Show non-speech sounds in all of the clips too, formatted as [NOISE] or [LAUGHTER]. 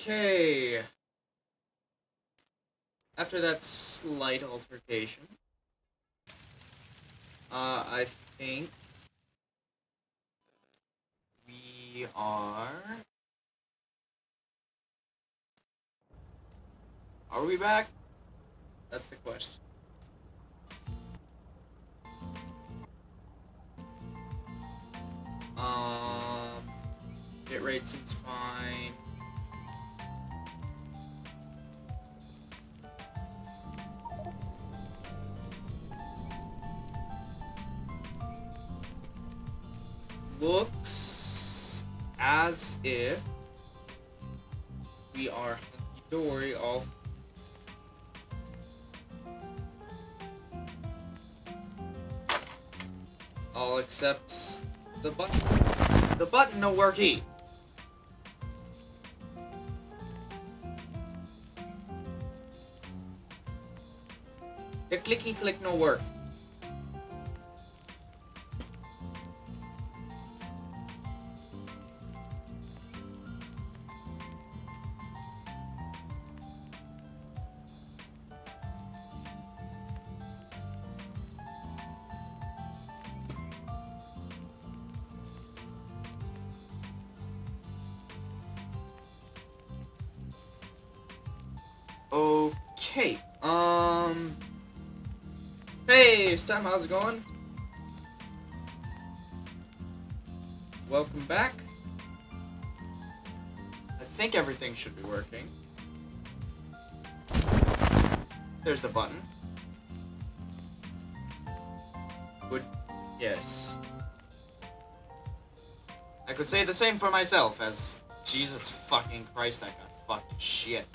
Okay. After that slight altercation, uh, I think we are. Are we back? That's the question. Um, bit rate seems fine. Looks as if we are hunky dory all all except the button. The button no worky. The clicky click no work. Stem, how's it going? Welcome back. I think everything should be working. There's the button. Would yes. I could say the same for myself as Jesus fucking Christ, that got fucked shit.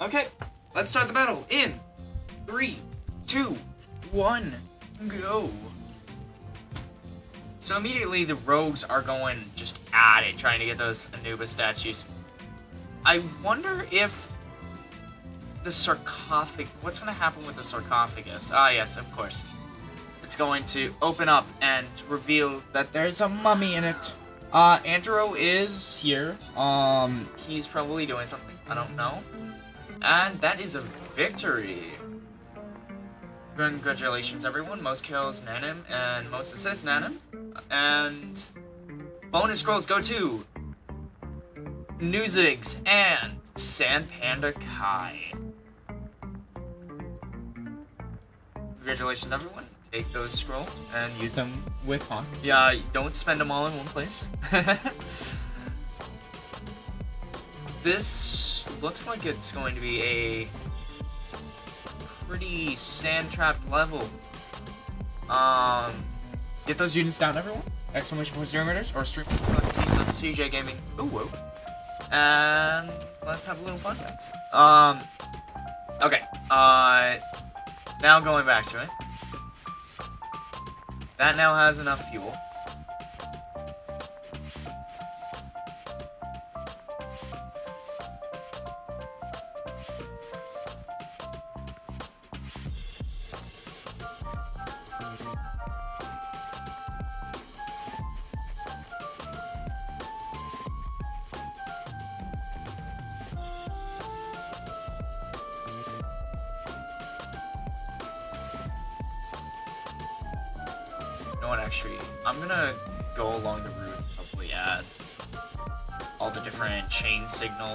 Okay, let's start the battle in three, two, one, go. So immediately the rogues are going just at it, trying to get those Anubis statues. I wonder if the sarcophagus. What's going to happen with the sarcophagus? Ah, yes, of course. It's going to open up and reveal that there's a mummy in it. Uh, Andrew is here. Um, he's probably doing something. I don't know. And that is a victory. Congratulations, everyone. Most kills, Nanim, and most assists, Nanim. And bonus scrolls go to Newzigs and Sand Panda Kai. Congratulations, everyone. Take those scrolls and use them with fun. Yeah, don't spend them all in one place. [LAUGHS] this looks like it's going to be a pretty sand-trapped level. Um, get those units down, everyone. Exclamation zero streamers or stream slash CJ Gaming. Ooh, whoa. And let's have a little fun, guys. Um, okay. Uh, now going back to it. That now has enough fuel.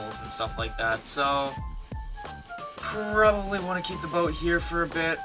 Signals and stuff like that, so probably want to keep the boat here for a bit.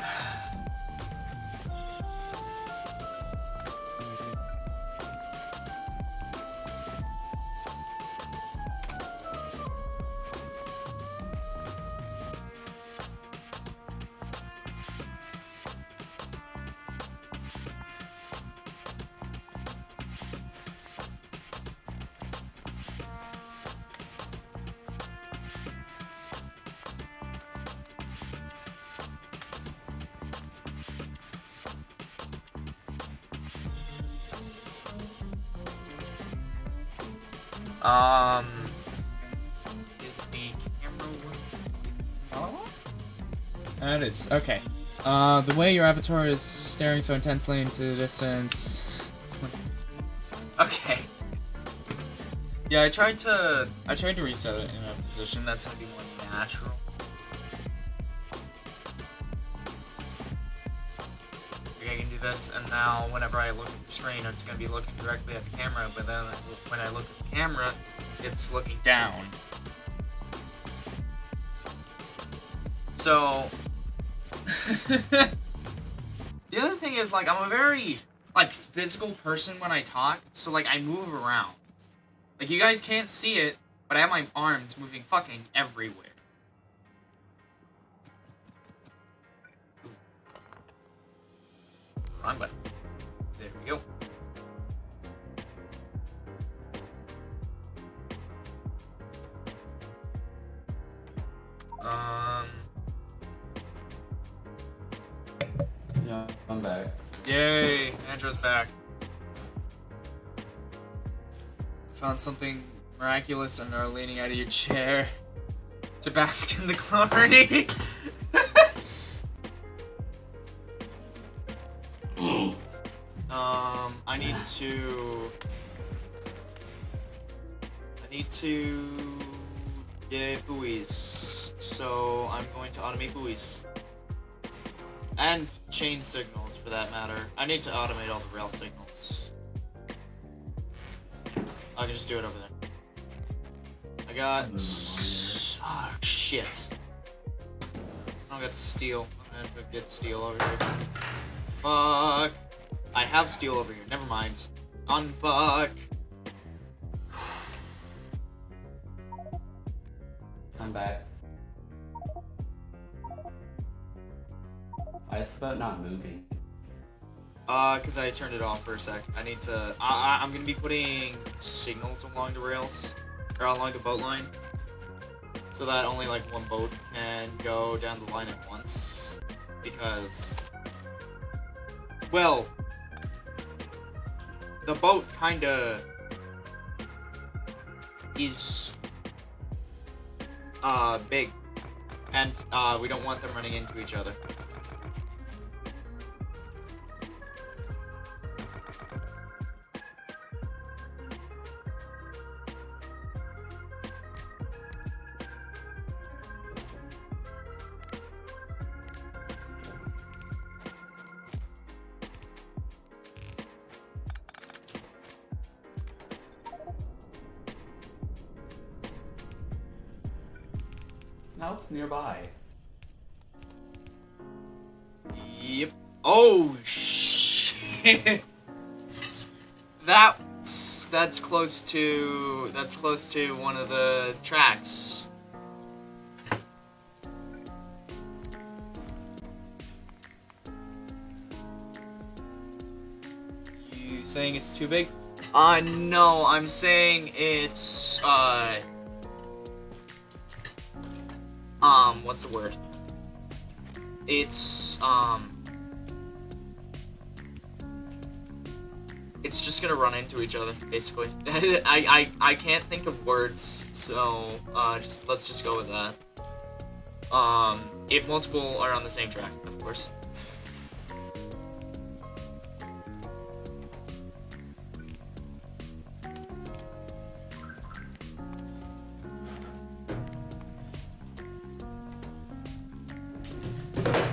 Is okay. Uh, the way your avatar is staring so intensely into the distance. Okay. Yeah, I tried to. I tried to reset it in a Position that's gonna be more natural. Okay, I can do this, and now whenever I look at the screen, it's gonna be looking directly at the camera. But then when I look at the camera, it's looking down. So [LAUGHS] the other thing is like I'm a very like physical person when I talk, so like I move around. Like you guys can't see it, but I have my arms moving fucking everywhere. Wrong button. There we go. Um. Yeah, I'm back. Yay! Andrew's back. Found something miraculous and are leaning out of your chair to bask in the glory. Um, I need to. I need to get buoys, so I'm going to automate buoys. And chain signals, for that matter. I need to automate all the rail signals. I can just do it over there. I got. Oh, shit. I don't got steel. I'm gonna get steel over here. Fuck. I have steel over here. Never mind. Unfuck. Not moving? Uh, cause I turned it off for a sec. I need to. I, I, I'm gonna be putting signals along the rails, or along the boat line, so that only like one boat can go down the line at once. Because, well, the boat kinda is uh big, and uh we don't want them running into each other. That's close to that's close to one of the tracks. You saying it's too big? Uh no, I'm saying it's uh um what's the word? It's um it's just gonna run into each other basically. [LAUGHS] I, I I can't think of words, so uh just let's just go with that. Um if multiple are on the same track, of course.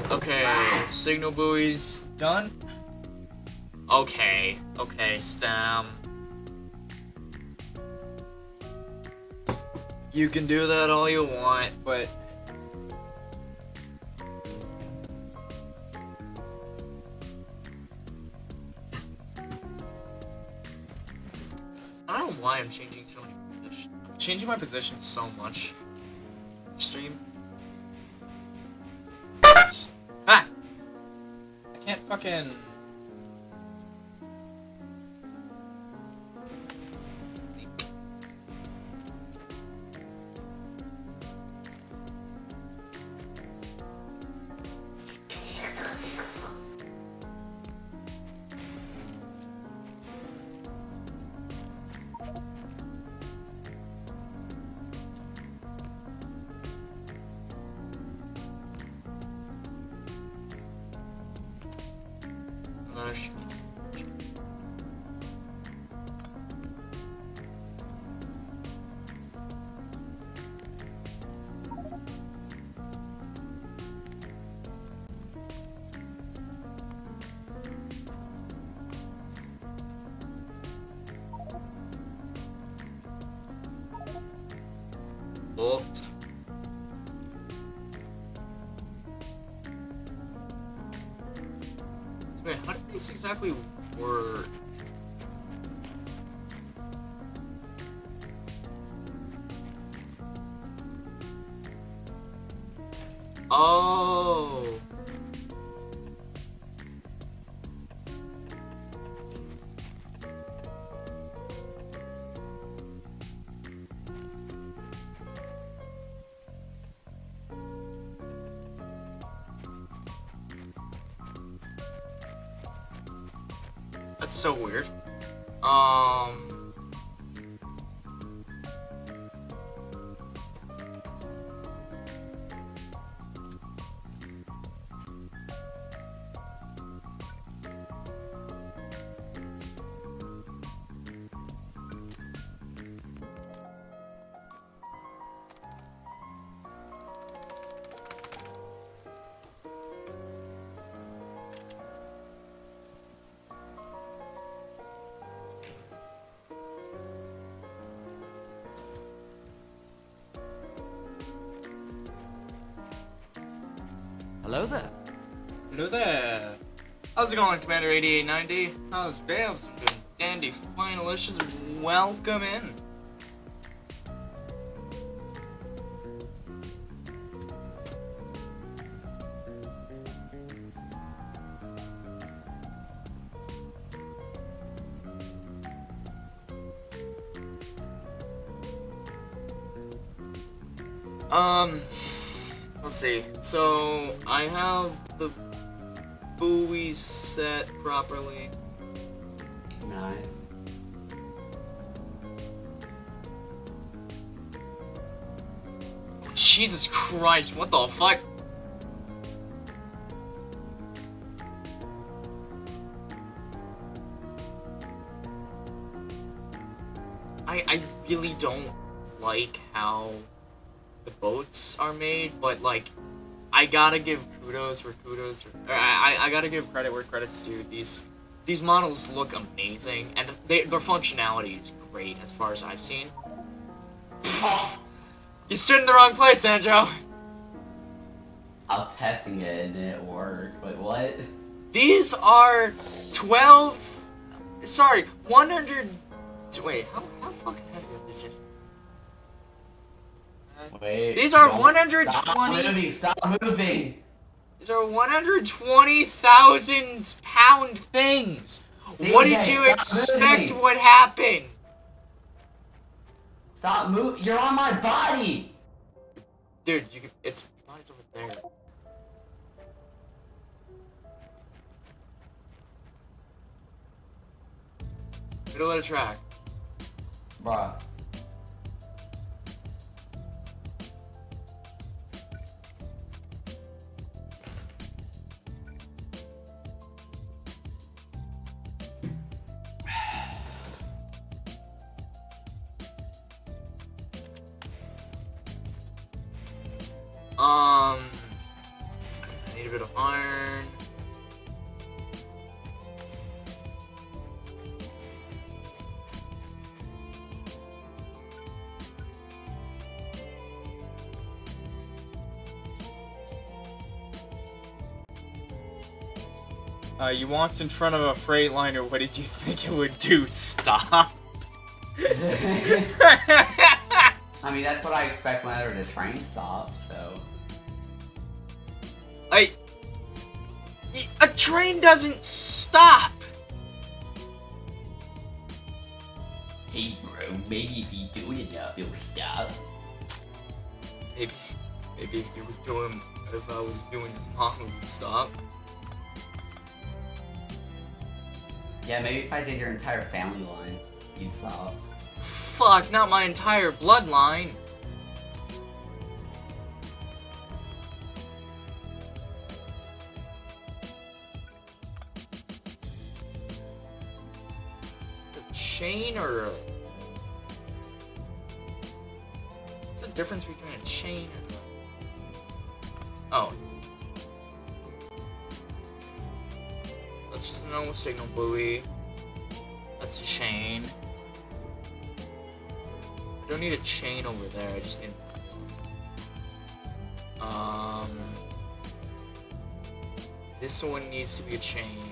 Okay, signal buoys done. Okay, okay, stem. You can do that all you want, but I don't know why I'm changing so many positions. I'm changing my position so much. Stream. Ah! I can't fucking. How's it going, Commander 8890? How's Babs? Dandy finalicious. Welcome in. Properly. Nice. Jesus Christ, what the fuck? I I really don't like how the boats are made, but like I gotta give kudos where kudos or I, I gotta give credit where credit's due. These these models look amazing and they, their functionality is great as far as I've seen. [LAUGHS] You stood in the wrong place, Sanjo. I was testing it and it didn't work. Wait, what? These are 12. Sorry, 100. Wait, how, how fucking heavy are these? Wait. These are 120 Stop moving! Stop moving! These are 120,000 pound things. what did you expect moving. would happen? Stop moving! You're on my body! Dude, you can. It's. Mine's over there. Middle of the track. Bruh. Walked in front of a freight liner. What did you think it would do? Stop. [LAUGHS] I mean, that's what I expect whenever the train stops, so. I. A train doesn't stop. Hey, bro, maybe if you do it enough, it'll stop. Maybe, maybe if you were doing, if I was doing the mom would stop. Yeah, maybe if I did your entire family line, you'd stop. Fuck, not my entire bloodline. A chain or a... What's the difference between a chain and a... Oh. signal buoy. That's a chain. I don't need a chain over there, I just need... Um... This one needs to be a chain.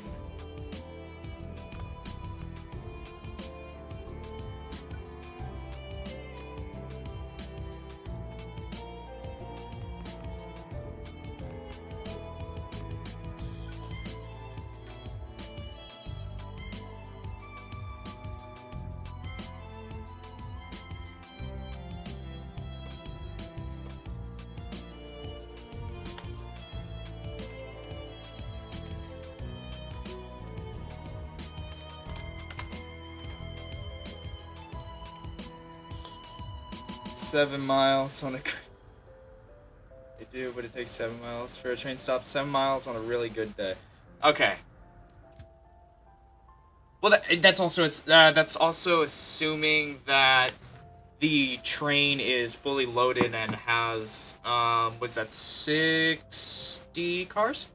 Seven miles on a. [LAUGHS] They do, but it takes seven miles for a train stop. Seven miles on a really good day. Okay. Well, that, that's also uh, that's also assuming that the train is fully loaded and has um what's that sixty cars?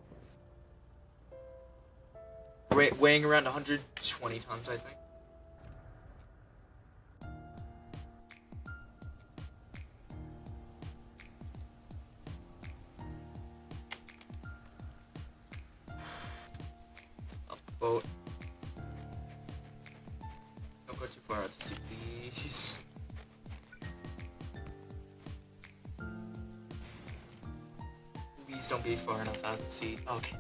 Wa- weighing around 120 tons, I think. Boat. Don't go too far out to sea, please. Please don't be far enough out to sea. Okay.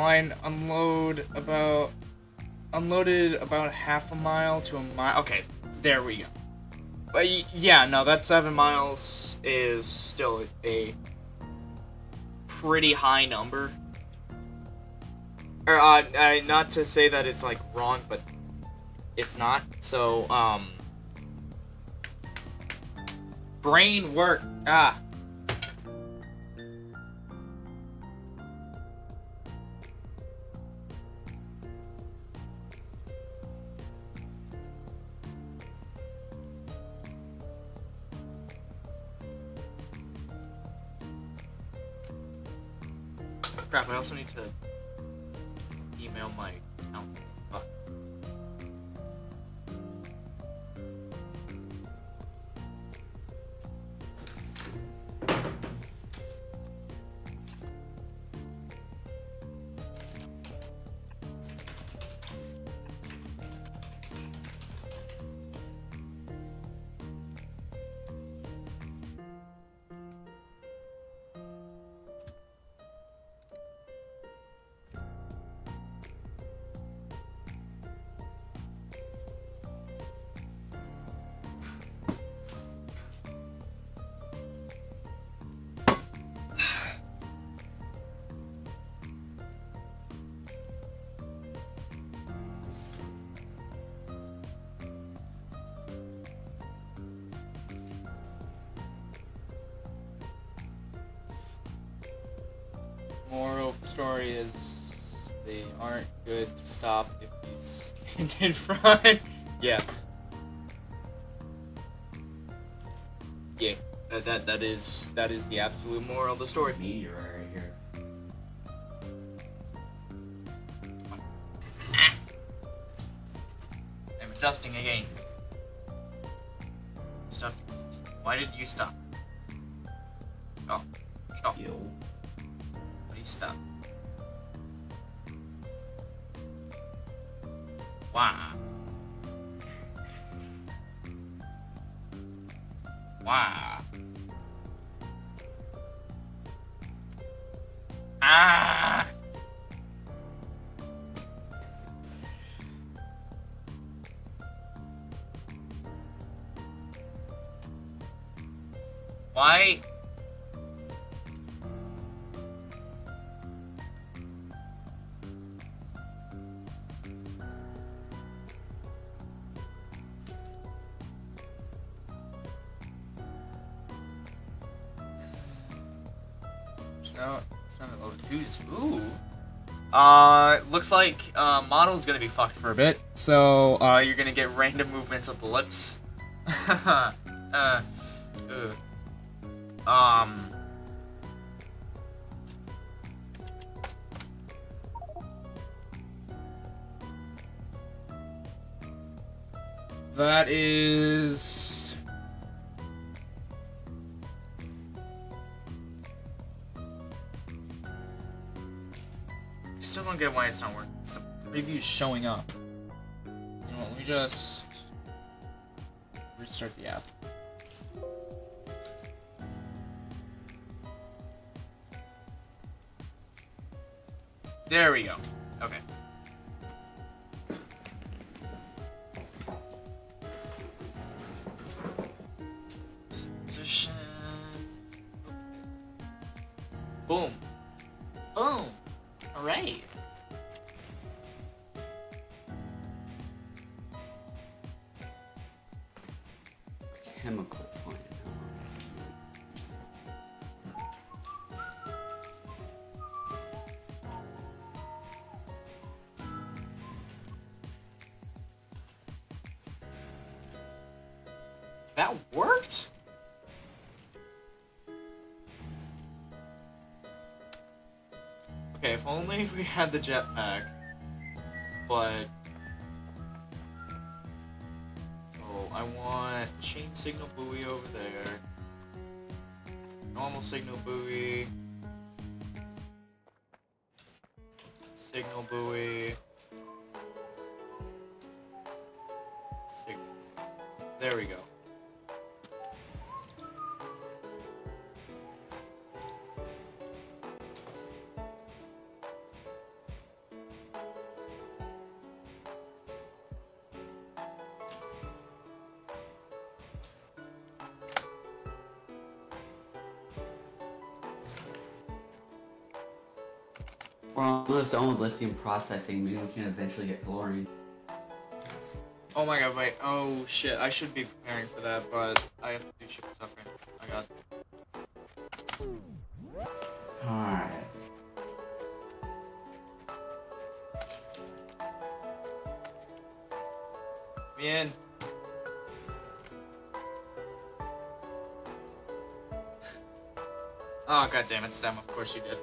Fine, unload about unloaded about half a mile to a mile. Okay, there we go. But yeah, no, that seven miles is still a pretty high number. Or uh, uh, not to say that it's like wrong, but it's not. So um, brain work. Ah. Crap, I also need to Moral of the story is they aren't good to stop if you stand in front. [LAUGHS] yeah. Yeah. That, that that is that is the absolute moral of the story. Meteor right here. I'm adjusting again. Stop. Why did you stop? Stop. Looks like uh, model's gonna be fucked for a bit. So uh, you're gonna get random movements of the lips. [LAUGHS] uh, uh, Um. That is. Get why it's not working. It's the Review's showing up. You know let me just restart the app. There we go. We had the jetpack. But... So, I want chain signal buoy almost done with lithium processing. Maybe we can eventually get chlorine. Oh my god, wait. Oh shit, I should be preparing for that, but I have to do ship suffering. I got. Alright. Me in. Ah, oh god damn it, Stem, of course you did.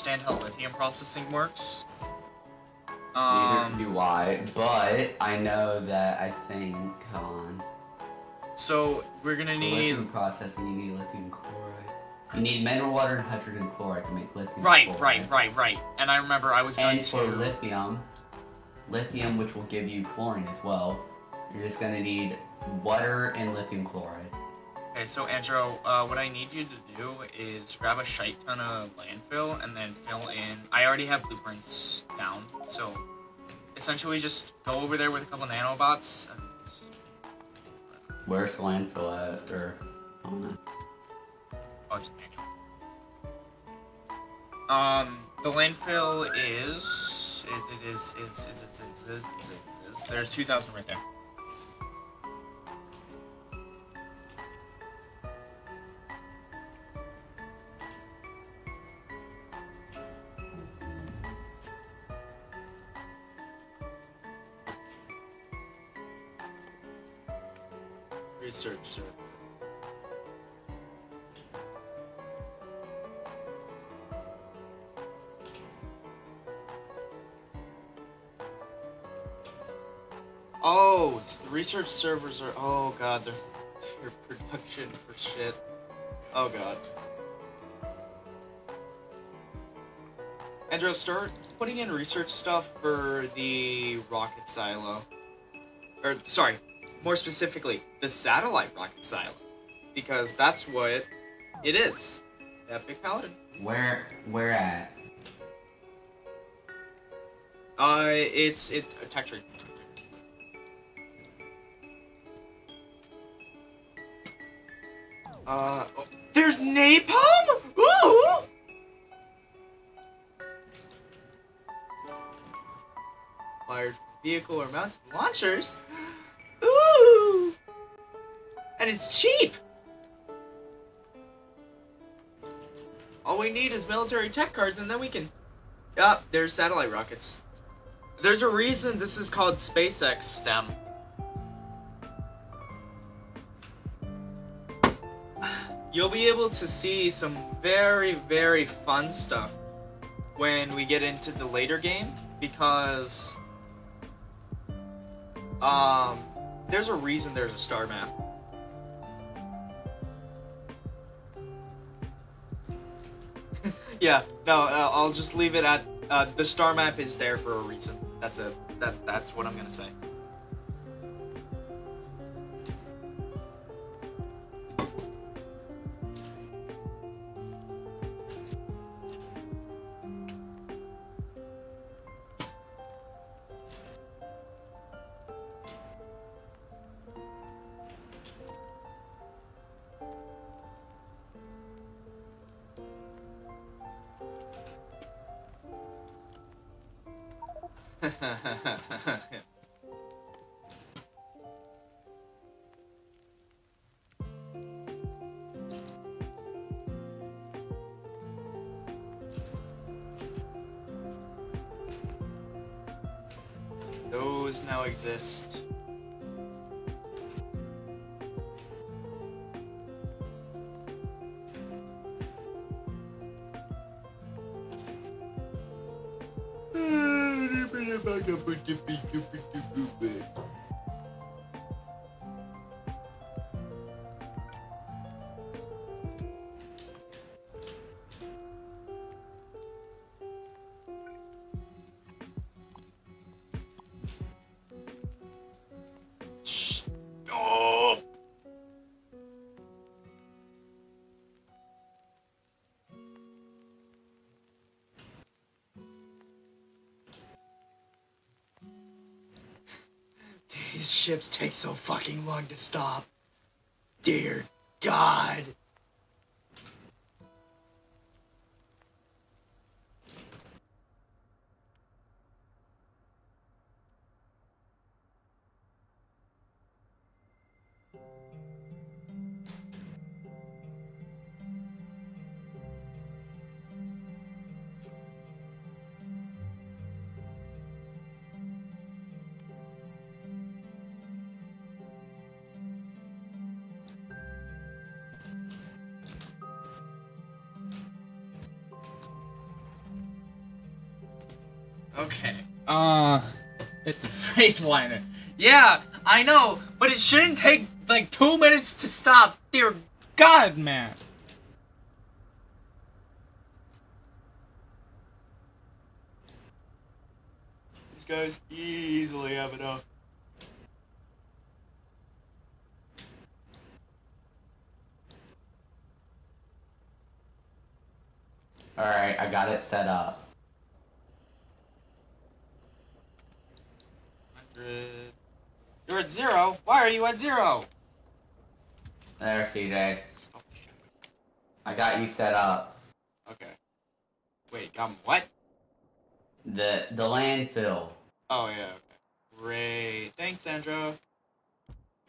Understand how lithium processing works. Neither Um, do I, but I know that I think on so we're gonna need lithium processing you need lithium chloride. You need mineral water and hydrogen chloride to make lithium right, chloride. right, right, right. And I remember I was going And for lithium, lithium which will give you chlorine as well, you're just gonna need water and lithium chloride. Okay, so Andrew, uh, what I need you to do is grab a shite ton of landfill and then fill in. I already have blueprints down, so essentially just go over there with a couple nanobots. And, Where's the landfill at? Or I don't know. oh, it's manual. Um, the landfill is it, it is is is is is, is, is, is, is there's two thousand right there. Research, sir. Oh, research servers are. Oh god, they're they're production for shit. Oh god. Andrew, start putting in research stuff for the rocket silo. Or sorry, more specifically, the satellite rocket silo, because that's what it is. Epic Paladin. Where where at? Uh, it's it's a tech tree. Uh, oh, there's napalm. Ooh. Fired vehicle or mounted launchers. It's cheap. All we need is military tech cards, and then we can. Ah, there's satellite rockets. There's a reason this is called SpaceX STEM. You'll be able to see some very, very fun stuff when we get into the later game because um there's a reason there's a star map. Yeah, no, uh, I'll just leave it at uh, the star map is there for a reason. That's it. That that's what I'm gonna say. Ships take so fucking long to stop. Dear God. It's a Yeah, I know, but it shouldn't take like two minutes to stop. Dear God, man. These guys easily have enough. Alright, I got it set up. 100. You're at zero? Why are you at zero? There, CJ. I got you set up. Okay. Wait, um, what? The the landfill. Oh, yeah, okay. Great. Thanks, Sandra.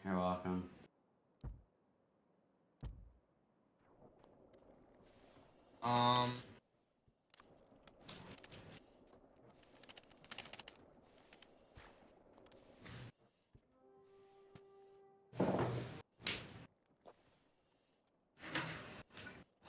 You're welcome. Um.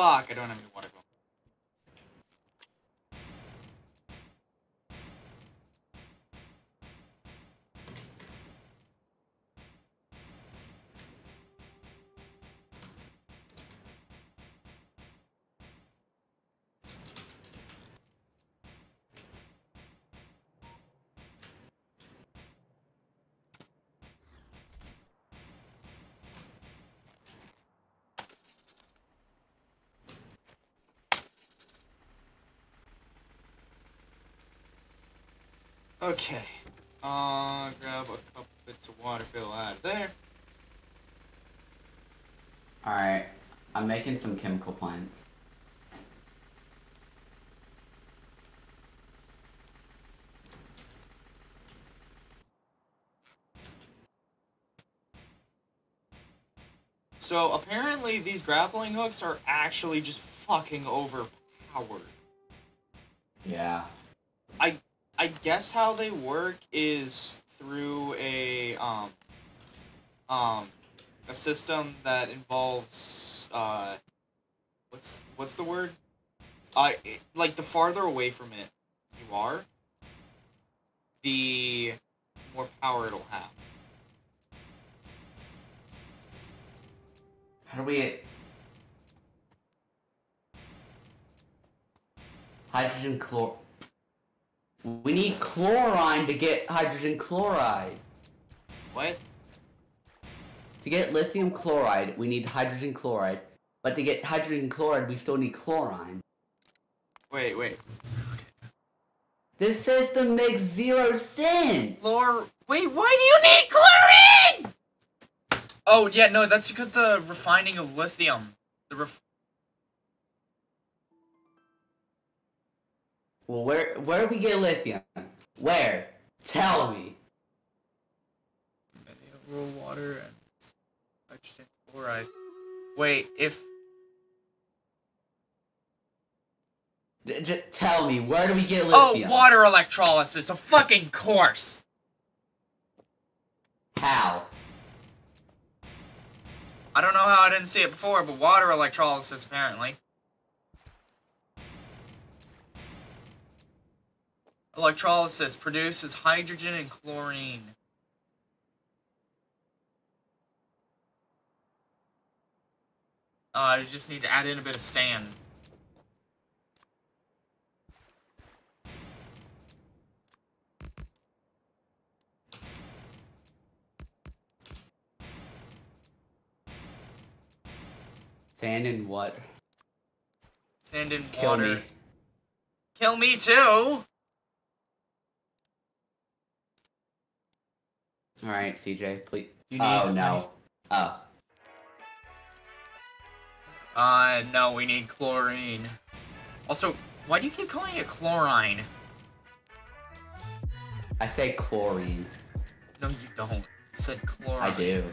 Fuck, I don't have any water. Okay. Uh, grab a couple bits of water fill out of there. Alright, I'm making some chemical plants. So apparently these grappling hooks are actually just fucking overpowered. Yeah. I guess how they work is through a um um a system that involves uh what's what's the word? Uh like the farther away from it you are, the more power it'll have. How do we hydrogen chlor? We need chlorine to get hydrogen chloride. What? To get lithium chloride, we need hydrogen chloride. But to get hydrogen chloride, we still need chlorine. Wait, wait. This system makes zero sense. Lore, wait, why do you need chlorine? Oh yeah, no, that's because the refining of lithium. The ref- Well, where where do we get lithium? Where? Tell me. mineral water and hydrogen chloride. Wait, if tell me, where do we get oh, lithium? oh water electrolysis, a fucking course. How? I don't know how I didn't see it before, but water electrolysis apparently. Electrolysis produces hydrogen and chlorine. Uh, you just need to add in a bit of sand. Sand and what? Sand and Kill water. me. Kill me too! Alright, CJ, please. You oh, no. Oh. Uh, no, we need chlorine. Also, why do you keep calling it chlorine? I say chlorine. No, you don't. You said chlorine. I do.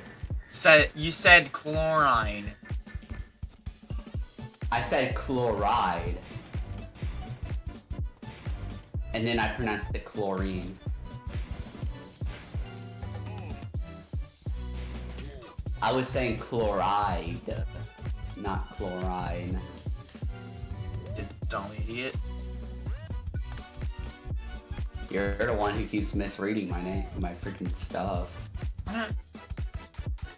Said you said chlorine. I said chloride. And then I pronounced it chlorine. I was saying chloride, not chlorine. You dumb idiot. You're the one who keeps misreading my name, my freaking stuff.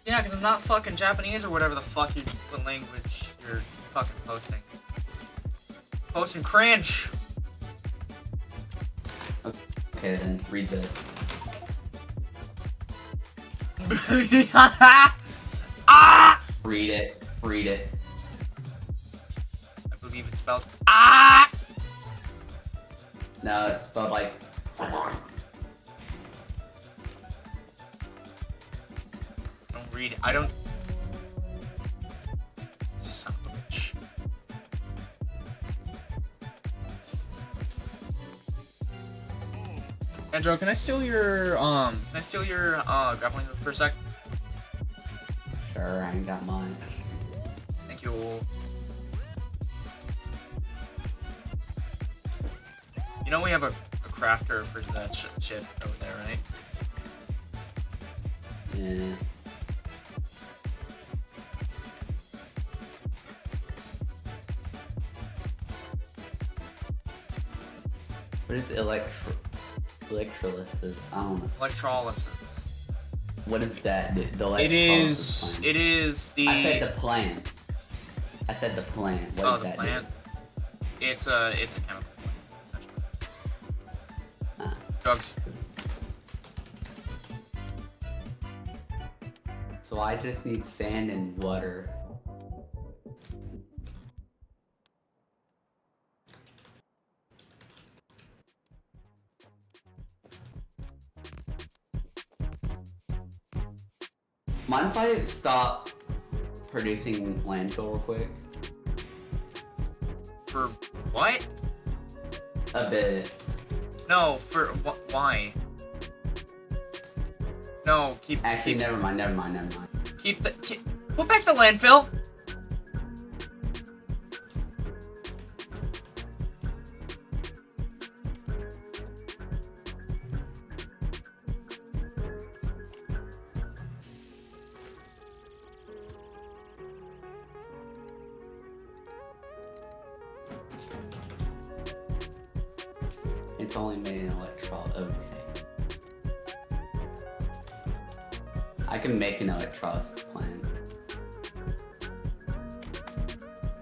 Yeah, because I'm not fucking Japanese or whatever the fuck you what language you're fucking posting. Posting cringe. Okay, then read this. [LAUGHS] ah! Read it. Read it. I believe it's spelled ah. No, it's spelled like. Don't read. I don't. Son of a bitch. Andro, can I steal your um? Can I steal your uh grappling hook for a sec? I ain't got mine. Thank you. You know we have a, a crafter for that sh- shit over there, right? Yeah. What is electro electrolysis? I don't know. Electrolysis. What is that? The, the It electrolysis is. It is the. I said the plant. I said the plant. What oh, the that plant. It's a it's a chemical plant. Ah. Drugs. So I just need sand and water. Mind if I stop producing landfill real quick? For what? A bit. No, for wh- why? No, keep Actually, keep, never mind, never mind, never mind. keep the keep, put back the landfill.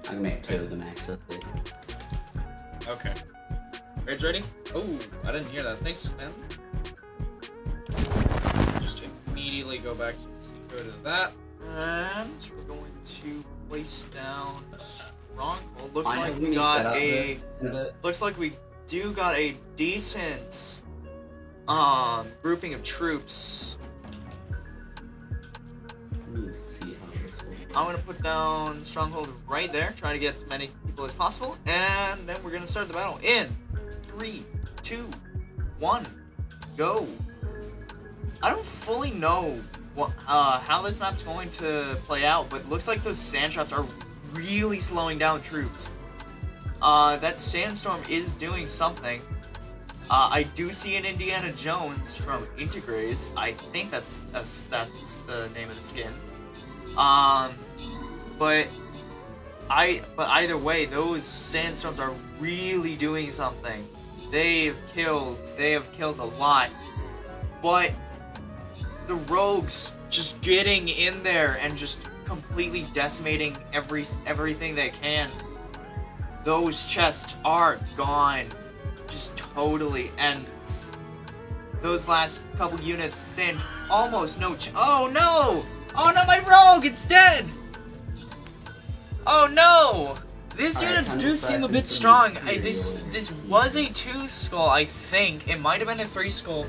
I can make two of them actually. Okay. Rage ready? Oh, I didn't hear that. Thanks, man. Just immediately go back to go to that. And we're going to place down a stronghold. Looks Mine like we got a this in a bit. looks like we do got a decent um grouping of troops. I'm gonna put down stronghold right there, try to get as many people as possible, and then we're gonna start the battle in three, two, one, go. I don't fully know what uh, how this map's going to play out, but it looks like those sand traps are really slowing down troops. Uh, that sandstorm is doing something. Uh, I do see an Indiana Jones from Integres. I think that's that's, that's the name of the skin. Um, but I but either way, those sandstorms are really doing something. They've killed. They have killed a lot. But the rogues just getting in there and just completely decimating every everything they can. Those chests are gone, just totally, and those last couple units stand almost no. Oh no! Oh no, my rogue! It's dead. Oh no! These units do seem a bit strong. I, this this was a two skull, I think. It might have been a three skull,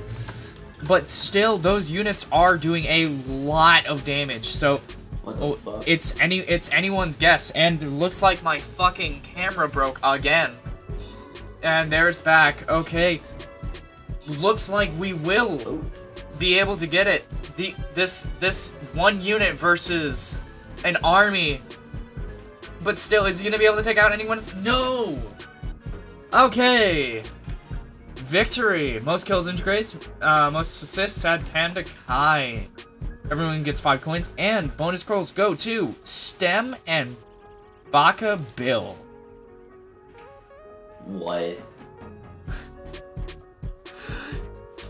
but still, those units are doing a lot of damage. So Oh, it's any it's anyone's guess, and it looks like my fucking camera broke again. And there it's back. Okay. Looks like we will Oh, be able to get it. The this this one unit versus an army. But still, is he gonna be able to take out anyone? No. Okay. Victory. Most kills into Grace. Uh, most assists had Panda Kai. Everyone gets five coins, and bonus scrolls go to Stem and Baka Bill. what? [LAUGHS]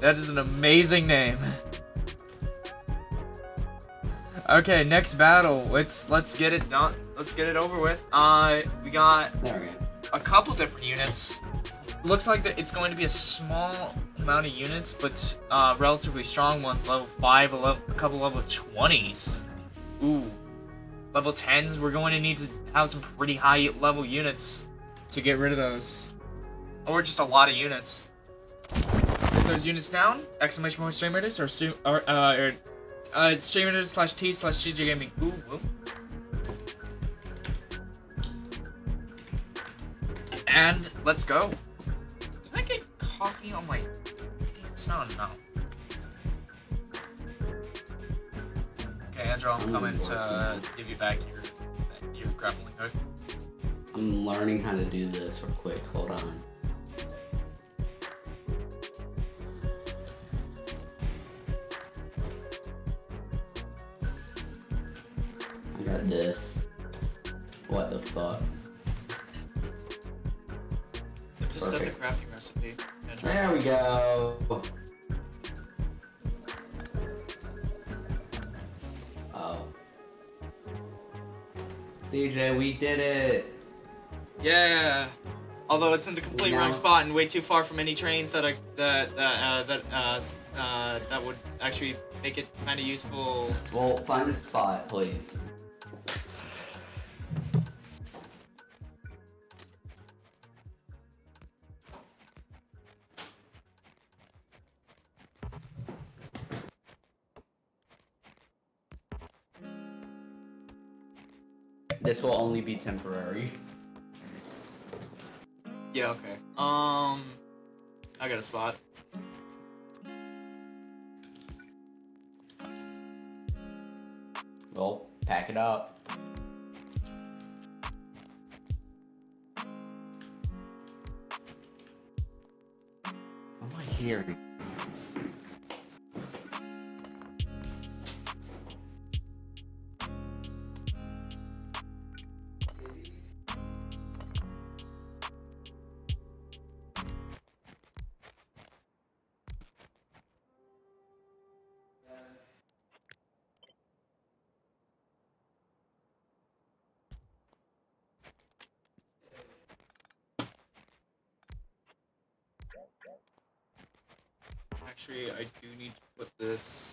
That is an amazing name. Okay, next battle. Let's let's get it done. Let's get it over with. Uh, we got There we go. a couple different units. Looks like that it's going to be a small amount of units, but uh, relatively strong ones. Level five, a, level, a couple level twenties. Ooh, level tens. We're going to need to have some pretty high level units, To get rid of those. or just a lot of units. Get those units down. Exclamation point stream or stream or uh or, uh stream slash t slash CJ gaming. Ooh, whoop. And let's go. Did I get coffee on my pants? No, no. Okay, Andrew, I'm coming to give you back your your grappling hook. I'm learning how to do this real quick. Hold on. I got this. What the fuck? Just set the crafting recipe. There we go. Oh. CJ, we did it. Yeah. Although it's in the complete Now- wrong spot and way too far from any trains that are that that uh, that uh, uh, that would actually make it kind of useful. Well, find a spot, please. This will only be temporary. Yeah. Okay. Um, I got a spot. Well, pack it up. What am I hearing? I do need to put this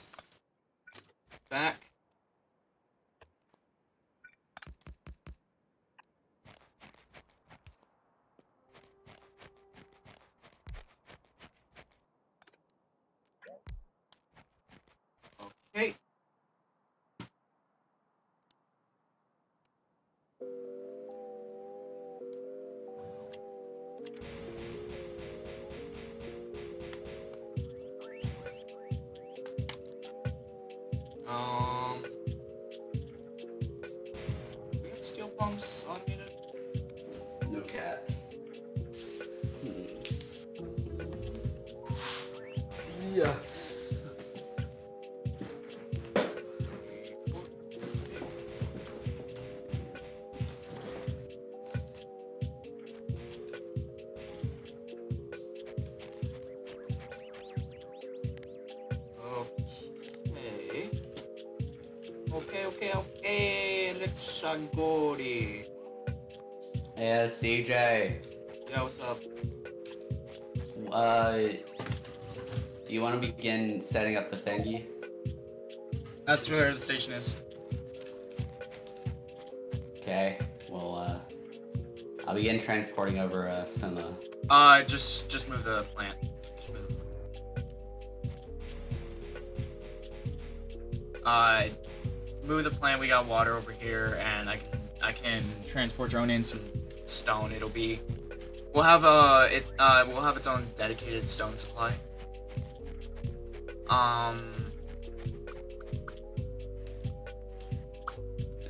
Okay, okay, okay. Let's uh, go. the- Yeah, CJ. Yeah, what's up? Uh, do you want to begin setting up the thingy? That's where the station is. Okay. Well, uh, I'll begin transporting over uh, some. Uh, Uh, just just move the plant. Just move the plant. Uh, move the plant. We got water over here, and I can I can Transport drone in some. stone. It'll be. We'll have a it. Uh, we'll have its own dedicated stone supply. Um.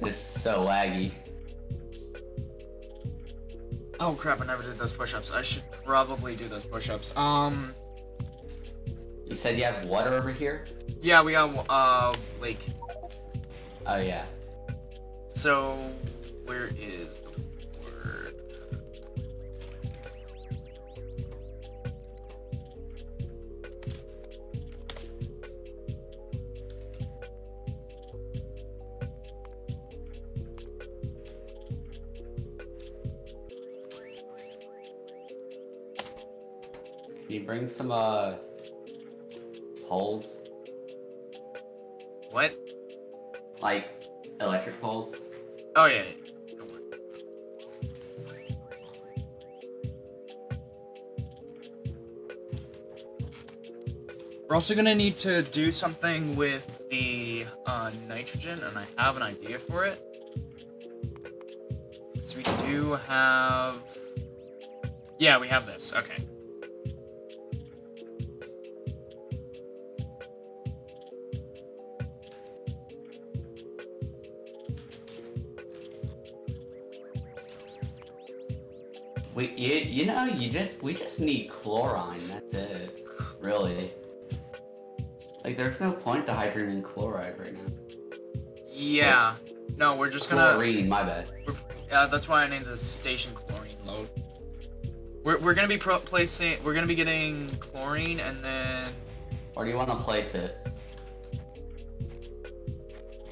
this is so laggy. Oh crap! I never did those push-ups. I should probably do those push-ups. Um. You said you have water over here? Yeah, we got uh lake. Oh yeah. So where is the word? Can you bring some uh poles, What? Like electric poles? Oh yeah. yeah. Don't worry. We're also gonna need to do something with the uh, nitrogen, and I have an idea for it. So we do have. Yeah, we have this. Okay. We, you, you know, you just, we just need chlorine. That's it. Really. Like, there's no point to hydrogen chloride right now. Yeah. No, we're just gonna. Chlorine, my bad. Uh, that's why I named the station chlorine load. We're, we're gonna be pro- placing. We're gonna be getting chlorine and then Where do you want to place it?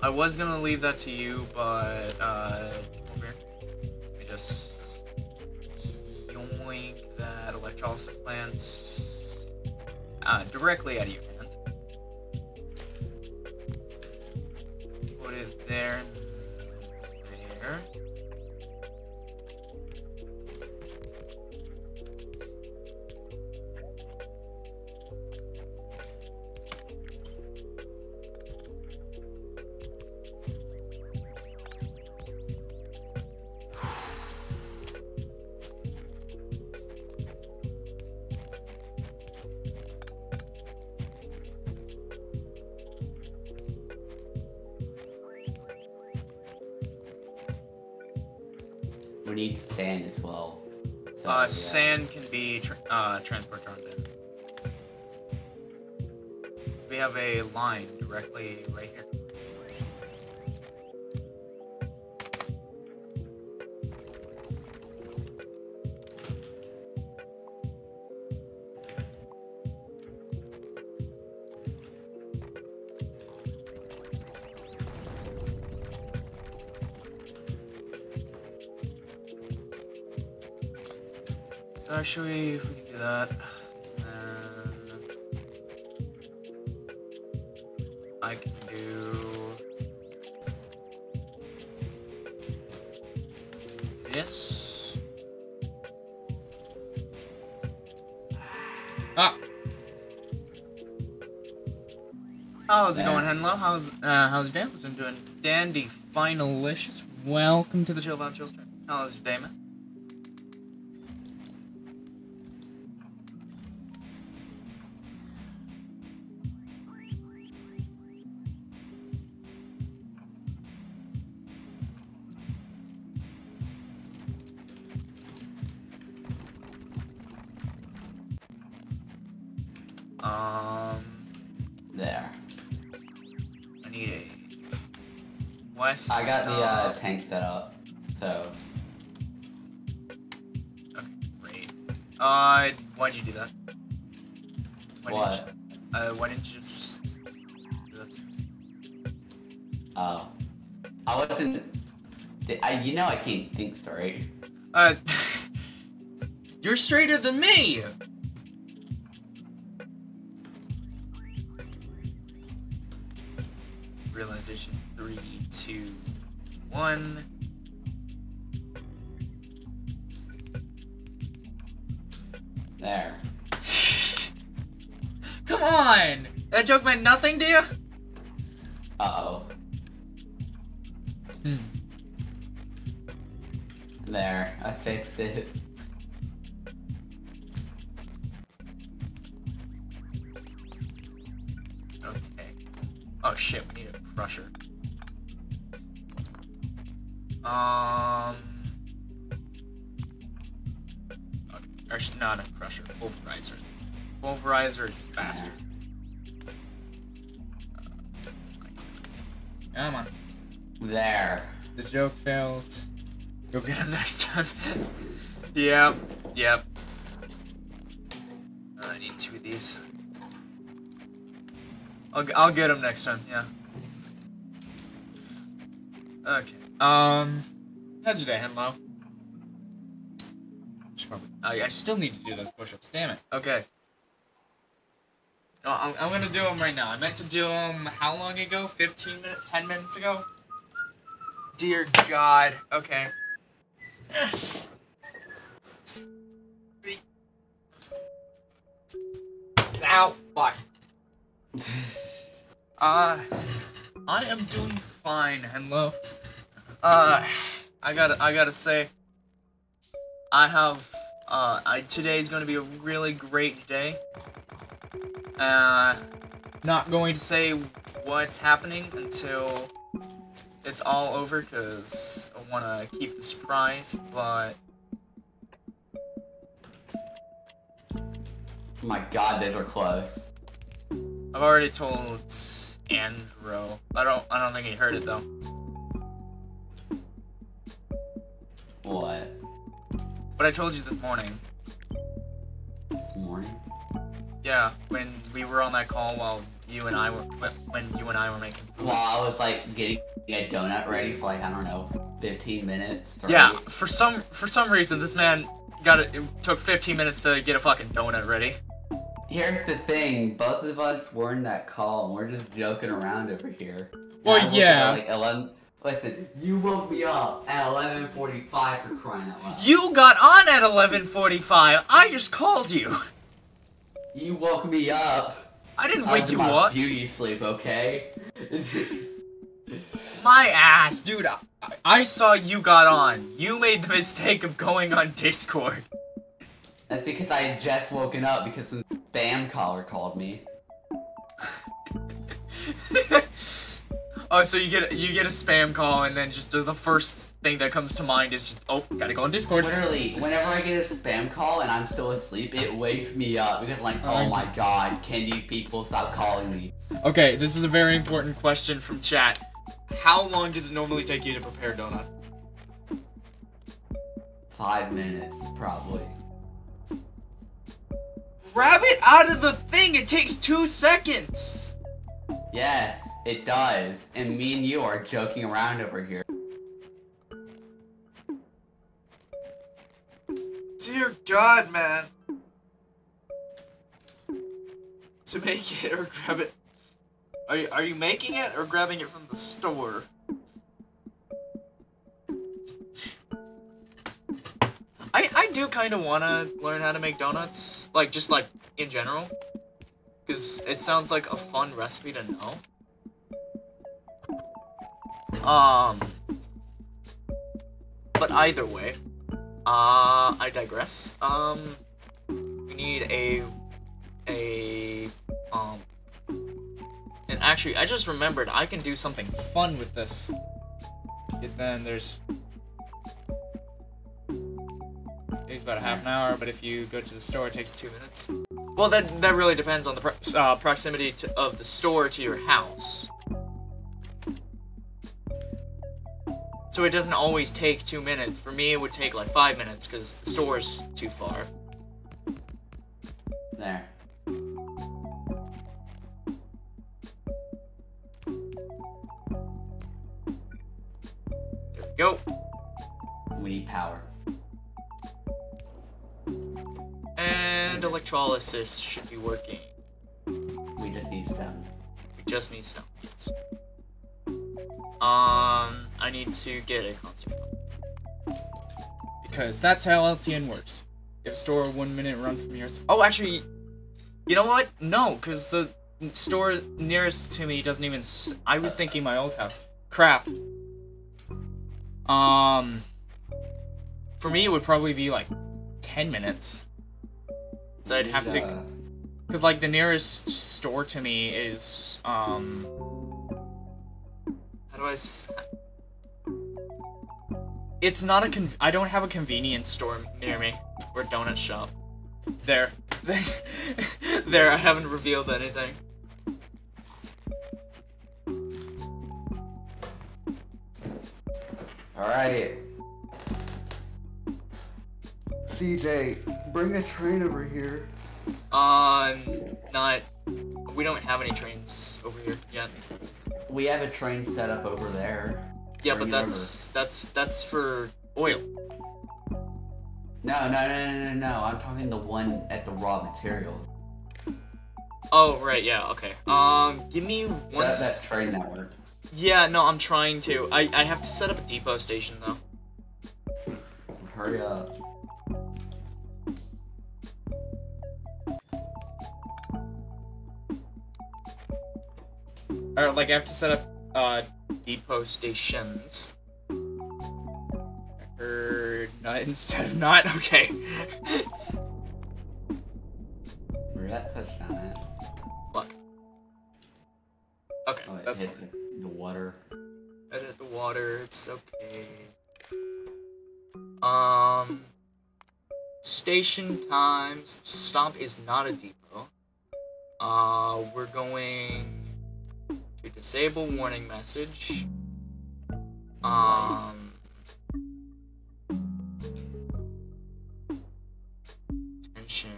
I was gonna leave that to you, but uh, electrolysis plant uh, directly out of your hand. Put it there, there. Yeah. sand can be tr- uh, transported on there. So we have a line directly right here. How's your day? I'm doing? Dandy. finalicious. Welcome to the Chill out, chill stream. How's your day, man? I got the uh, uh, tank set up. So, Okay, great. Uh, why'd you do that? Why what? Didn't you, uh, why didn't you just? Oh. I wasn't. I, you know I can't think straight. Uh, [LAUGHS] you're straighter than me. Joke meant nothing to you? Yep, yep. I need two of these. I'll, I'll get them next time, yeah. Okay. Um, how's your day, Henlo? Should probably. I, I still need to do those push-ups. Damn it. Okay. No, I'm, I'm gonna do them right now. I meant to do them how long ago? 15 minutes? 10 minutes ago? Dear God. Okay. [LAUGHS] Ow. Fuck. [LAUGHS] Uh, I am doing fine, Henlo. Uh, I gotta, I gotta say, I have, uh, I, today's gonna be a really great day. Uh, not going to say what's happening until it's all over, cause I wanna keep the surprise, but Oh my god, those are close. I've already told Andrew. I don't. I don't think he heard it though. What? But I told you this morning. This morning? Yeah, when we were on that call while you and I were when you and I were making food. While I was like getting a donut ready for like I don't know, 15 minutes. 30. Yeah, for some for some reason this man got it, it took 15 minutes to get a fucking donut ready. Here's the thing, both of us were in that call and we're just joking around over here. Well, woke yeah. Like 11. Listen, you woke me up at 11:45 for crying out loud. You got on at 11:45. I just called you. You woke me up. I didn't wake you up. Beauty sleep, okay? My ass, dude. I, I saw you got on. You made the mistake of going on Discord. That's because I had just woken up because some spam caller called me. oh, so you get you get a spam call and then just the first thing that comes to mind is just oh, gotta go on Discord. Literally, whenever I get a spam call and I'm still asleep, it wakes me up because like, Oh, oh my god, can these people stop calling me? Okay, this is a very important Question from chat: How long does it normally take you to prepare donut? Five minutes, probably. Grab it out of the thing. It takes two seconds. Yes, it does. And me and you are joking around over here. Dear God, man. To make it or grab it. Are you, are you making it or grabbing it from the store? I I do kind of want to learn how to make donuts, like just like in general, because it sounds like a fun recipe to know. Um, but either way, uh, I digress. Um, we need a a um, and actually, I just remembered I can do something fun with this. And then there's. Takes about a half an hour, but if you go to the store, it takes two minutes. Well, that that really depends on the pro- uh, proximity to, of the store to your house. So it doesn't always take two minutes. For me, it would take like five minutes because the store's too far. There. There we go. We need power. And electrolysis should be working. We just need stone. We just need stone. Yes. Um, I need to get a concert Because that's how LTN works. If a store one minute run from yours. Oh, actually, you know what? No, because the store nearest to me doesn't even. S- I was thinking my old house. Crap. Um, for me, it would probably be like 10 minutes. So I'd have to. Because, like, the nearest store to me is, um, How do I? S- it's not a con- I don't have a convenience store near me or donut shop. there. [LAUGHS] there, I haven't revealed anything. Alright. CJ, bring a train over here. Um, not. We don't have any trains over here yet. We have a train set up over there. Yeah, Bring but it that's that's that's for oil. No, no, no, no, no, no. I'm talking the one at the raw materials. Oh right, yeah, okay. Um, give me one. That, that train network. Yeah, no, I'm trying to. I I have to set up a depot station though. Hurry up. Or, like, I have to set up, uh, Depot stations. or not instead of not. [LAUGHS] Okay. Touched on it. Look. Okay, Oh, that's hit fine. the, the water. Edit the water. It's okay. Um, station times. Stomp is not a depot. Uh, we're going to disable warning message. Um. Tension,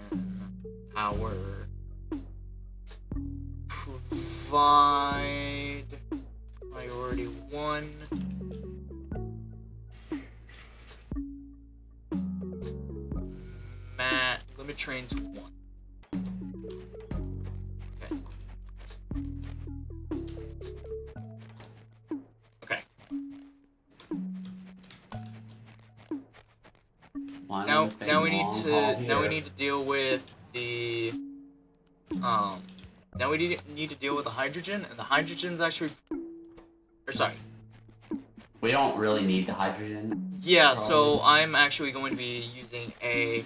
power, provide priority one. Matt, limit trains one. Now we need to deal with the um. Now we need need to deal with the hydrogen, and the hydrogen's actually. Or sorry. We don't really need the hydrogen. Yeah, so I'm actually going to be using a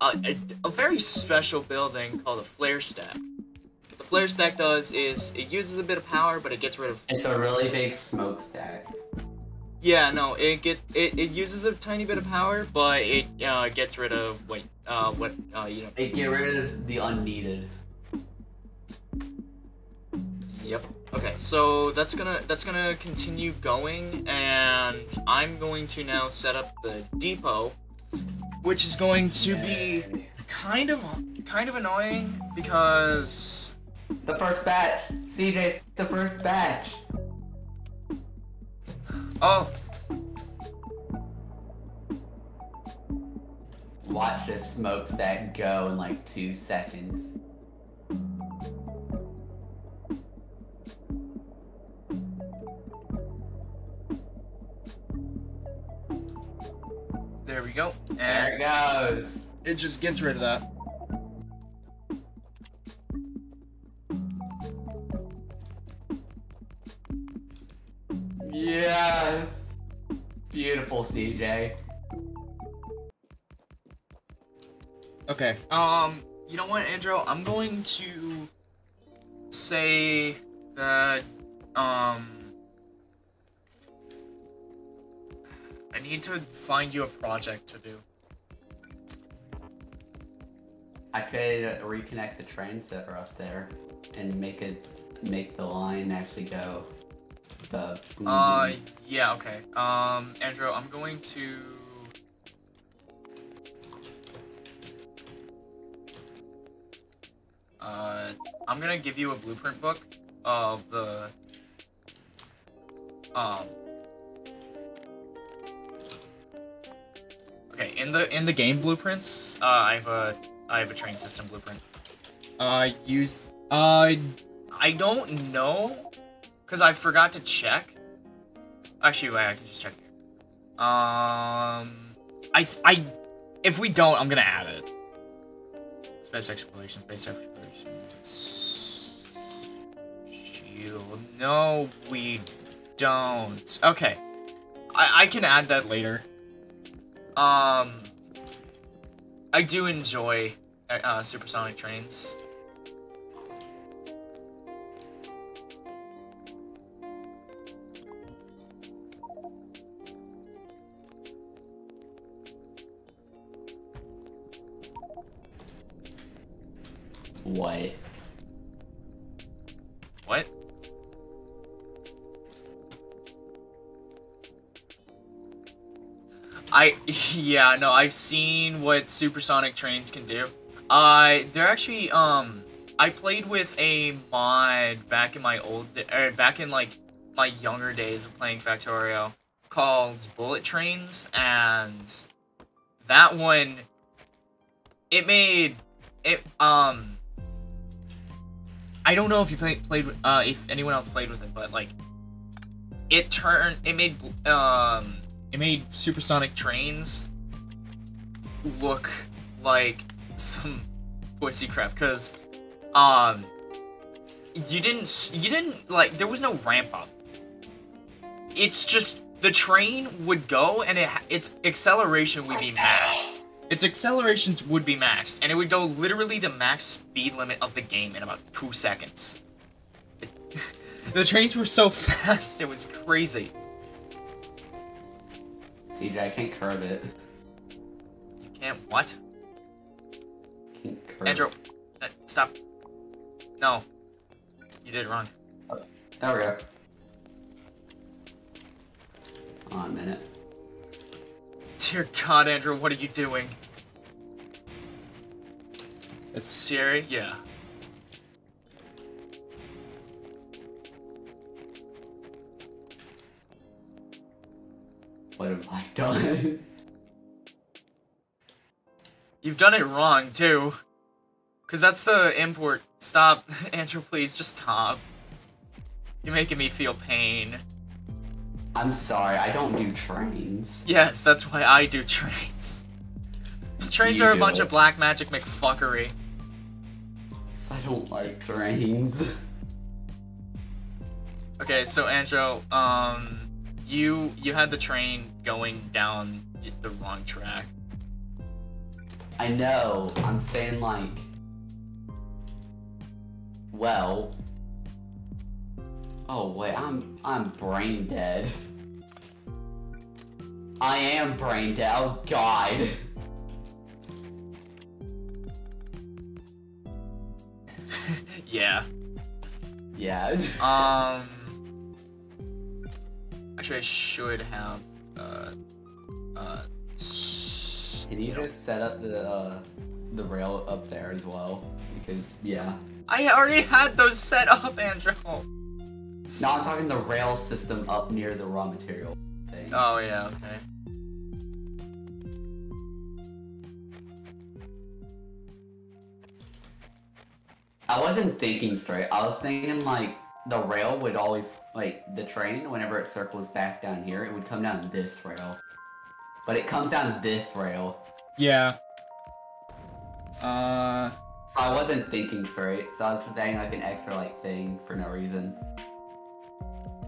a, a, a very special building called a flare stack. What the flare stack does is it uses a bit of power, but it gets rid of. It's a really big smokestack. Yeah, no, it get it, it uses a tiny bit of power, but it uh, gets rid of wait uh what uh you know. It get rid of the unneeded. Yep. Okay, so that's gonna that's gonna continue going, and I'm going to now set up the depot, which is going to be kind of kind of annoying because The first batch! CJ's the first batch! Oh Watch this smokestack go in like two seconds. there we go, There it goes! it just gets rid of that. Yes! Beautiful, CJ. Okay. Um, you know what, Andrew? I'm going to say that um I need to find you a project to do. I could reconnect the trains that are up there and make it make the line actually go. The Uh, yeah, okay. Um, Andrew, I'm going to. Uh, I'm gonna give you a blueprint book of the. Um. Okay, in the in the game blueprints, uh, I have a I have a train system blueprint. Uh, used. Uh, I don't know because I forgot to check. Actually, wait, I can just check here. Um, I, I, if we don't, I'm gonna add it. Space exploration, space exploration. Shield. No, we don't. Okay, I, I can add that later. Um, I do enjoy uh, uh, supersonic trains. What? What? I [LAUGHS] yeah no I've seen what supersonic trains can do. Uh, they're actually um I played with a mod back in my old or back in like my younger days of playing Factorio called Bullet Trains and that one it made it um I don't know if you play, played uh if anyone else played with it but like it turned it made um it made supersonic trains look like some pussy crap because um you didn't you didn't like there was no ramp up. It's just the train would go and it its acceleration would be maxed its accelerations would be maxed and it would go literally the max speed limit of the game in about two seconds [LAUGHS] the trains were so [LAUGHS] fast it was crazy CJ, I can't curve it. you can't what Can't curve. Andrew, uh, stop. No. You did it wrong. There we go. Hold on a minute. Dear God, Andrew, what are you doing? It's Siri? Yeah. What have I done? You've done it wrong, too. Because that's the import. Stop. [LAUGHS] Andrew, please, just stop. You're making me feel pain. I'm sorry, I don't do trains. Yes, that's why I do trains. [LAUGHS] Trains You are a bunch it. of black magic McFuckery. I don't like trains. Okay, so Andrew, um, you you had the train going down the wrong track. I know. I'm saying like. Well. Oh wait, I'm I'm brain dead. I am brain dead. Oh god. [LAUGHS] Yeah. Yeah. [LAUGHS] Um. Actually, I should have. Uh. Uh. Can you just set up the uh, the rail up there as well? Because yeah. I already had those set up, Andrew. No, I'm talking the rail system up near the raw material thing. Oh yeah. Okay. I wasn't thinking straight. I was thinking like the rail would always like the train whenever it circles back down here, it would come down this rail. But it comes down this rail. Yeah. Uh. So I wasn't thinking straight. So I was just adding like an extra like thing for no reason.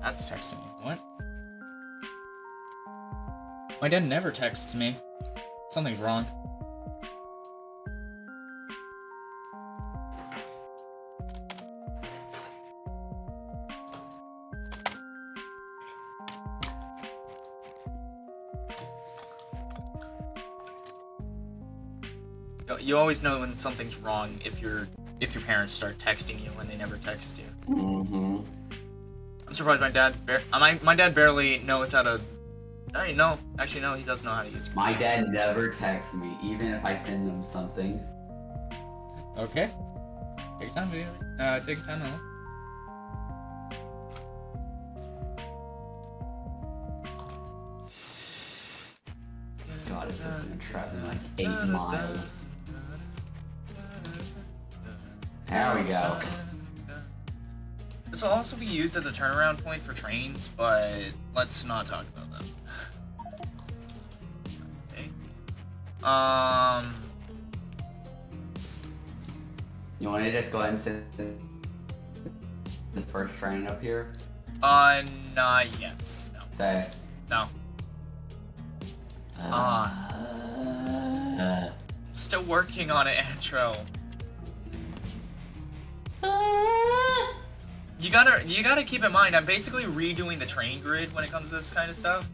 That's texting me. What? My dad never texts me. Something's wrong. You- always know when something's wrong if your if your parents start texting you when they never text you. Mm-hmm. I'm surprised my dad. Bar- uh, my my dad barely knows how to. I no, actually no, he does know how to use. My dad never texts me, even if I send him something. Okay. Take your time, baby. Uh, take your time now. God, if this is gonna trap me like eight miles. There we go. This will also be used as a turnaround point for trains, but let's not talk about that. Okay. Um. You want to just go ahead and send the first train up here? Uh, not yet. No. Say. No. Uh, uh, Still working on it, Antro. You gotta, you gotta keep in mind. I'm basically redoing the train grid when it comes to this kind of stuff.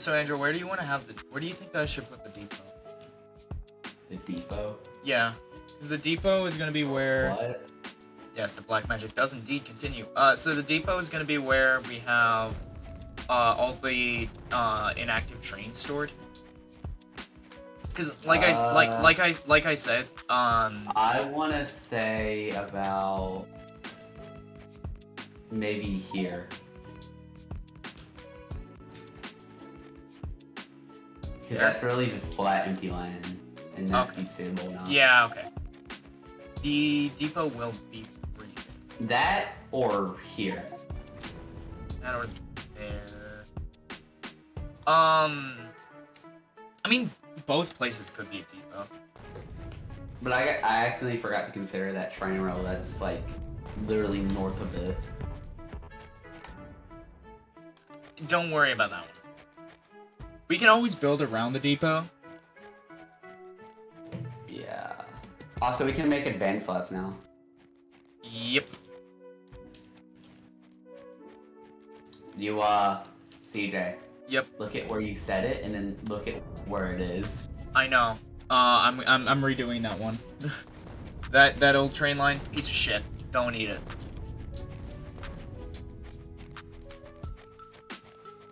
So Andrew, where do you want to have the? Where do you think I should put the depot? The depot. Yeah, because the depot is gonna be where. What? Yes, the black magic does indeed continue. Uh, so the depot is gonna be where we have uh, all the uh, inactive trains stored. Because like I like Uh. like I like I said, um, I want to say about maybe here. Because that's really just flat, empty land, and that Okay. be suitable enough. yeah, okay. The depot will be free. That or here. That or there. Um, I mean, both places could be a depot. But I, I accidentally forgot to consider that train rail that's like literally north of it. Don't worry about that one. We can always build around the depot. Yeah. Also, we can make advanced labs now. Yep. You, uh, CJ, Yep. look at where you said it and then look at where it is. I know. Uh, I'm I'm, I'm redoing that one. [LAUGHS] That that old train line, piece of shit. Don't eat it.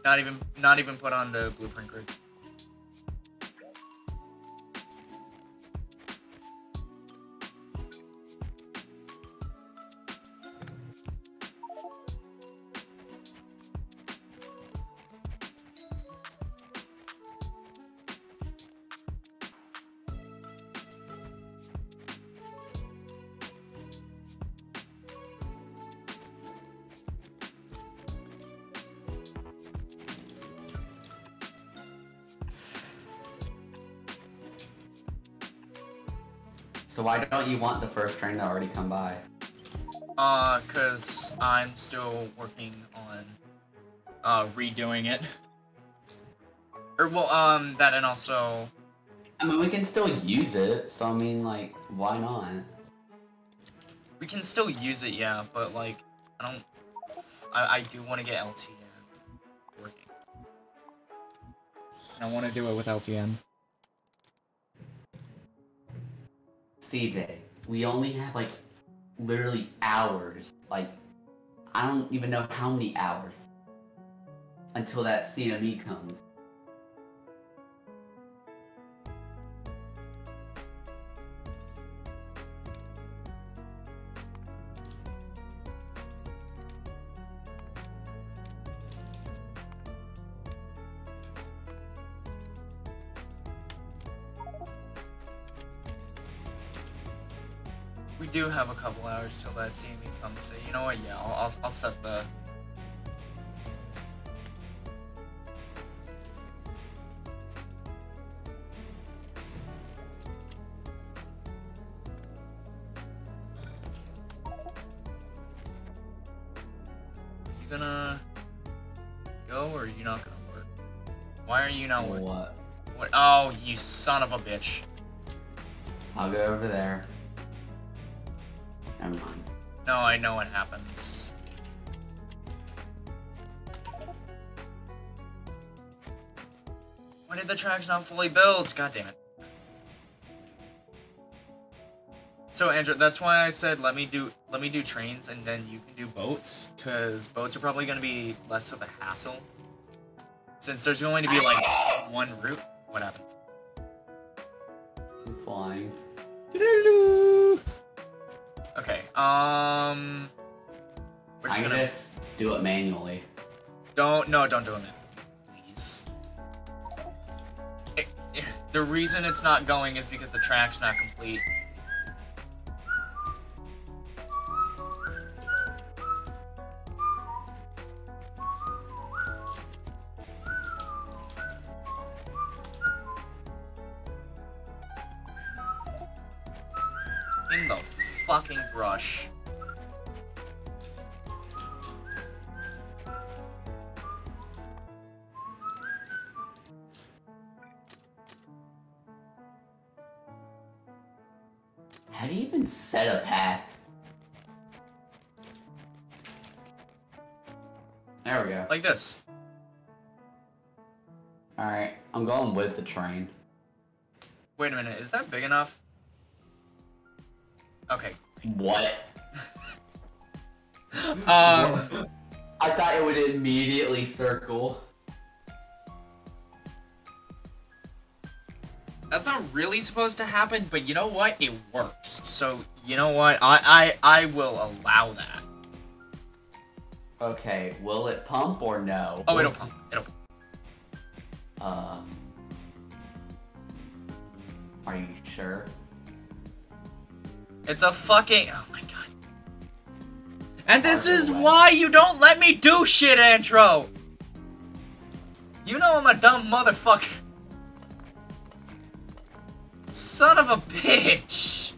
Not even not even put on the blueprint grid. You want the first train to already come by? Uh, cause I'm still working on uh redoing it. Or well, um, that and also I mean, we can still use it, so I mean, like, why not? we can still use it, yeah, but like I don't. I I do want to get LTN working. And I want to do it with LTN. CJ, we only have like literally hours. Like, I don't even know how many hours until that CME comes. Have a couple hours till that CME comes. So you know what? Yeah, I'll I'll, I'll set the. You gonna go or are you not gonna work? Why are you not working? What? What? Oh, you son of a bitch! I'll go over there. Know what happens. Why did the track's not fully built? God damn it. So Andrew, that's why I said let me do let me do trains and then you can do boats, because boats are probably gonna be less of a hassle. Since there's going to be like one route. What happened? I'm flying. Um we're just I gonna just do it manually. Don't no, don't do it, man. Please. It- it- [LAUGHS] the reason it's not going is because the track's not complete. With the train. Wait a minute, is that big enough? Okay. What? [LAUGHS] Um, [LAUGHS] I thought it would immediately circle. that's not really supposed to happen, but you know what? It works. So you know what? I I I will allow that. Okay, will it pump or no? Oh, it'll pump. It'll. Pump. Uh. Are you sure? It's a fucking. Oh my god. And this Hard is way. why you don't let me do shit, Andro. You know I'm a dumb motherfucker. Son of a bitch.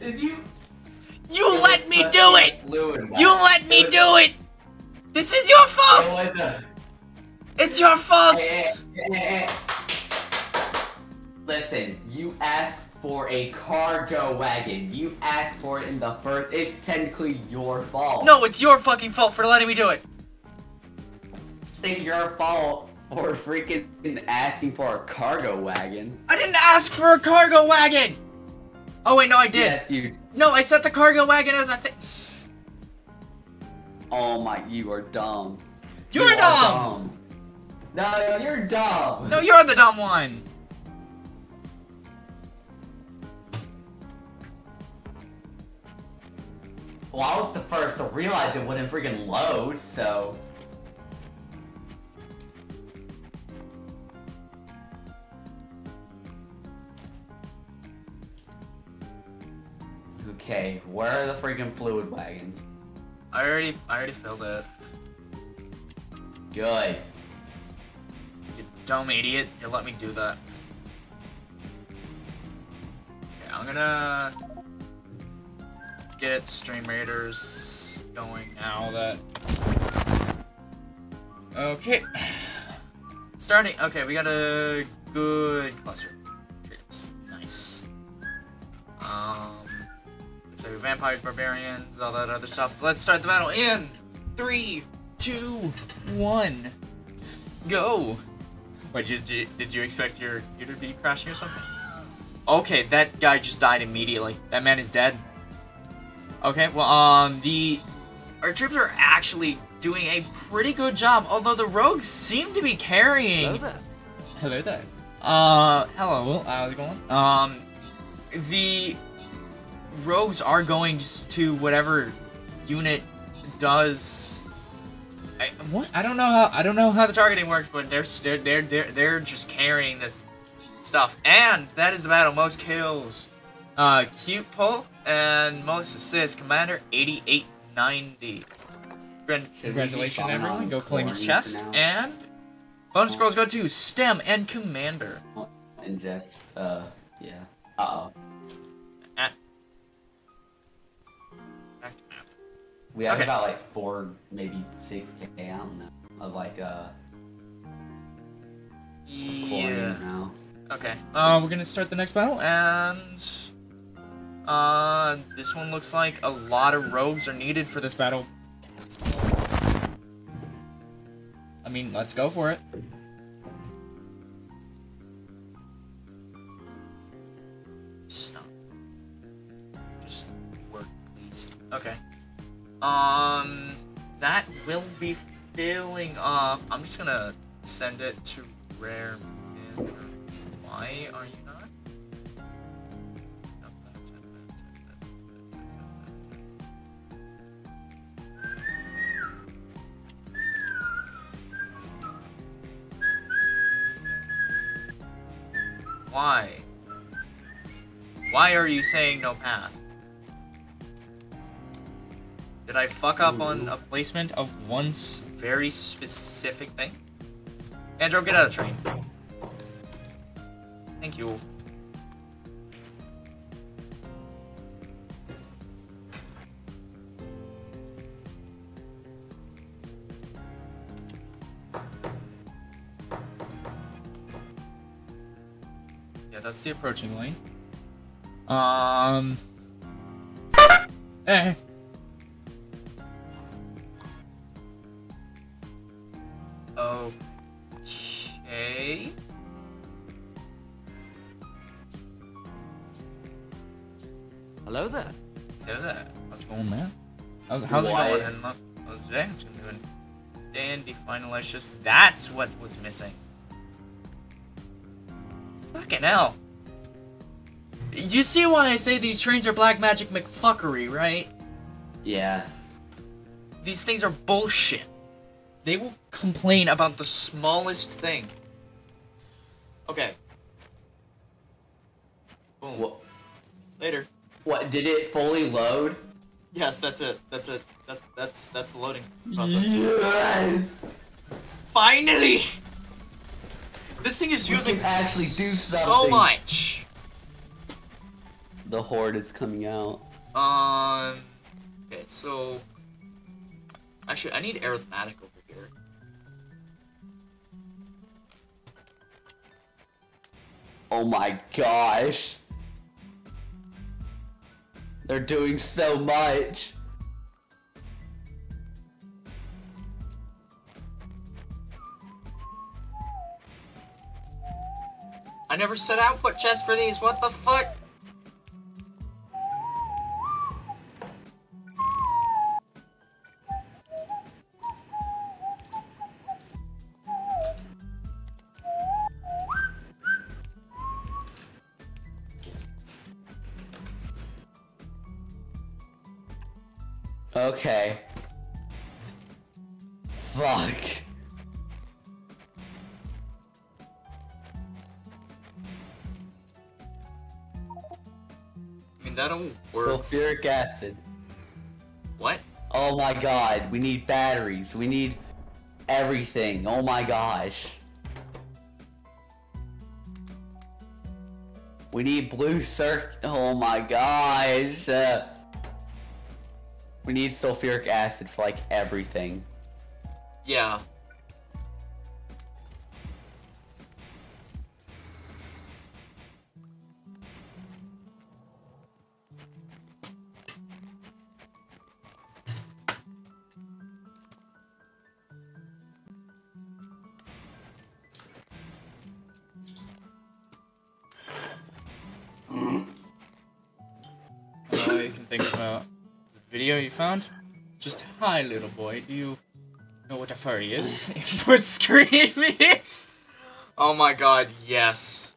Did you? You let me do it. You let me do it. This is your fault. It's your fault. Listen, you asked for a cargo wagon. You asked for it in the first. It's technically your fault. No, it's your fucking fault for letting me do it. It's your fault for freaking asking for a cargo wagon. I didn't ask for a cargo wagon. Oh wait, no, I did. Yes, you. No, I set the cargo wagon as a thing. Oh my, you are dumb. You're You are dumb. No, you're dumb. No, you're the dumb one. Well, I was the first to realize it wouldn't freaking load, so. Okay, where are the freaking fluid wagons? I already, I already filled it. Good. You dumb idiot. You let me do that. Okay, I'm gonna get Stream Raiders going now that. Okay. Starting. Okay, we got a good cluster. Nice. Um. So vampires, barbarians, all that other stuff. Let's start the battle in three, two, one. Go. Wait, did you, did you expect your computer to be crashing or something? Okay, that guy just died immediately. That man is dead. Okay, well, um, the our troops are actually doing a pretty good job, although the rogues seem to be carrying. Hello there. Hello there. Uh, hello. How's it going? Um, the rogues are going just to whatever unit does. I, what? I don't know how. I don't know how the targeting works, but they're they're they're they're, they're just carrying this stuff, and that is the battle. Most kills, uh, cute pull, and most assists. Commander eighty eight ninety. Congratulations, everyone. Go claim your chest, and bonus scrolls go to STEM and Commander. And just, uh, yeah. Uh oh. Back to map. We have Okay. about like four, maybe six K, I don't know, of like, uh, Yeah. now. Okay. Uh, we're gonna start the next battle, and uh, this one looks like a lot of rogues are needed for this battle. I mean, let's go for it. Stop. Just work, please. Okay. Um, that will be filling up. I'm just gonna send it to rare. Min. Why are you not? You saying no path? Did I fuck up on a placement of one very specific thing? Andrew, get out of train. Thank you. Yeah, that's the approaching lane. Um. Eh. Okay. Hello there. Hello there. How's it going, man? How's, how's it going? How's today? It's going to be a dandy finalicious. That's what was missing. Fucking hell. You see why I say these trains are black magic McFuckery, right? Yes. These things are bullshit. They will complain about the smallest thing. Okay. Boom. What? Later. What? Did it fully load? Yes, that's it. That's it. That, that's that's the loading process. Yes. Finally! This thing is We using actually do so much. The horde is coming out. Um. Okay, so. Actually, I need arithmetic over here. Oh my gosh. They're doing so much. I never set output chest for these. What the fuck? Sulfuric acid. what? Oh my god, we need batteries. We need everything. Oh my gosh. We need blue circ. Oh my gosh. Uh, we need sulfuric acid for like everything. Yeah. Hi, little boy. Do you know what a furry is? [LAUGHS] Input screaming. Oh my god, yes.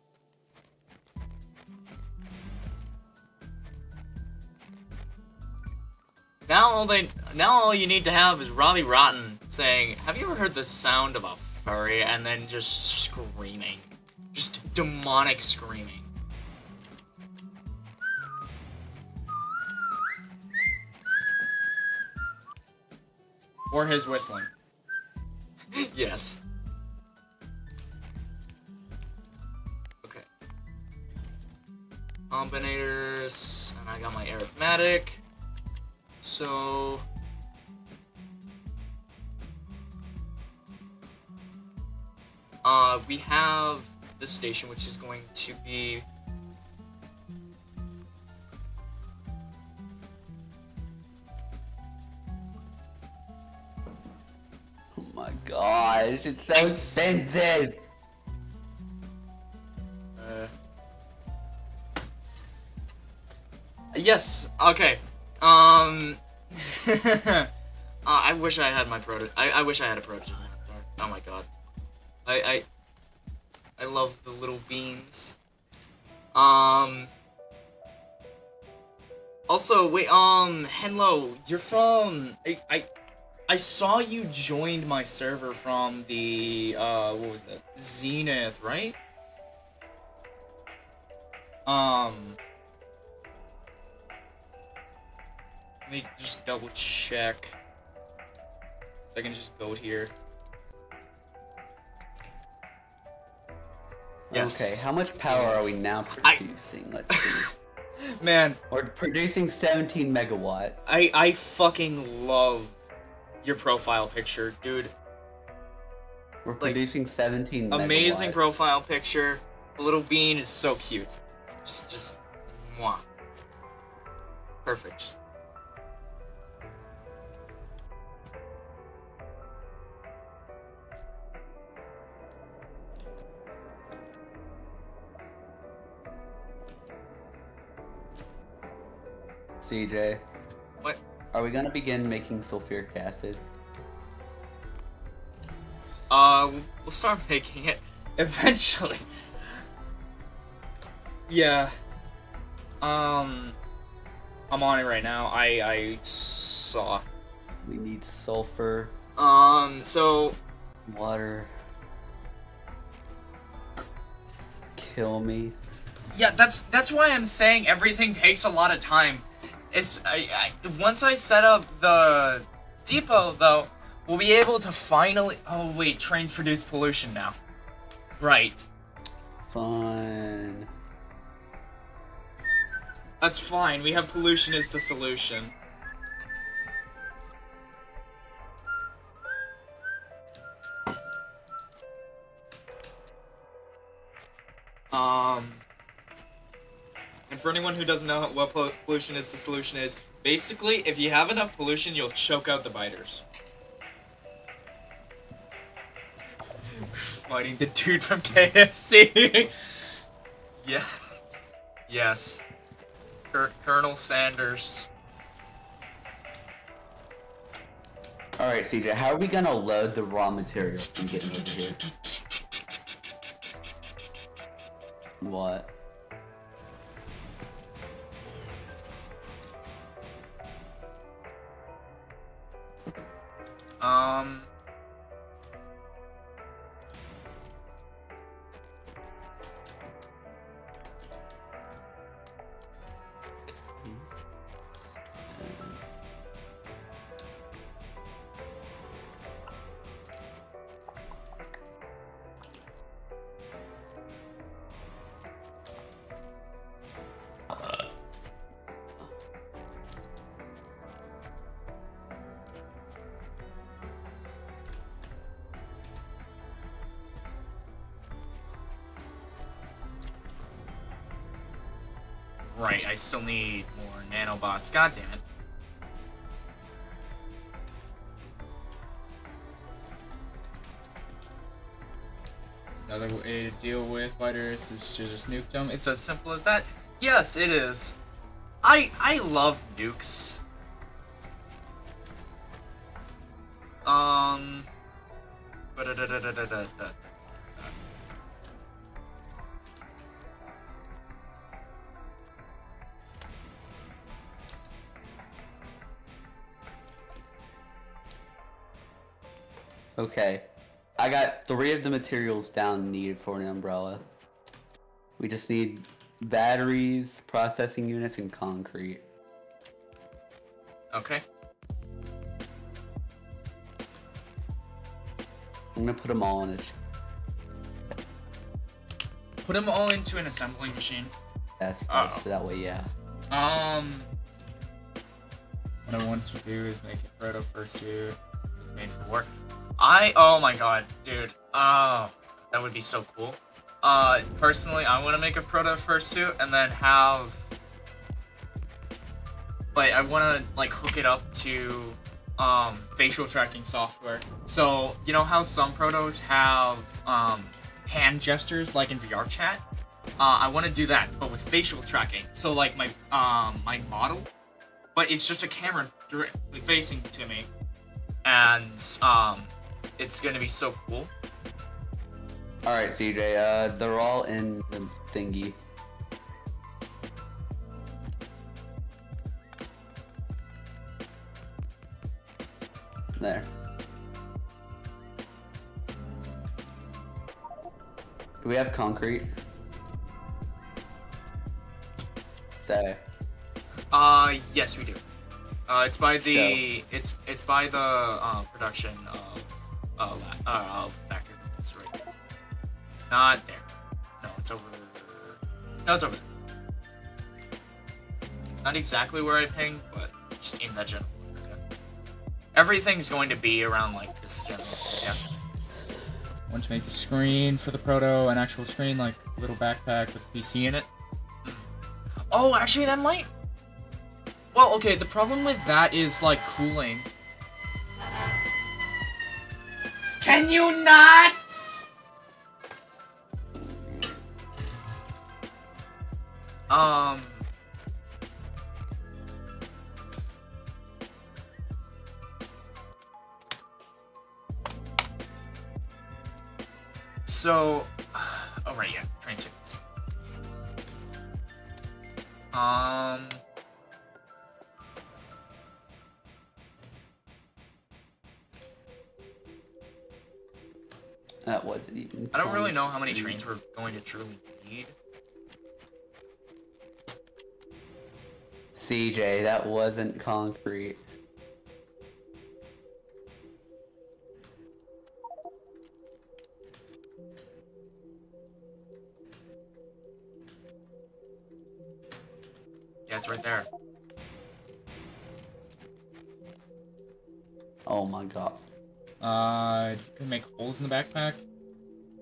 Now all they now all you need to have is Robbie Rotten saying, "Have you ever heard the sound of a furry?" and then just screaming. Just demonic screaming. Or his whistling. [LAUGHS] yes. Okay. Combinators, and I got my arithmetic. So. Uh, we have this station, which is going to be. Gosh, it's so expensive. Uh, yes. Okay. Um. [LAUGHS] uh, I wish I had my proto. I, I wish I had a prototype. Oh my god. I I. I love the little beans. Um. Also, wait. Um, Henlo, you're from. I, I I saw you joined my server from the uh what was that? Zenith, right? Um Let me just double check. So I can just go here. Yes. Okay, how much power are we Yes. now I- producing? Let's see. [LAUGHS] Man, We're producing 17 megawatts. I I fucking love your profile picture, dude. We're producing 17 Amazing megawatts. profile picture. The little bean is so cute. Just just mwah. Perfect. CJ? Are we gonna begin making sulfuric acid? Uh, we'll start making it. [LAUGHS] Eventually. Yeah. Um, I'm on it right now. I I saw. We need sulfur, Um, so water. Kill me. yeah, that's that's why I'm saying everything takes a lot of time. It's I, I once I set up the depot though, we'll be able to finally. Oh wait, trains produce pollution now. Right. Fine. That's fine. We have pollution as the solution. For anyone who doesn't know what pollution is, the solution is basically if you have enough pollution, you'll choke out the biters. [LAUGHS] Fighting the dude from KFC. [LAUGHS] yeah. Yes. Cur- Colonel Sanders. All right, CJ. How are we gonna load the raw material and get over here? What? Um. I still need more nanobots. God damn it. Another way to deal with biters is to just nuke them. It's as simple as that. Yes, it is. I I love nukes. Okay. I got three of the materials down needed for an umbrella. We just need batteries, processing units, and concrete. Okay. I'm gonna put them all in a Put them all into an assembling machine. chest, Oh. so that way, yeah. Um, what I want to do is make a proto fursuit. It's made for war. I oh my god, dude. Oh, that would be so cool. Uh, personally, I want to make a proto fursuit and then have. Like, I want to like hook it up to um facial tracking software. So you know how some protos have um hand gestures like in VR chat. Uh, I want to do that, but with facial tracking. So like my um my model, but it's just a camera directly facing to me, and um, it's gonna be so cool. Alright, CJ, uh, they're all in the thingy. There. Do we have concrete? Say. Uh, yes, we do. Uh, it's by the it's it's by the uh, production of la- uh of factory it's right. Not there. No, it's over. No, it's over there. Not exactly where I ping, but just in that general area. Everything's going to be around like this general. Yeah. want to make the screen for the proto an actual screen, like a little backpack with a PC in it. Oh, actually, that might. Well, okay, the problem with that is like cooling. Can you not? Um. So, [SIGHS] oh right, yeah, train. Um. That wasn't even. I don't really know how many trains we're going to truly need. CJ, that wasn't concrete. Yeah, it's right there. Oh my god. Uh, can make holes in the backpack.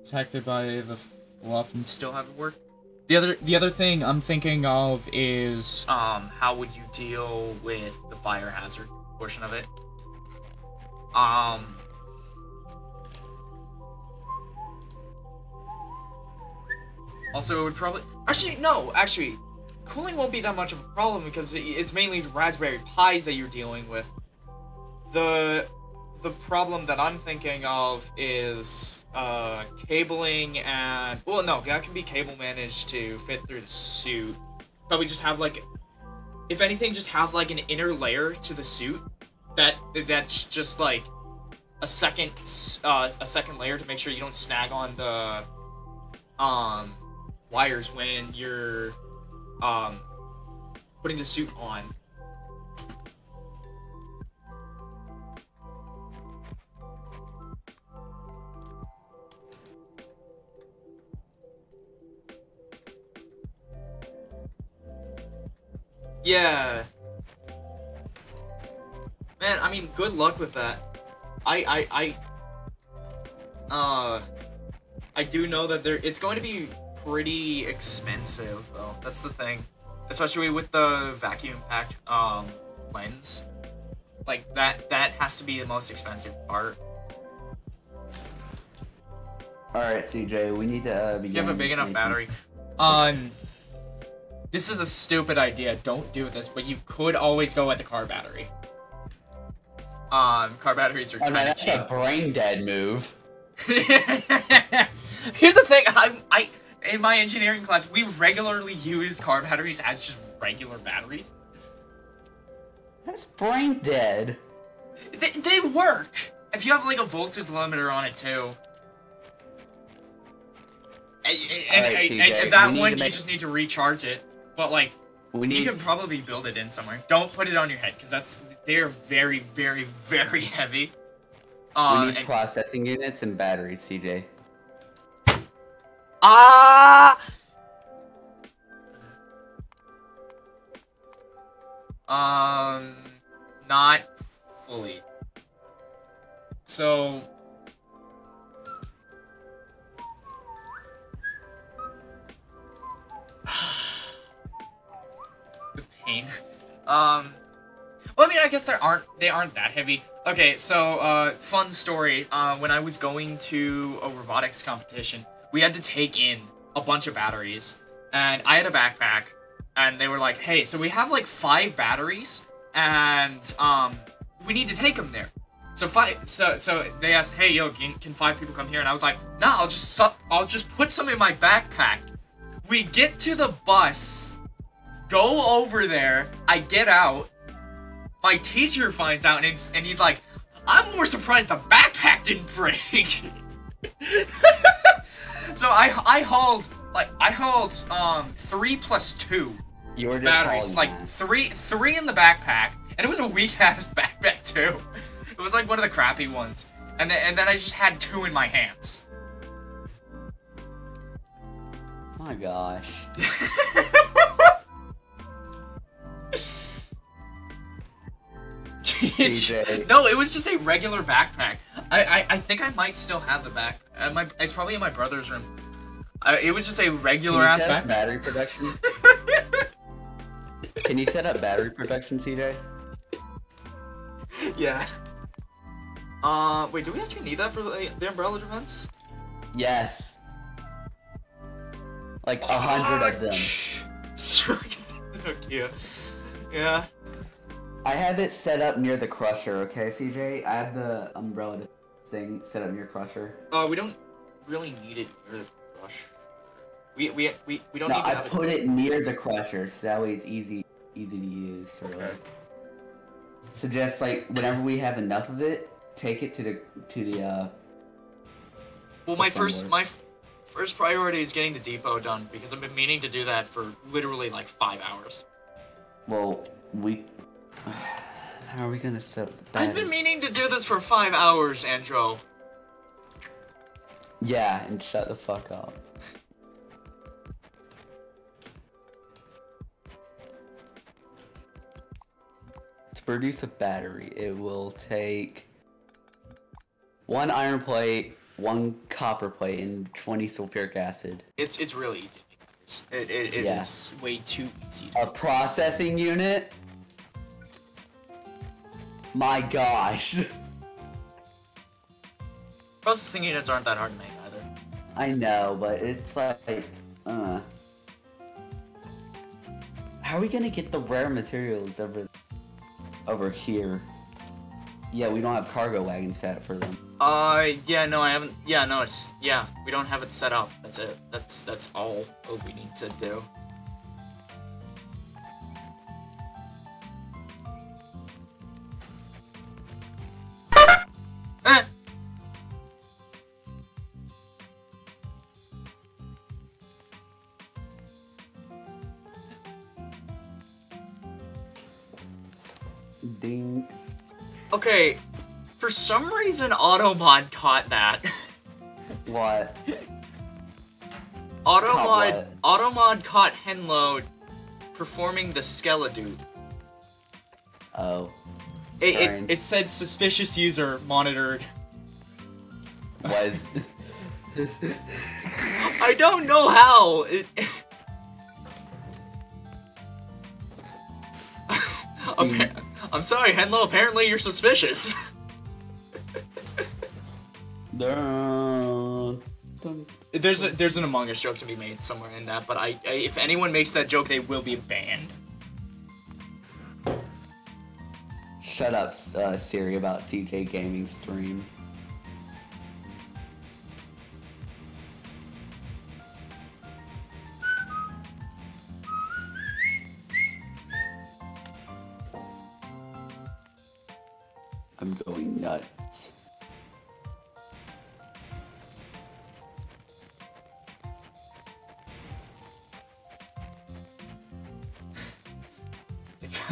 Protected by the fluff and Still have it work. The other, the other thing I'm thinking of is Um, how would you deal with the fire hazard portion of it? Um. Also, it would probably. Actually, no. Actually, cooling won't be that much of a problem because it's mainly Raspberry Pis that you're dealing with. The the problem that I'm thinking of is uh, cabling and well, no, that can be cable managed to fit through the suit. Probably just have like, if anything, just have like an inner layer to the suit that that's just like a second uh, a second layer to make sure you don't snag on the um wires when you're um putting the suit on. Yeah. Man, I mean, good luck with that. I, I, I, uh, I do know that there, it's going to be pretty expensive, though. That's the thing. Especially with the vacuum packed, um, lens. Like, that, that has to be the most expensive part. Alright, CJ, we need to uh, begin. If you have a big enough battery. um. This is a stupid idea. Don't do this, but you could always go with the car battery. Um, car batteries are Oh kind of that's cheap. a brain dead move. [LAUGHS] Here's the thing, I, I, in my engineering class, we regularly use car batteries as just regular batteries. That's brain dead. They, they work! If you have like a voltage limiter on it too. And, and, Alright, and- and that one, you just need to recharge it. But like, We you can probably build it in somewhere. Don't put it on your head, because that's, they're very, very, [LAUGHS] very heavy. we Um, need and- processing units and batteries, CJ. Ah! Um, not fully. So. [SIGHS] pain. Um. Well, I mean, I guess there aren't they aren't that heavy. Okay, so uh, fun story. Uh, when I was going to a robotics competition, we had to take in a bunch of batteries, and I had a backpack, and they were like, "Hey, so we have like five batteries, and um, we need to take them there." So five. So so they asked, "Hey, yo, can, can five people come here?" And I was like, "Nah, I'll just I'll just put some in my backpack." We get to the bus, go over there. I get out. My teacher finds out, and, it's, and he's like, "I'm more surprised the backpack didn't break." [LAUGHS] so I I hauled like I hauled um three plus two You were batteries, like that. three three in the backpack, and it was a weak ass [LAUGHS] backpack too. It was like one of the crappy ones, and then and then I just had two in my hands. my gosh. [LAUGHS] [LAUGHS] No, it was just a regular backpack. I, I I think I might still have the back. Uh, my it's probably in my brother's room. Uh, it was just a regular ass backpack. battery production? [LAUGHS] Can you set up battery production, CJ? Yeah. Uh, wait, do we actually need that for the, the umbrella defense? Yes. Like a hundred of them. [LAUGHS] Yeah. Yeah. I have it set up near the crusher, okay, CJ? I have the umbrella thing set up near crusher. Uh, we don't. really need it near the crusher. We we we, we don't No, need to I have put it near the crusher, so that way it's easy easy to use. So, Okay. like, so just like whenever we have enough of it, take it to the to the uh Well, my first work. my f- first priority is getting the depot done because I've been meaning to do that for literally like five hours. Well we how are we gonna set the I've been meaning to do this for five hours, Andro. Yeah, and shut the fuck up. To produce a battery, it will take one iron plate, one copper plate, and 20 sulfuric acid. It's it's really easy. It it, it Yeah. is way too easy. To A processing unit? My gosh. Processing units aren't that hard to make either. I know, but it's like, uh. How are we gonna get the rare materials over, over here? Yeah, we don't have cargo wagons set for them. Uh, yeah, no, I haven't. Yeah, no, it's yeah, we don't have it set up. That's it. That's that's all what we need to do. Eh. Ding. Okay, for some reason, Automod caught that. What? Automod, what? Automod caught Henlo performing the Skeledude. Oh. It, it, it said suspicious user monitored. Was. [LAUGHS] I don't know how. It... [LAUGHS] Appa- hmm. I'm sorry, Henlo. Apparently, you're suspicious. [LAUGHS] Dun, dun. There's a, there's an Among Us joke to be made somewhere in that, but I, I if anyone makes that joke, they will be banned. Shut up, uh, Siri, about CJ Gaming stream.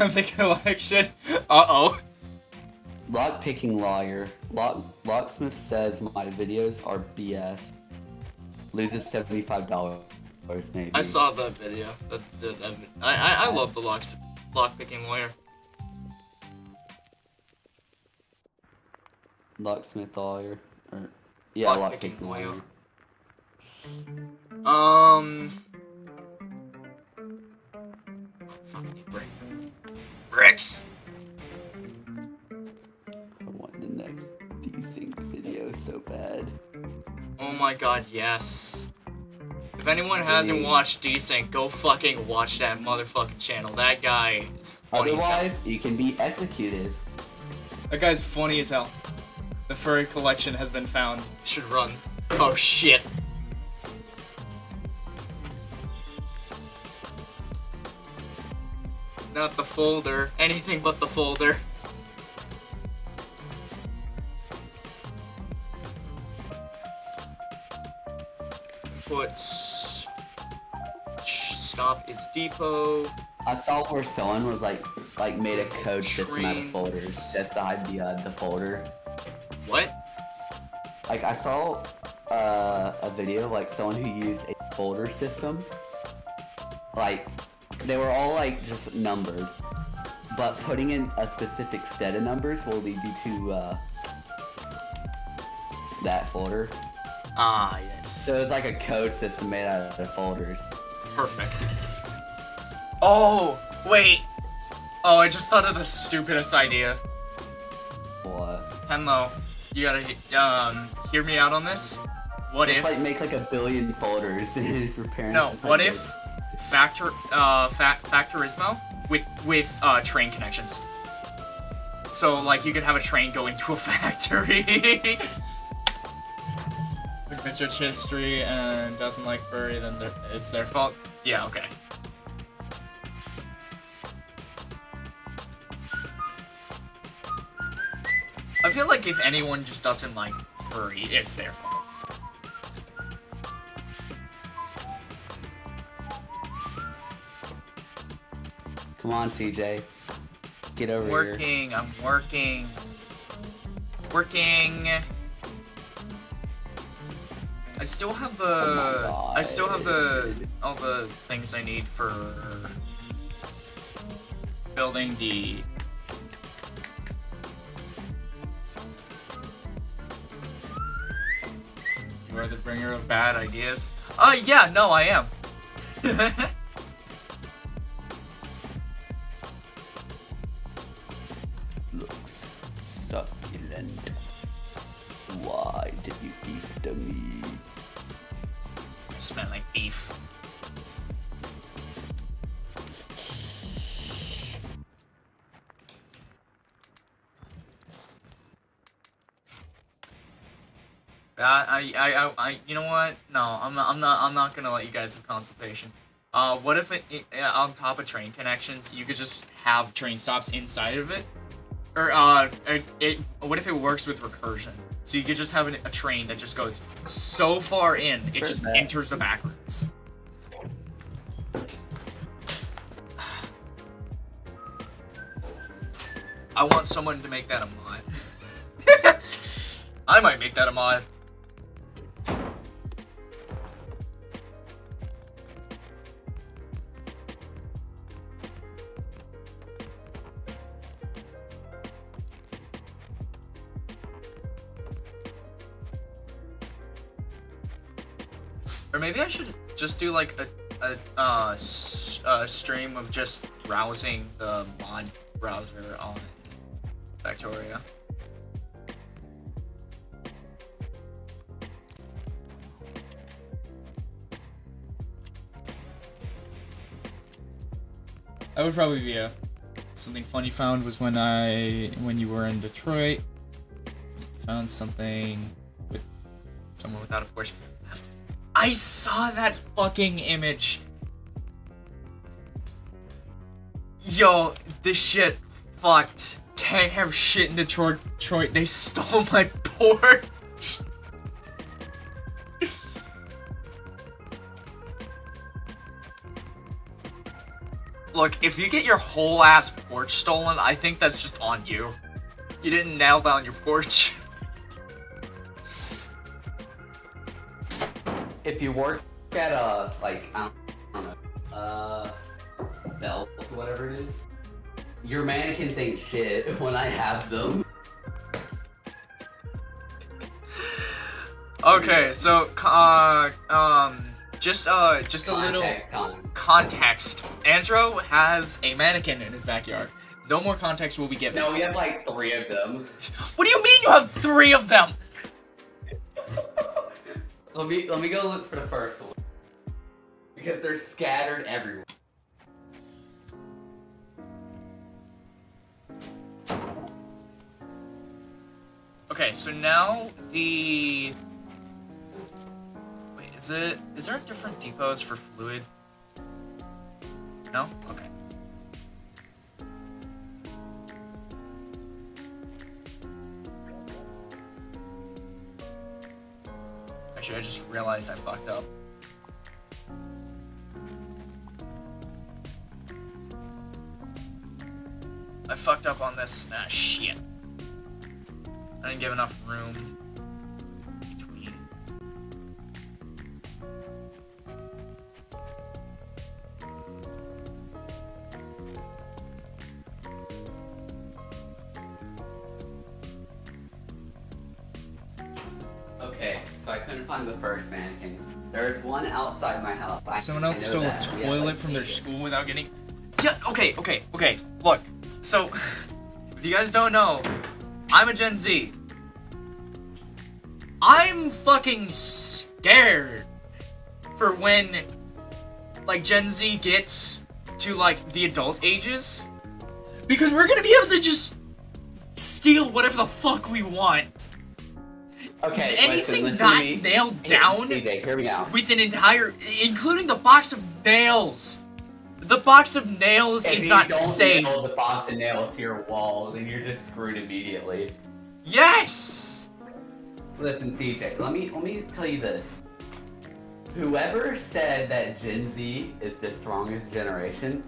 The collection. Uh oh. Lock picking lawyer. Lock locksmith says my videos are BS. Loses seventy five dollars maybe. I saw the video. The, the, the, I, I I love the lock picking lawyer. locksmith lawyer. Or yeah, Lockpicking lawyer. lawyer. Um. Fucking. Bricks. I want the next desync video so bad. Oh my god, yes. If anyone hasn't Really? watched Desync, go fucking watch that motherfucking channel. That guy is funny as hell. Otherwise, you can be executed. That guy's funny as hell. The furry collection has been found. Should run. Oh shit. Folder. Anything but the folder. Put stop its depot. I saw where someone was like, like made a code system out of folders just to hide the uh, the folder. What? Like I saw uh, a video of like someone who used a folder system. Like they were all like just numbered, but putting in a specific set of numbers will lead you to uh, that folder. Ah, yes. So it's like a code system made out of the folders. Perfect. Oh, wait. Oh, I just thought of the stupidest idea. What? Henlo, you gotta um hear me out on this. What Just if like make like a billion folders [LAUGHS] if your parents. no? What like, if factor uh fa- Factorissimo with with uh train connections? So like you could have a train going to a [LAUGHS] factory. research history and doesn't like furry, then it's their fault. Yeah, okay. I feel like if anyone just doesn't like furry, it's their fault. Come on, CJ. Get over here. Working, I'm working. Working. I still have the. Oh I still have the all the things I need for building the. You are the bringer of bad ideas. Uh, yeah, no, I am. [LAUGHS] Why did you eat the meat? Smell like beef. I, I, I, I, you know what? No, I'm not, I'm not, I'm not gonna let you guys have consultation. Uh, what if it, it uh, on top of train connections, you could just have train stops inside of it? Or, uh, it, it what if it works with recursion? So you could just have an, a train that just goes so far in, it just that- enters the back rooms. [SIGHS] I want someone to make that a mod. [LAUGHS] I might make that a mod. Maybe I should just do like a, a uh, stream of just browsing the mod browser on Factorio. That would probably be a something funny found was when I when you were in Detroit. Found something with Someone without a Porsche. I saw that fucking image. Yo, this shit fucked. Can't have shit in Detroit. Detroit. They stole [LAUGHS] my porch. Look, if you get your whole ass porch stolen, I think that's just on you. You didn't nail down your porch. If you work at a like I don't, I don't know, uh, whatever it is, your mannequins ain't shit [LAUGHS] when I have them. Okay, so uh, um, just uh, just a little context. Andro has a mannequin in his backyard. No more context will be given. No, we have like three of them. [LAUGHS] What do you mean you have three of them? Let me let me go look for the first one because they're scattered everywhere. Okay, so now the wait, is it is there different depots for fluid? No. Okay. Actually, I just realized I fucked up. I fucked up on this. Ah, shit. I didn't give enough room someone else stole a that. Have, toilet like, from their school without getting. Yeah, okay, okay, okay. Look, so [LAUGHS] if you guys don't know, I'm a Gen Z. I'm fucking scared for when like Gen Z gets to like the adult ages because we're gonna be able to just steal whatever the fuck we want. Okay, anything listen, listen not me. nailed down CJ, hear me out. with an entire, including the box of nails. The box of nails If is not don't safe. nail the box of nails to your wall, then you're just screwed immediately. Yes. Listen, CJ, let me let me tell you this. Whoever said that Gen Z is the strongest generation,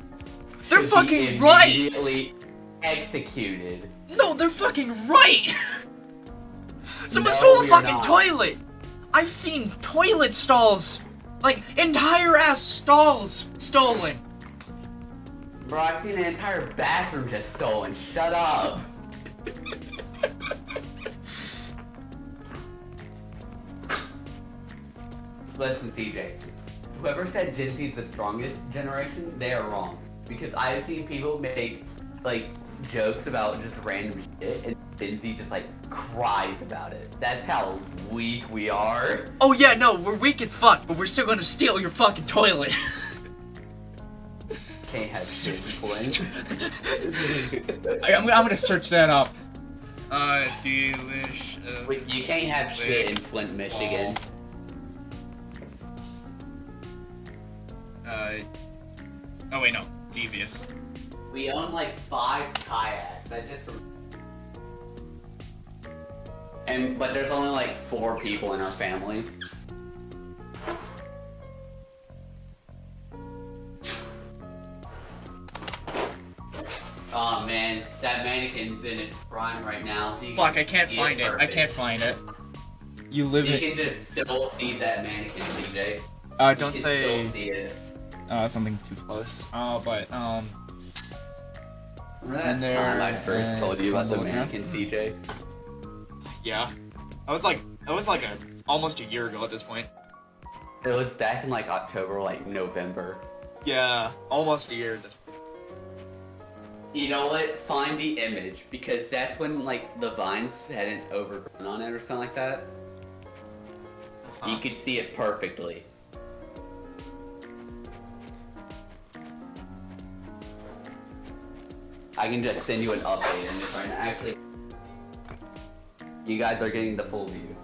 They're fucking right. immediately executed. No, they're fucking right. [LAUGHS] Someone No, stole a fucking not. toilet. I've seen toilet stalls, like entire ass stalls stolen. Bro, I've seen an entire bathroom just stolen. Shut up. Listen, CJ. Whoever said Gen Z is the strongest generation, they are wrong. Because I've seen people make like jokes about just random shit, and Gen just like cries about it. That's how weak we are. Oh yeah, no, we're weak as fuck, but we're still gonna steal your fucking toilet. [LAUGHS] Can't have shit, Flint. I, am I'm gonna search that up. Uh, delicious. Wait, you can't have shit in Flint, Michigan. Uh, oh wait, no, devious. We own like five kayaks. I just. And but there's only like four people in our family. Oh man, that mannequin's in its prime right now. You Fuck, I can't find it. I can't find it. You live You it. can just still see that mannequin, CJ. Uh, don't can say Still see it. uh, something too close. Uh, but um, Remember And that there- time I first told you about the fun looking. mannequin, CJ? Yeah, I was like, that was like a almost a year ago at this point. It was back in like October, like November. Yeah, almost a year at this point. You know what? Find the image because that's when like the vines hadn't overgrown on it or something like that. Uh-huh. You could see it perfectly. I can just send you an update on this right now. Actually, you guys are getting the full view.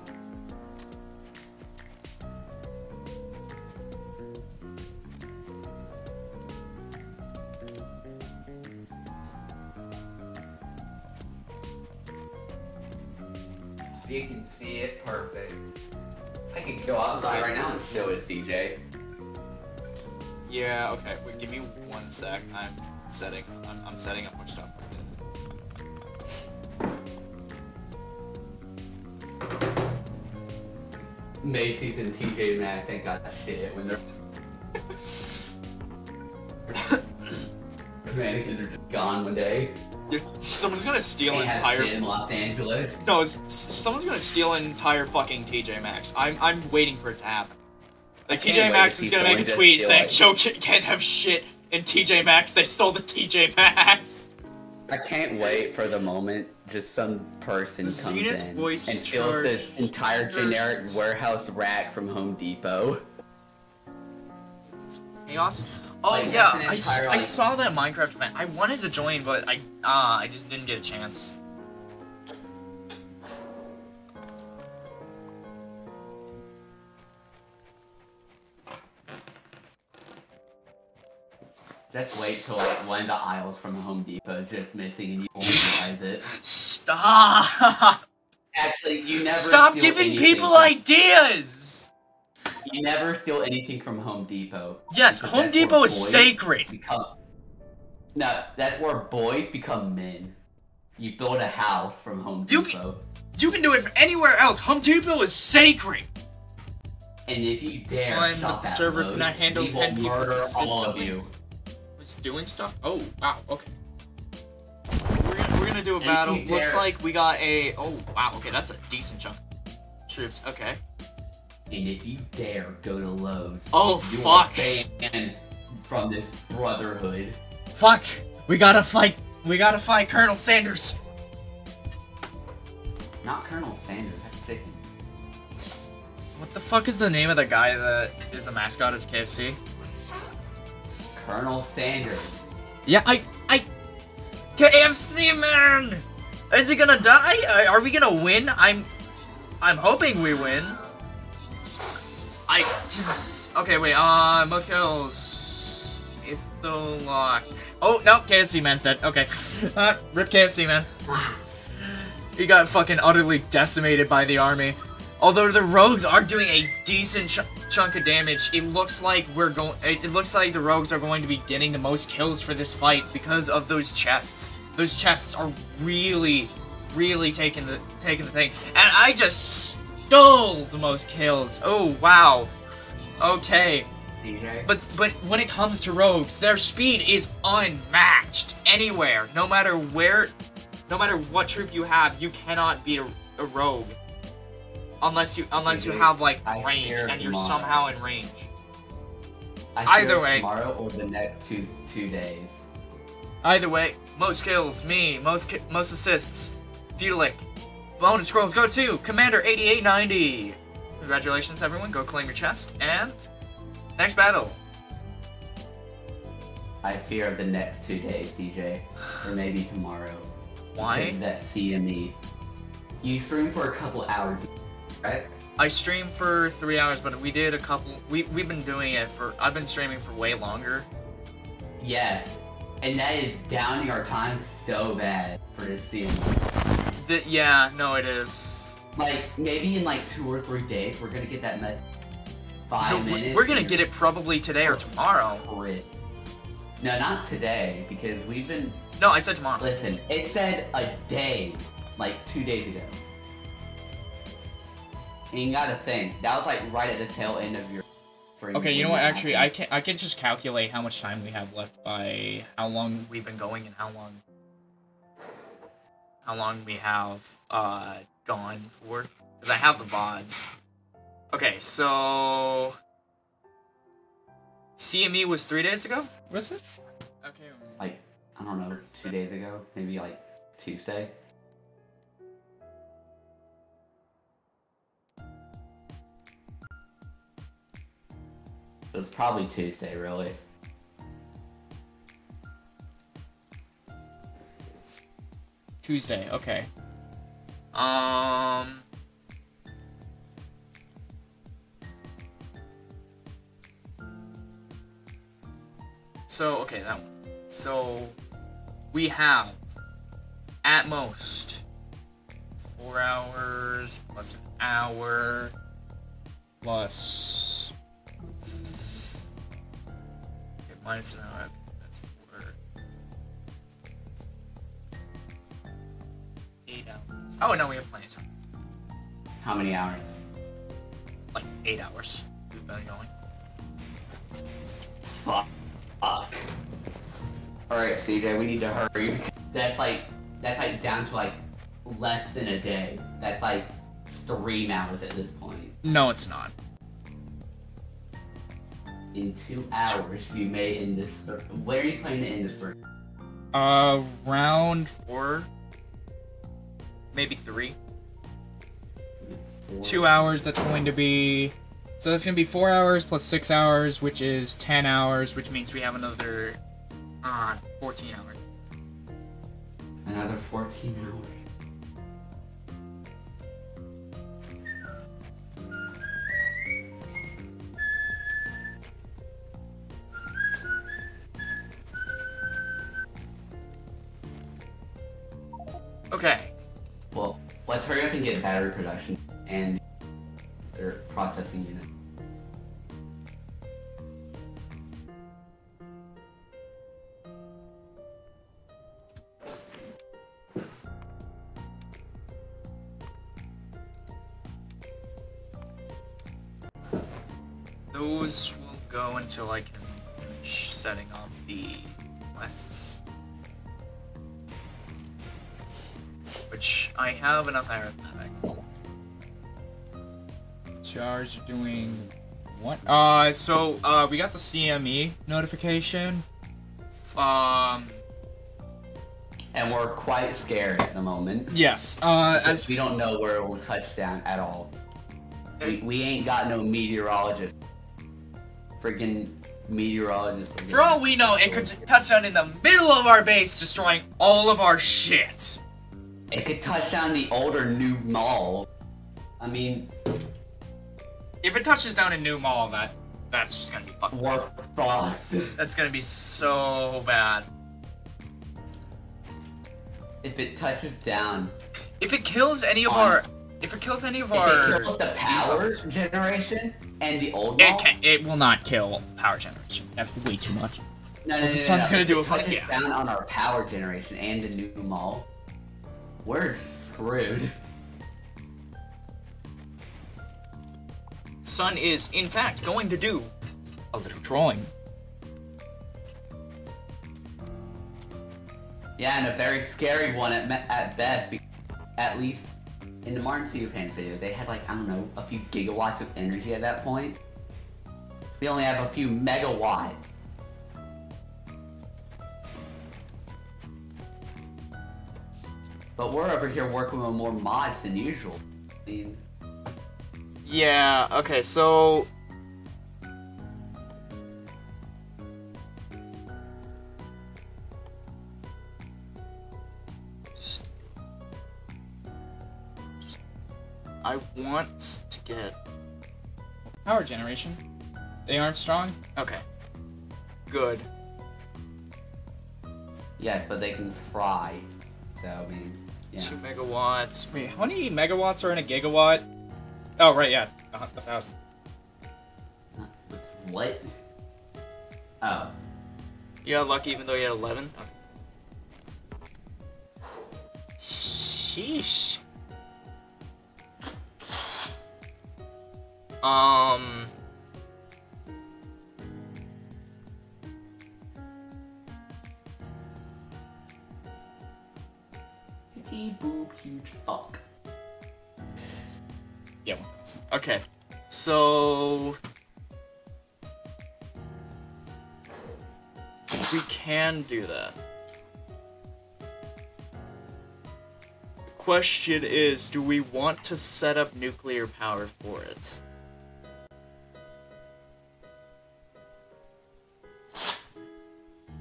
You can see it perfect. I could go outside right now and show it, CJ. Yeah, okay. Wait, give me one sec. I'm setting. I'm, I'm setting up more stuff. Macy's and TJ Maxx ain't got shit when they're. Mannequins are just gone one day. If someone's gonna steal They an entire. in Los Angeles. No, someone's gonna steal an entire fucking TJ Maxx. I'm I'm waiting for it to happen. Like TJ Maxx is gonna make a tweet saying. "Yo, can't have shit in TJ Maxx. They stole the TJ Maxx." I can't wait for the moment just some person The comes in voice and steals this entire generic warehouse rack from Home Depot. Chaos. Oh Like, yeah, I, s- entire, I saw that Minecraft event. I wanted to join, but I uh, I just didn't get a chance. Just wait till like one of the aisles from Home Depot is just missing and you [LAUGHS] realize it. Stop! Actually, you never Stop steal giving people from- ideas. You never steal anything from Home Depot. Yes, Home Depot is sacred. Become no, that's where boys become men. You build a house from Home You Depot, You can do it from anywhere else. Home Depot is sacred. and if you dare Fine, shop the server cannot handle we will 10 people murder all of you. It's doing stuff. Oh wow. Okay. We're gonna, we're gonna do a battle. Looks like we got a. Oh wow. Okay, that's a decent chunk. Troops. Okay. And if you dare go to Lowe's, Oh, fuck. banned from this brotherhood. Fuck. We gotta fight. We gotta fight Colonel Sanders. Not Colonel Sanders. That's chicken. What the fuck is the name of the guy that is the mascot of KFC? Colonel Sanders. Yeah, I, I, KFC man. Is he gonna die? Are we gonna win? I'm. I'm hoping we win. I just okay. Wait. Uh, most kills. If the lock. Oh no, KFC man's dead. Okay. Uh, rip KFC man. [LAUGHS] He got fucking utterly decimated by the army. Although the rogues are doing a decent ch chunk of damage, it looks like we're going. It looks like the rogues are going to be getting the most kills for this fight because of those chests. Those chests are really, really taking the taking the thing, and I just stole the most kills. Oh wow. Okay, DJ. but but when it comes to rogues, their speed is unmatched anywhere. No matter where, no matter what troop you have, you cannot beat a, a rogue unless you unless you have like I range and you're tomorrow. somehow in range. I either way. Tomorrow or the next two two days. Either way, most kills, me, most ki- most assists, Felic. Bonus scrolls go to Commander 8890. Congratulations, everyone. Go claim your chest. And next battle. I fear of the next two days, DJ, or maybe tomorrow. Why? That CME. You stream for a couple hours, right? I streamed for three hours, but we did a couple. We we've been doing it for. I've been streaming for way longer. Yes. And that is downing our time so bad for this CME. The, yeah, no, it is. Like maybe in like two or three days, we're gonna get that message. Five No, minutes. we're gonna get it probably today or tomorrow. Chris. No, not today, because we've been. No, I said tomorrow. Listen, it said a day, like two days ago. And you gotta think, that was like right at the tail end of your. Okay, you know what? Actually, I can I can just calculate how much time we have left by how long we've been going and how long how long we have uh gone for. Because I have the vods. Okay, so CME was three days ago. Was it? Okay. Like, I don't know, two days ago, maybe like Tuesday. It was probably Tuesday, really. Tuesday. Okay. Um. So okay, that one. So we have at most four hours plus an hour plus minus an hour. That's four. Eight hours. Oh no, we have plenty of time. How many hours? Like eight hours. We've been going. Fuck. Fuck. Alright, CJ, we need to hurry. That's like, that's like down to like less than a day. That's like three hours at this point. No, it's not. In two hours, you may end this. Where are you playing to end this? stream? Uh, round four, maybe three. Four? Two hours. That's going to be. So that's gonna be four hours plus six hours, which is ten hours, which means we have another, uh, fourteen hours. Another 14 hours. Okay. Well, let's hurry up and get battery production and their processing unit. Those will go until I can finish setting up the quests. Which I have enough arithmetic. Two hours are doing what? Uh, so, uh, we got the CME notification. Um, And we're quite scared at the moment. yes, uh, as we don't know where it will touch down at all. We, we ain't got no meteorologist. Freaking meteorologist. For all we know, it could touch down in the middle of our base, destroying all of our shit. It could touch down the older new mall. I mean, If it touches down in New Mall, that that's just gonna be fucking. work frost. That's gonna be so bad. if it touches down, If it kills any of our, if it kills any of if our, it kills the power generation and the old it mall, can It will not kill power generation. That's way too much. no, no, no, the sun's no. gonna do it a fucking- touches yeah. down on our power generation and the new mall. We're screwed. Sun is, in fact, going to do A little drawing. Yeah, and a very scary one at, at best. At least in the Martin Cedar Pants video, they had like I don't know a few gigawatts of energy at that point. We only have a few megawatts. But we're over here working with more mods than usual. I mean, Yeah, okay, so. I want to get. Power generation. They aren't strong. Okay. Good. yes, but they can fry. So I mean, yeah. 2 megawatts. Wait, how many megawatts are in a gigawatt? Oh right, yeah, a, a thousand. What? Oh, You got lucky even though you had 11? Sheesh. Um. Huge fuck. Yeah. Okay. So. We can do that. The question is do we want to set up nuclear power for it?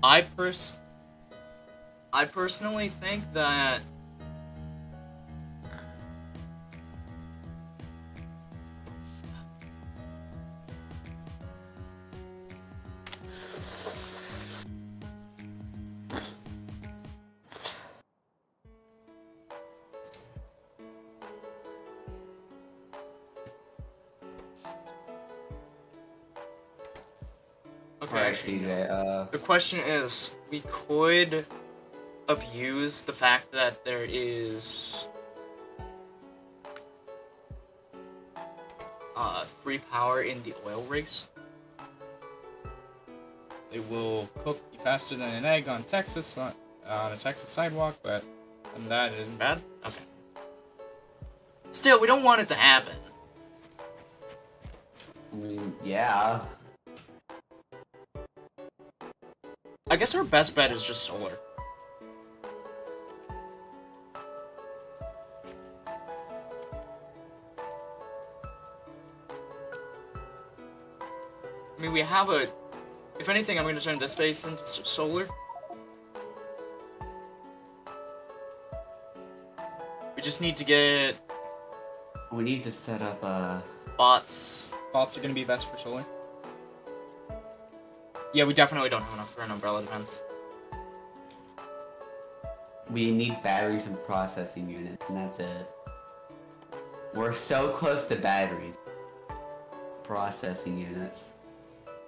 I pers I personally think that question is, we could abuse the fact that there is uh, free power in the oil rigs. They will cook you faster than an egg on Texas on, on a Texas sidewalk, but and that isn't bad. Okay. Still, we don't want it to happen. I mean, yeah. I guess our best bet is just solar. I mean, we have a. If anything, I'm going to turn this base into solar. We just need to get We need to set up uh bots. Bots are gonna be best for solar. Yeah, we definitely don't have enough for an umbrella defense. we need batteries and processing units, and that's it. We're so close to batteries. Processing units.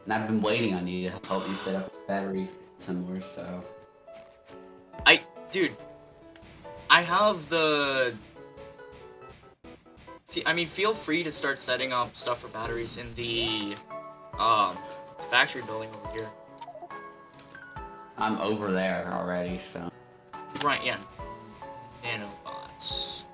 And I've been waiting on you to help me set up a battery somewhere, so I, dude, I have the. I mean, feel free to start setting up stuff for batteries in the um factory building over here. I'm over there already, so Right, yeah. Nanobots.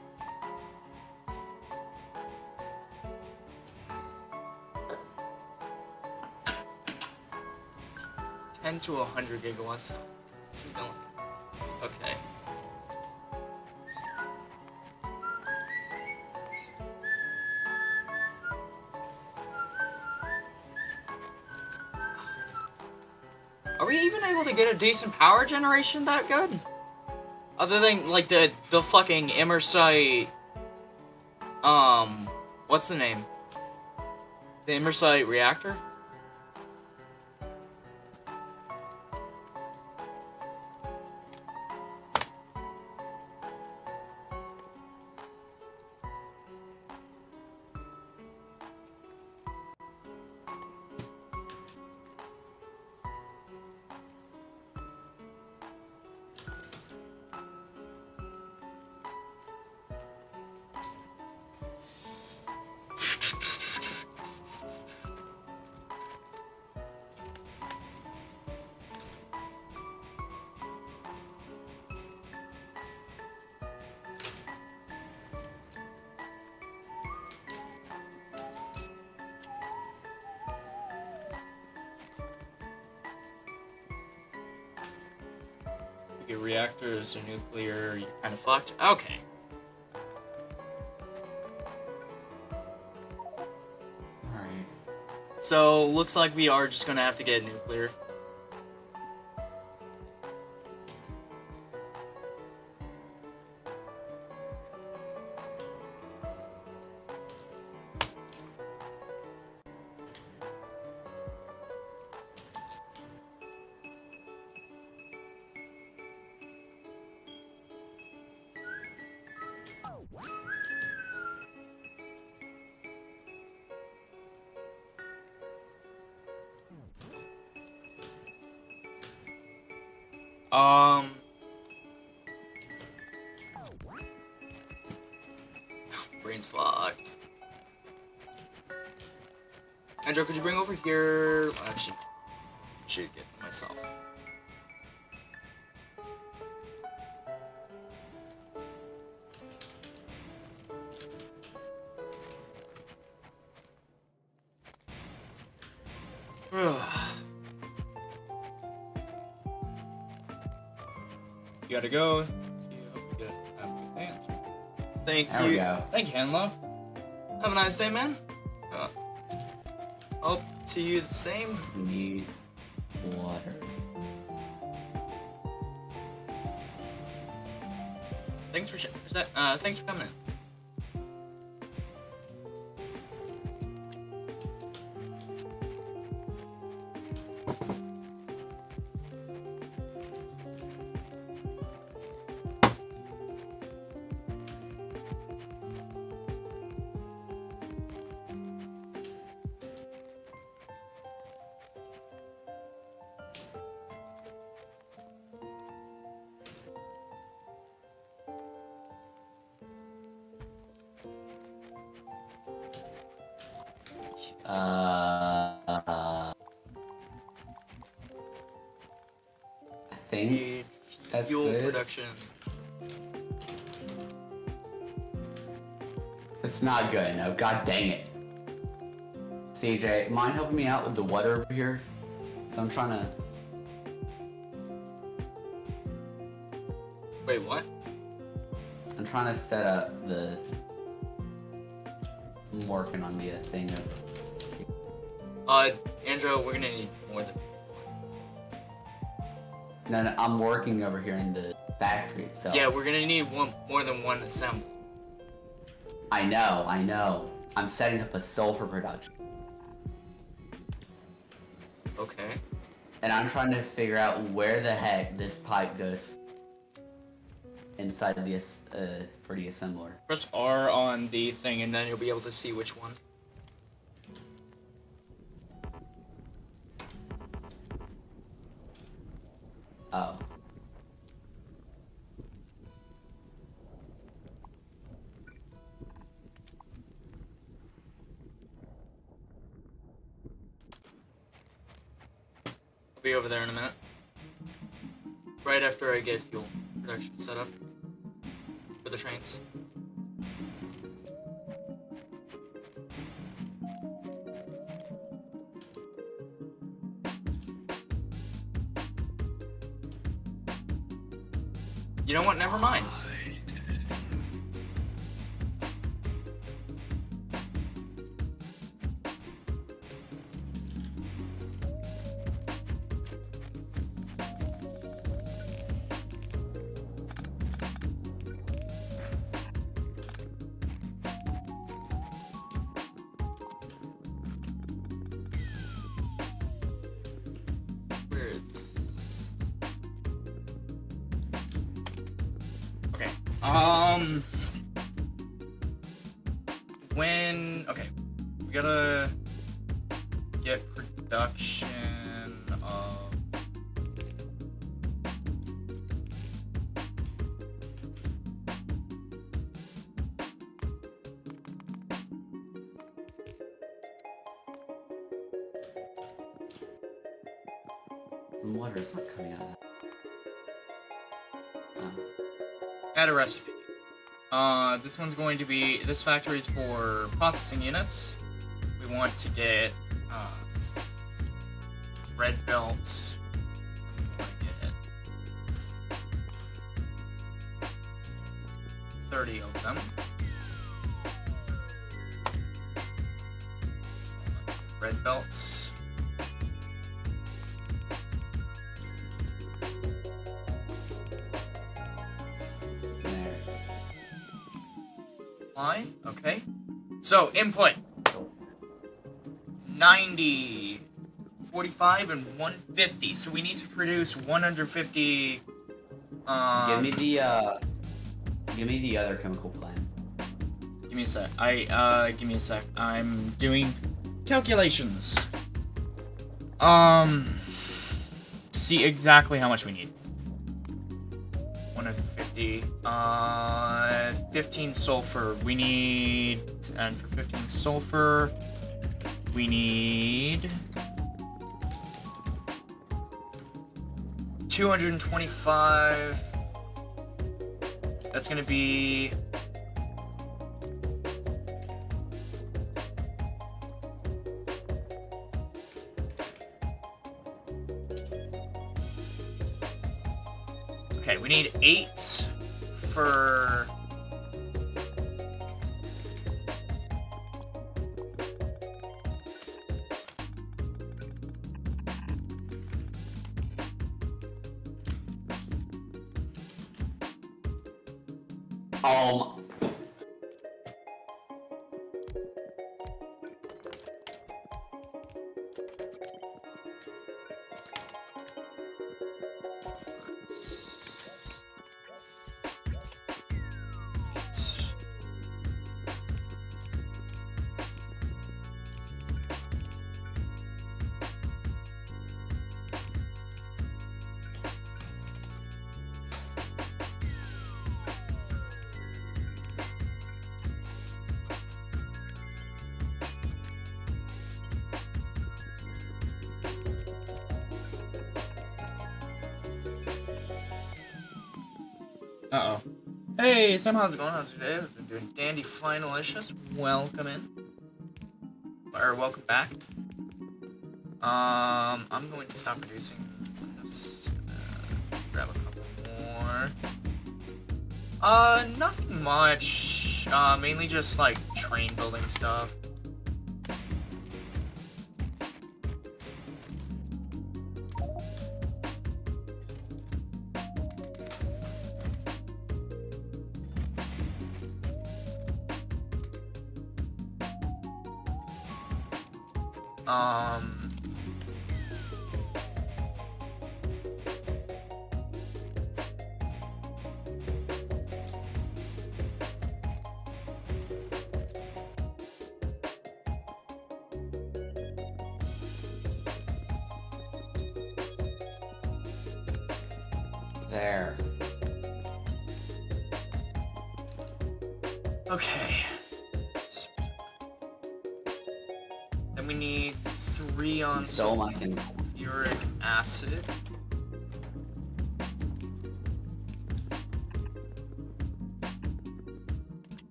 Ten to hundred gigawatts. Okay. Able to get a decent power generation that good? Other than like the the fucking Immersite um, what's the name? The Immersite reactor? Okay. Alright. So, looks like we are just gonna have to get nuclear. You gotta go. You hope you have a good day. Thank There you. we go. Thank you, Hanlo. Have a nice day, man. Uh, hope to you the same. Need water. Thanks for sh- uh, thanks for coming. God dang it. CJ, mind helping me out with the water over here? So I'm trying to. Wait, what? I'm trying to set up the. I'm working on the uh, thing of. Uh, Andrew, we're gonna need more than. No, no, I'm working over here in the factory itself. Yeah, we're gonna need one more than one assembly. I know, I know. I'm setting up a sulfur production. Okay. And I'm trying to figure out where the heck this pipe goes inside of the uh, for the assembler. Press R on the thing, and then you'll be able to see which one. Uh, this one's going to be. This factory is for processing units. We want to get uh, red belts. We want to get thirty of them. So, input 90, 45, and 150. So, we need to produce 150. Um, give me the uh give me the other chemical plant. Give me a sec. I, uh, give me a sec. I'm doing calculations. Um, to see exactly how much we need. 150. Uh, 15 sulfur. We need, and for 15 sulfur, we need 225. That's gonna be Sam, how's it going? How's your day? How's it doing? Dandy Flying Delicious, welcome in. Or welcome back. Um, I'm going to stop producing. Uh, grab a couple more. Uh, nothing much. Uh, mainly just like train building stuff.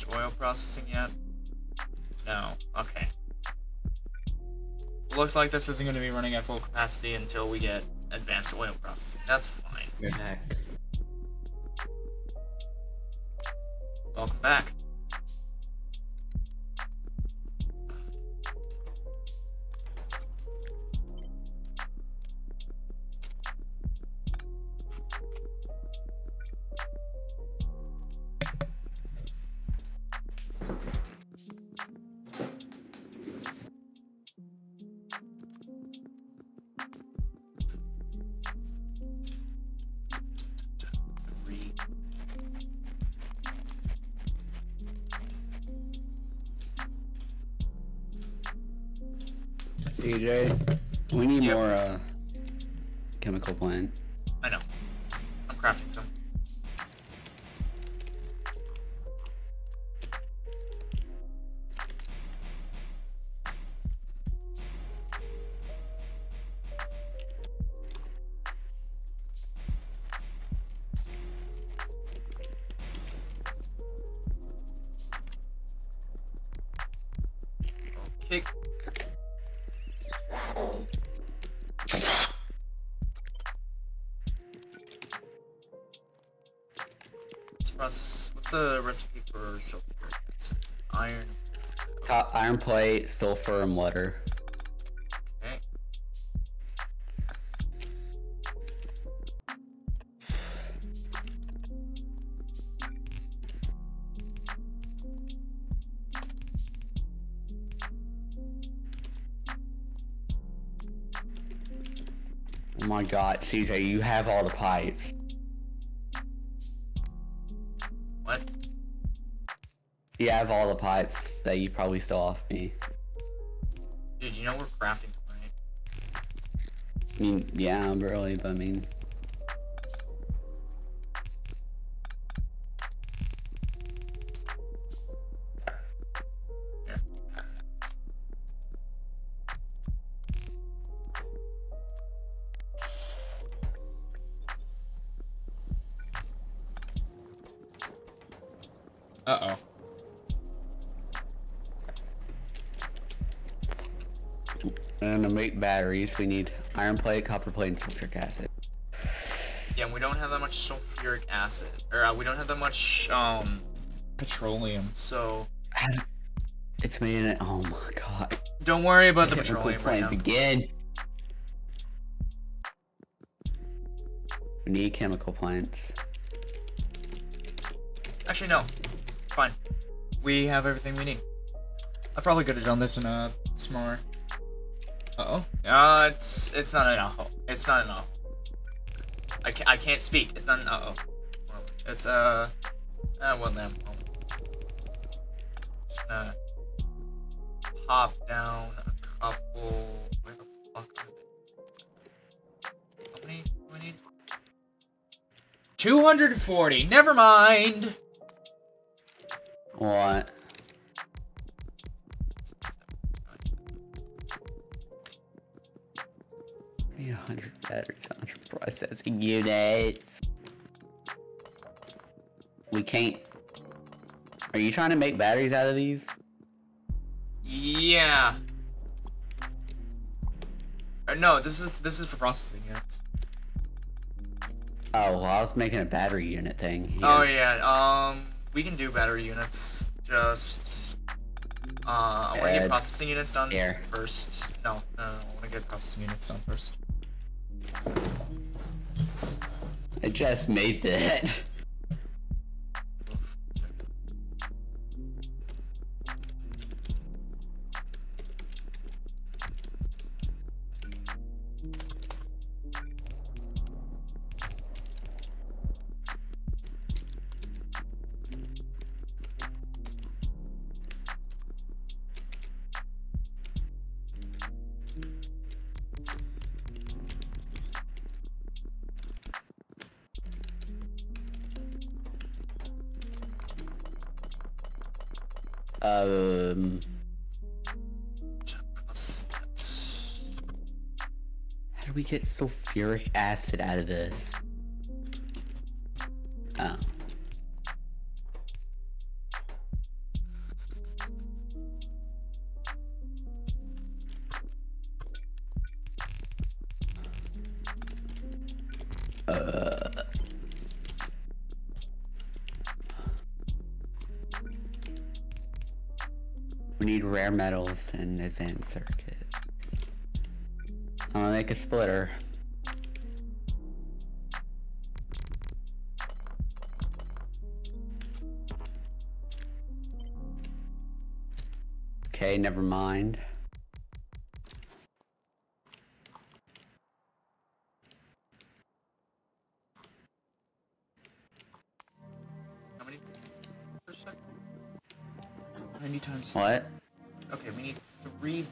Have advanced oil processing yet? No. Okay. Looks like this isn't going to be running at full capacity until we get advanced oil processing. That's fine. Heck. Co- iron plate, sulfur, and water. Oh my god, CJ, you have all the pipes. You have all the pipes that you probably stole off me. Dude, you know we're crafting tonight. I mean, yeah, I'm really, but I mean, batteries, we need iron plate, copper plate, and sulfuric acid. Yeah, we don't have that much sulfuric acid. Or uh, we don't have that much, um, Petroleum. so It's made in it. Oh my god. don't worry about the Chemical petroleum right now. again. We need chemical plants. Actually, no. Fine. We have everything we need. I probably could have done this in a smaller. Uh, it's it's not enough. It's not enough. I can't, I can't speak. It's not an uh oh. It's uh, uh well then. Just gonna pop down a couple. Where the fuck are they? How many do we need? 240. Never mind. Can't. Are you trying to make batteries out of these? Yeah. No, this is this is for processing units. Oh, well, I was making a battery unit thing. Oh yeah, um, we can do battery units. Just, uh, I want to get processing units done here. first. No, no, no, I want to get processing units done first. I just made that. [LAUGHS] get sulfuric acid out of this? Oh. We need rare metals and advanced circuits. Gonna make a splitter. Okay, never mind. How many per second? 90 times. What? Okay, we need three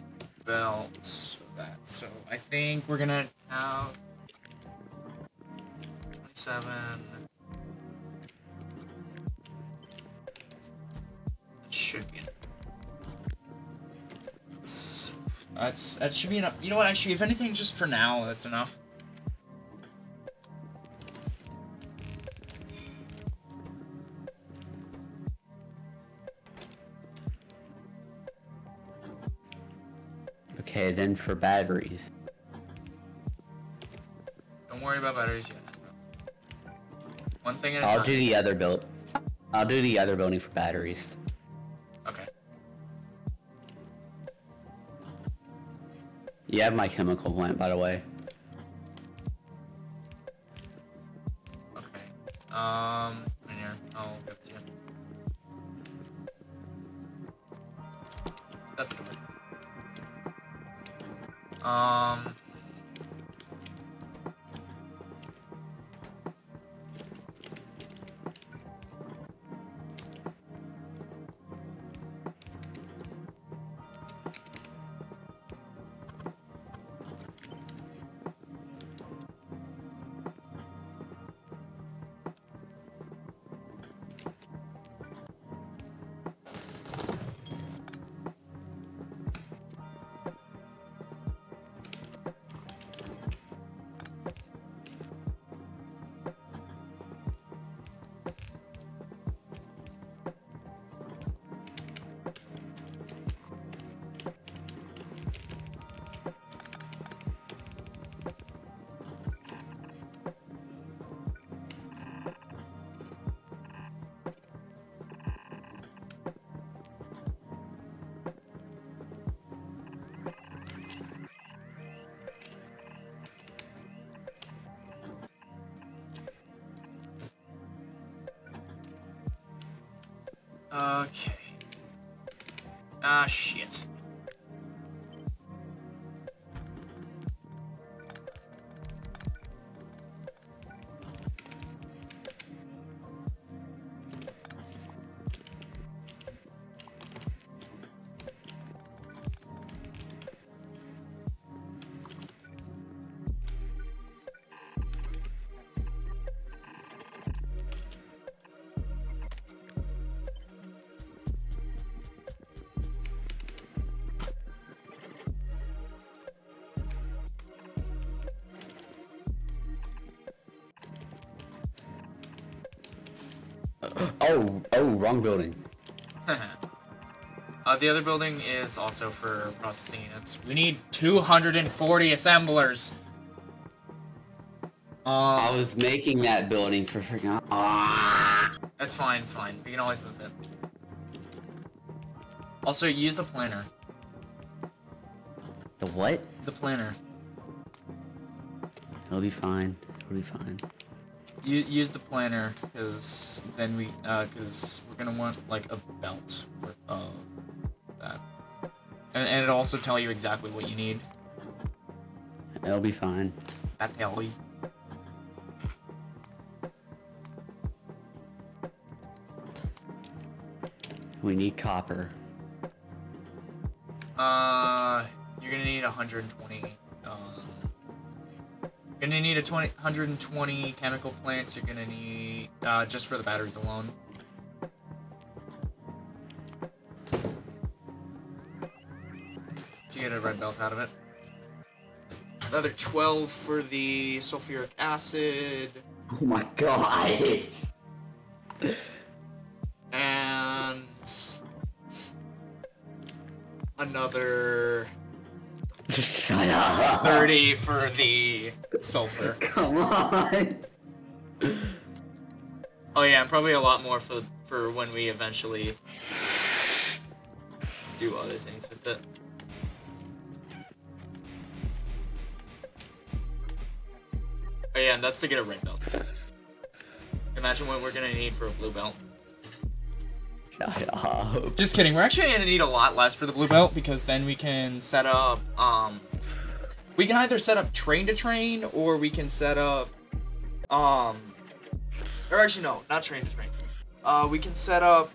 belts that. So I think we're gonna have 27. That should be enough. That's, that's that should be enough. You know what? Actually, if anything, just for now, that's enough. Okay, then for batteries. Don't worry about batteries yet. One thing at a I'll time. do the other build. I'll do the other building for batteries. Okay. You have my chemical plant, by the way. Oh, wrong building. [LAUGHS] uh, the other building is also for processing units. We need 240 assemblers. I Um, was making that building for freaking. Ah! that's fine, it's fine. We can always move it. Also, use the planner. The what? The planner. It'll be fine. It'll be fine. U- use the planner, because then we, uh, because we're gonna want, like, a belt worth of that. And, and it'll also tell you exactly what you need. It'll be fine. That tell you. We need copper. Uh, you're gonna need 120 going to need a 20, 120 chemical plants. You're going to need, uh, just for the batteries alone. To get a red belt out of it. Another 12 for the sulfuric acid. Oh my god! [LAUGHS] 30 for the sulfur. [LAUGHS] Come on. Oh yeah, and probably a lot more for for when we eventually do other things with it. Oh yeah, and that's to get a red belt. Imagine what we're gonna need for a blue belt. [LAUGHS] Just kidding. We're actually gonna need a lot less for the blue belt because then we can set up. Um, we can either set up train to train or we can set up. Um, or actually no, not train to train. Uh, we can set up.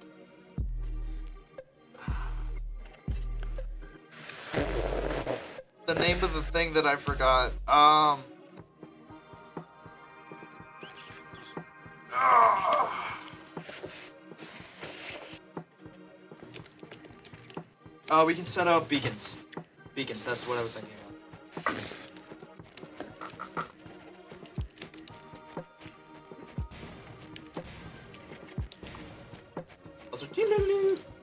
The name of the thing that I forgot. Um. Uh, we can set up beacons. Beacons, that's what I was thinking Also, doo-doo-doo. While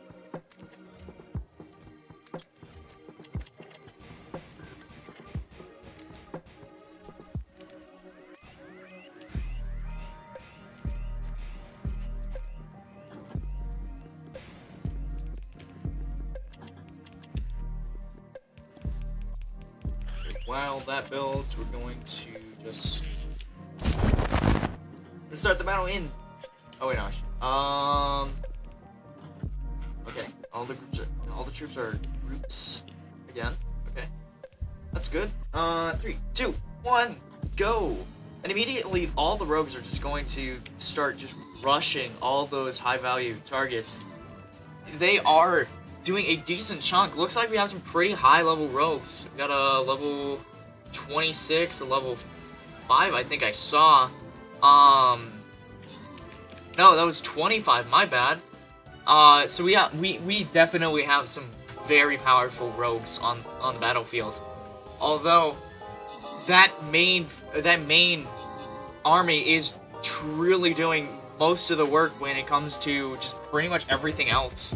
that builds, we're going to just let's start the battle in. Oh wait, no. Um. Okay, all the groups are all the troops are groups again. Okay, that's good. Uh, three, two, one, go! And immediately, all the rogues are just going to start just rushing all those high-value targets. They are doing a decent chunk. Looks like we have some pretty high-level rogues. We got a level 26, a level 5, I think I saw. Um, no, that was 25. My bad. Uh, so we have, we we definitely have some very powerful rogues on on the battlefield. Although that main that main army is truly doing most of the work when it comes to just pretty much everything else.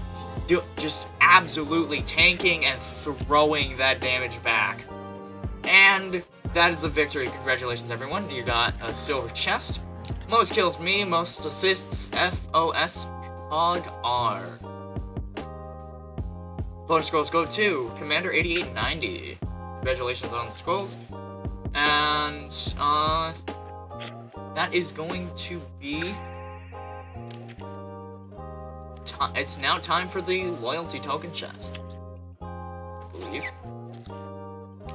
Do just absolutely tanking and throwing that damage back. And that is a victory. Congratulations, everyone. You got a silver chest. Most kills me, most assists FOS Hog R. Bonus scrolls go to Commander 8890. Congratulations on the scrolls. And, uh, that is going to be. It's now time for the loyalty token chest. I believe.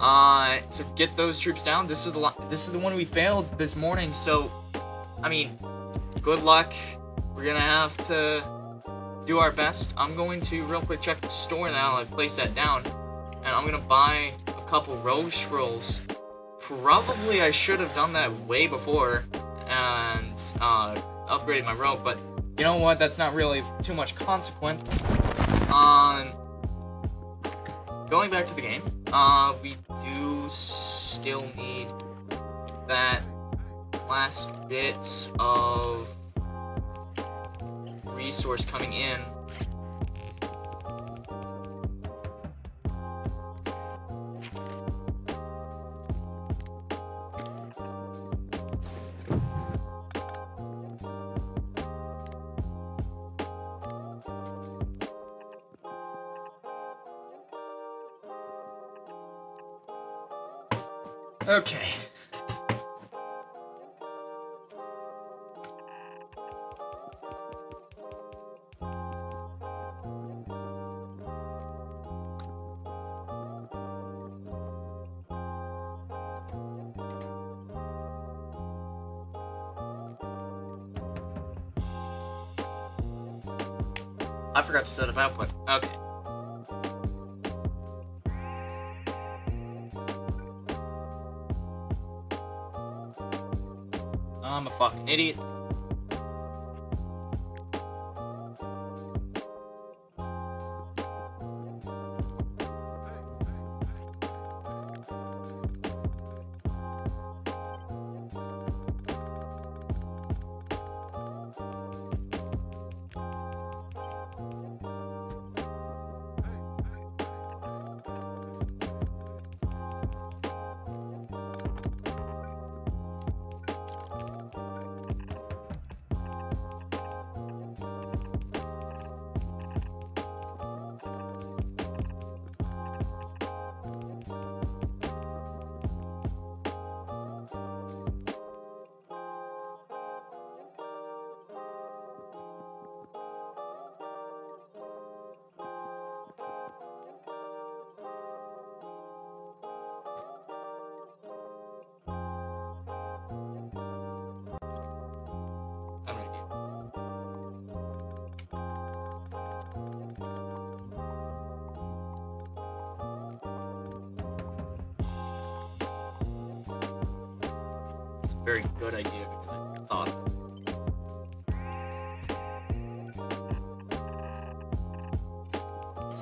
Uh, to get those troops down, this is the this is the one we failed this morning. So, I mean, good luck. We're gonna have to do our best. I'm going to real quick check the store now. I placed that down, and I'm gonna buy a couple rose scrolls. Probably I should have done that way before and uh, upgraded my rope, but you know what? That's not really too much consequence. Um, going back to the game, uh, we do still need that last bit of resource coming in. Okay. I forgot to set up output. Okay. Idiot.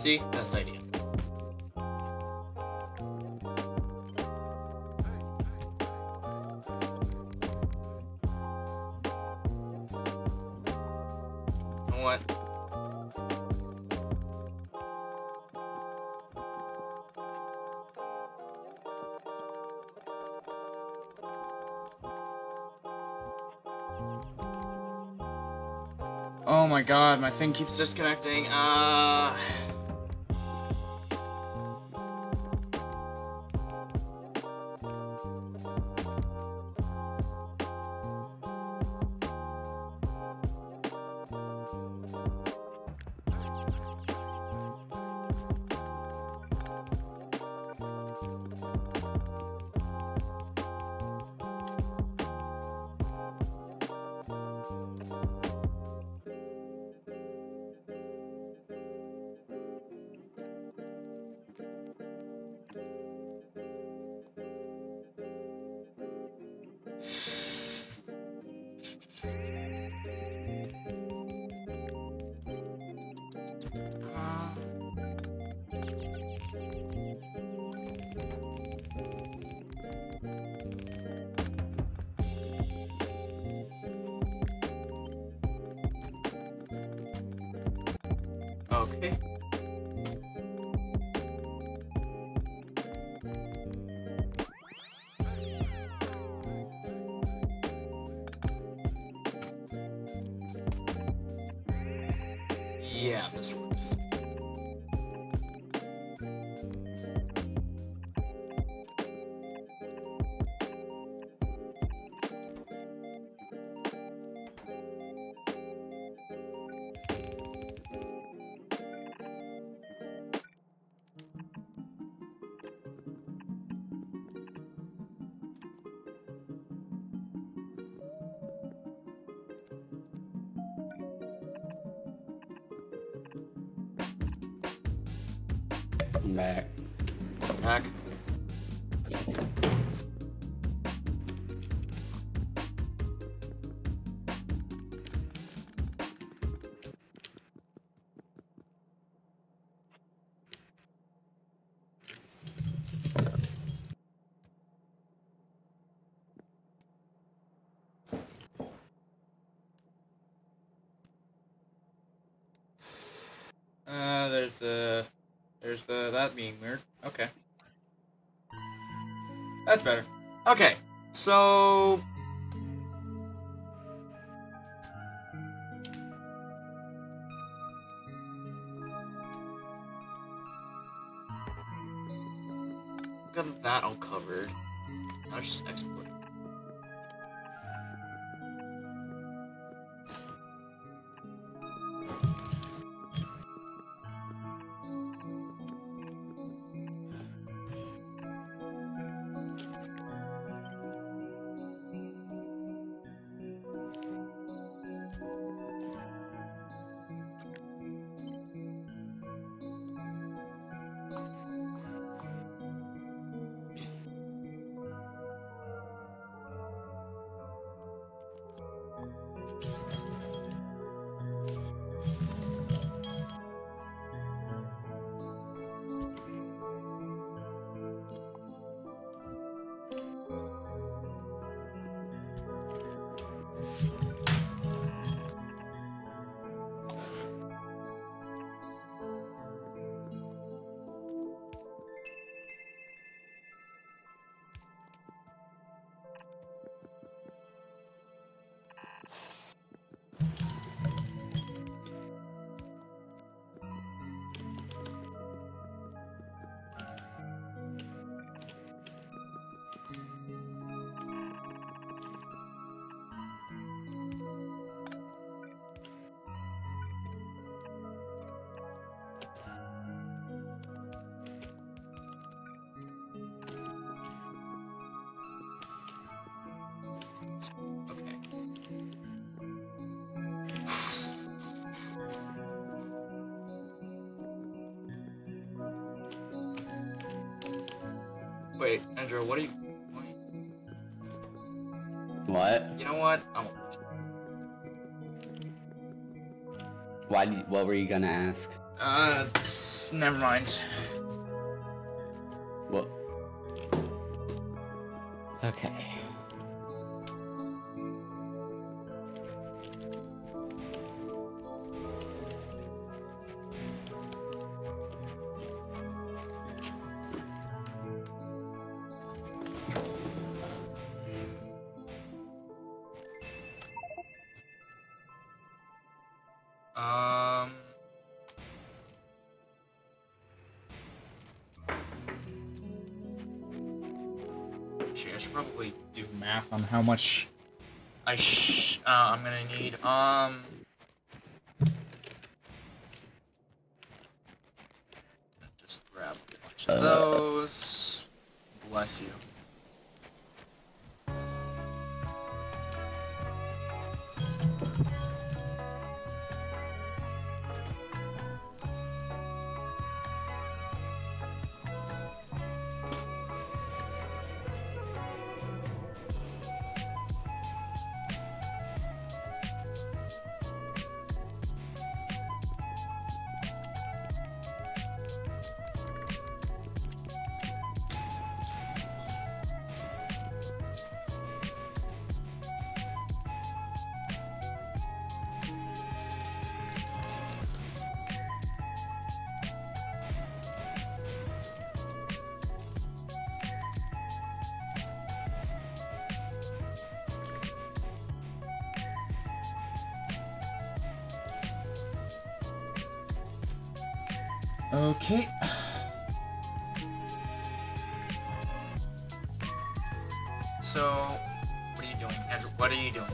See? Best idea. What? Oh my god, my thing keeps disconnecting. Uh... back. That's better. Wait, Andrew, what are you? What? Are you... what? you know what? I'm. Why? What were you gonna ask? Uh, never mind. How much I sh uh, I'm gonna need. Um. Okay. So, what are you doing, Andrew? What are you doing?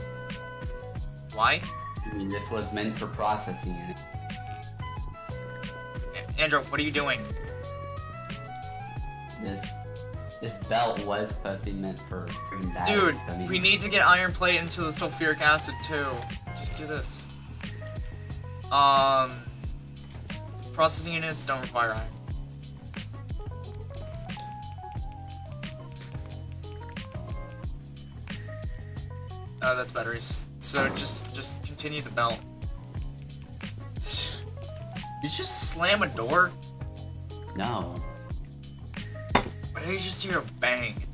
Why? I mean, this was meant for processing it. Andrew, what are you doing? This this belt was supposed to be meant for. Dude, but I mean, we need to get iron plate into the sulfuric acid too. Just do this. Um, processing units don't require iron. Oh, that's batteries. So just just continue the belt. [SIGHS] You just slam a door? No. But did you just hear a bang?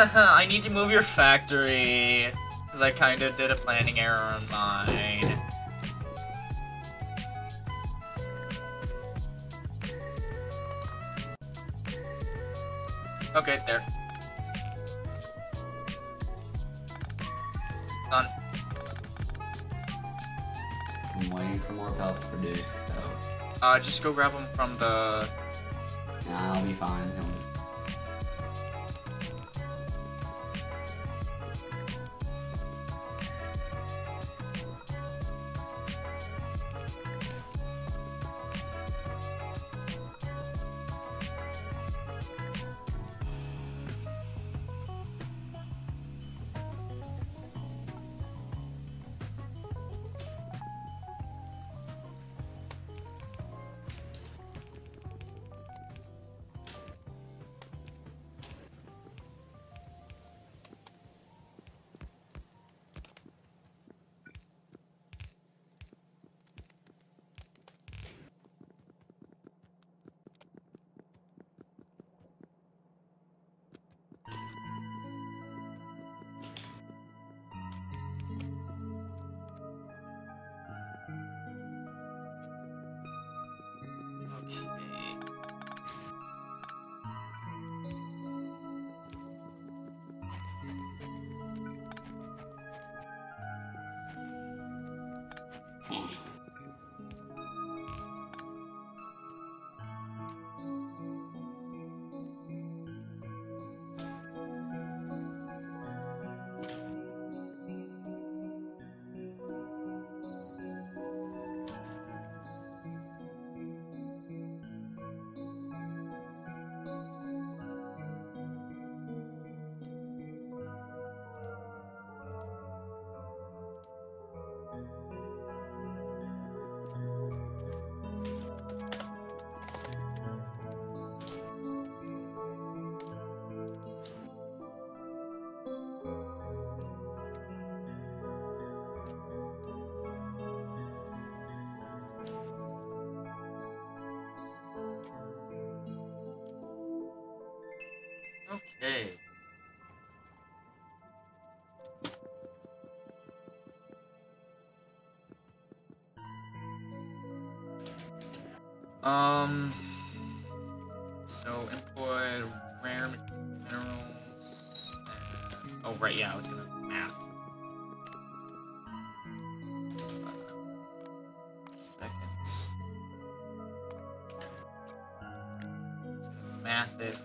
[LAUGHS] I need to move your factory because I kind of did a planning error on mine. Okay, there. Done. I'm waiting for more belts to produce, so Uh, just go grab them from the.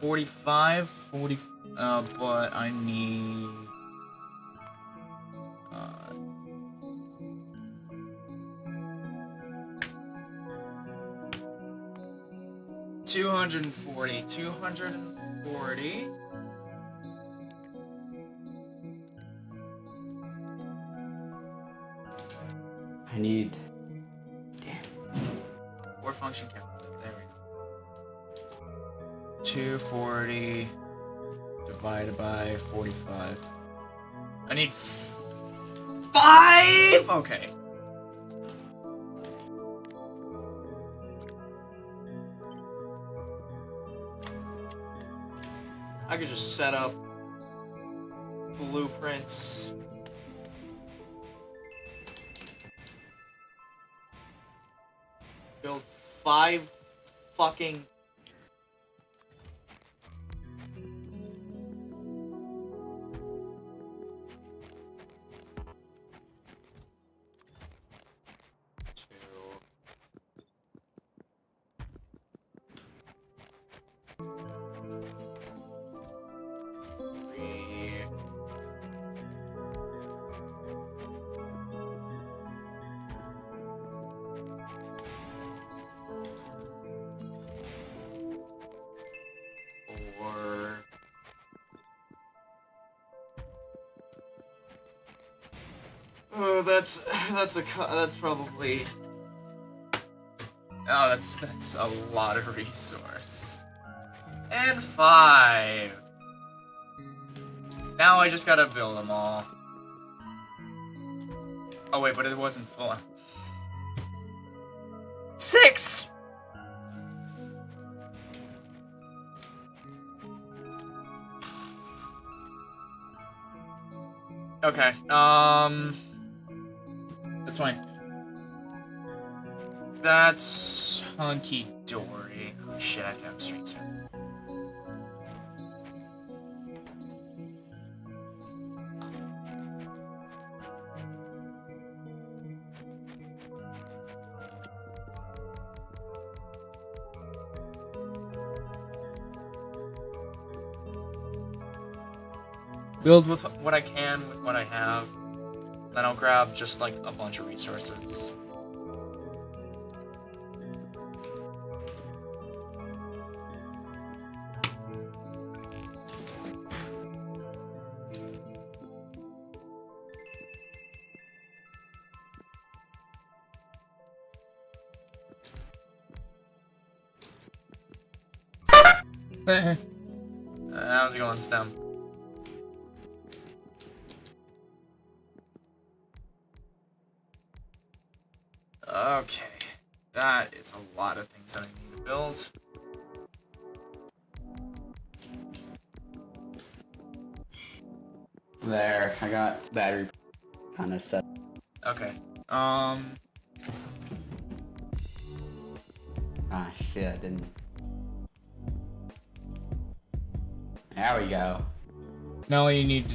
45, 40, uh, but I need. Uh, Two hundred and forty. Two hundred and forty. I could just set up blueprints. Build five fucking Oh, that's that's a that's probably Oh, that's that's a lot of resource. And five. Now I just gotta build them all. Oh wait, but it wasn't full. Six. Okay. Um. That's fine. That's hunky dory. Oh, shit, I have to have street soon. Build with what I can with what I have. Grab just like a bunch of resources.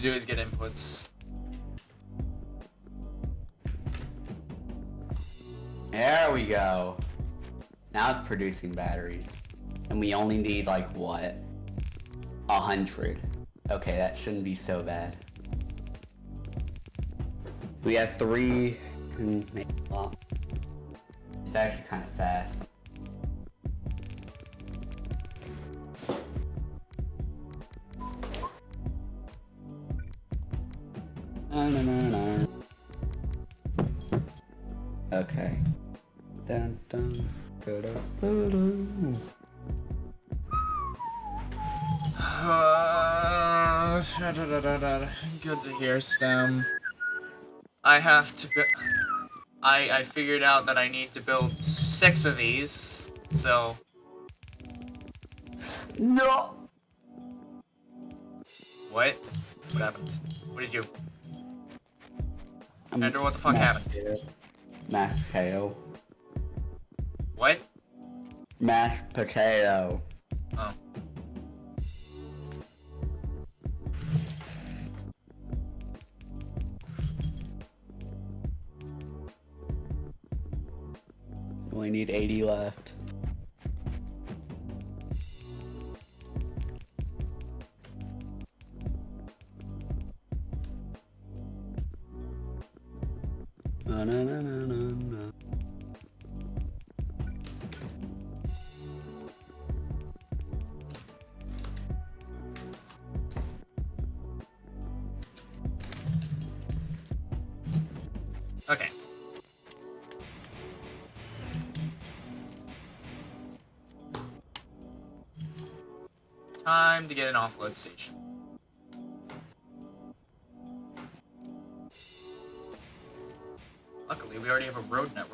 To do is get inputs. There we go. Now it's producing batteries. And we only need like what? A hundred. Okay, that shouldn't be so bad. We have three good to hear, STEM. I have to I, I figured out that I need to build six of these, so... No! What? What happened? What did you? I'm Andrew, what the fuck happened? potato. Mashed potato. What? Mashed potato. Need 80 left. Offload station. Luckily, we already have a road network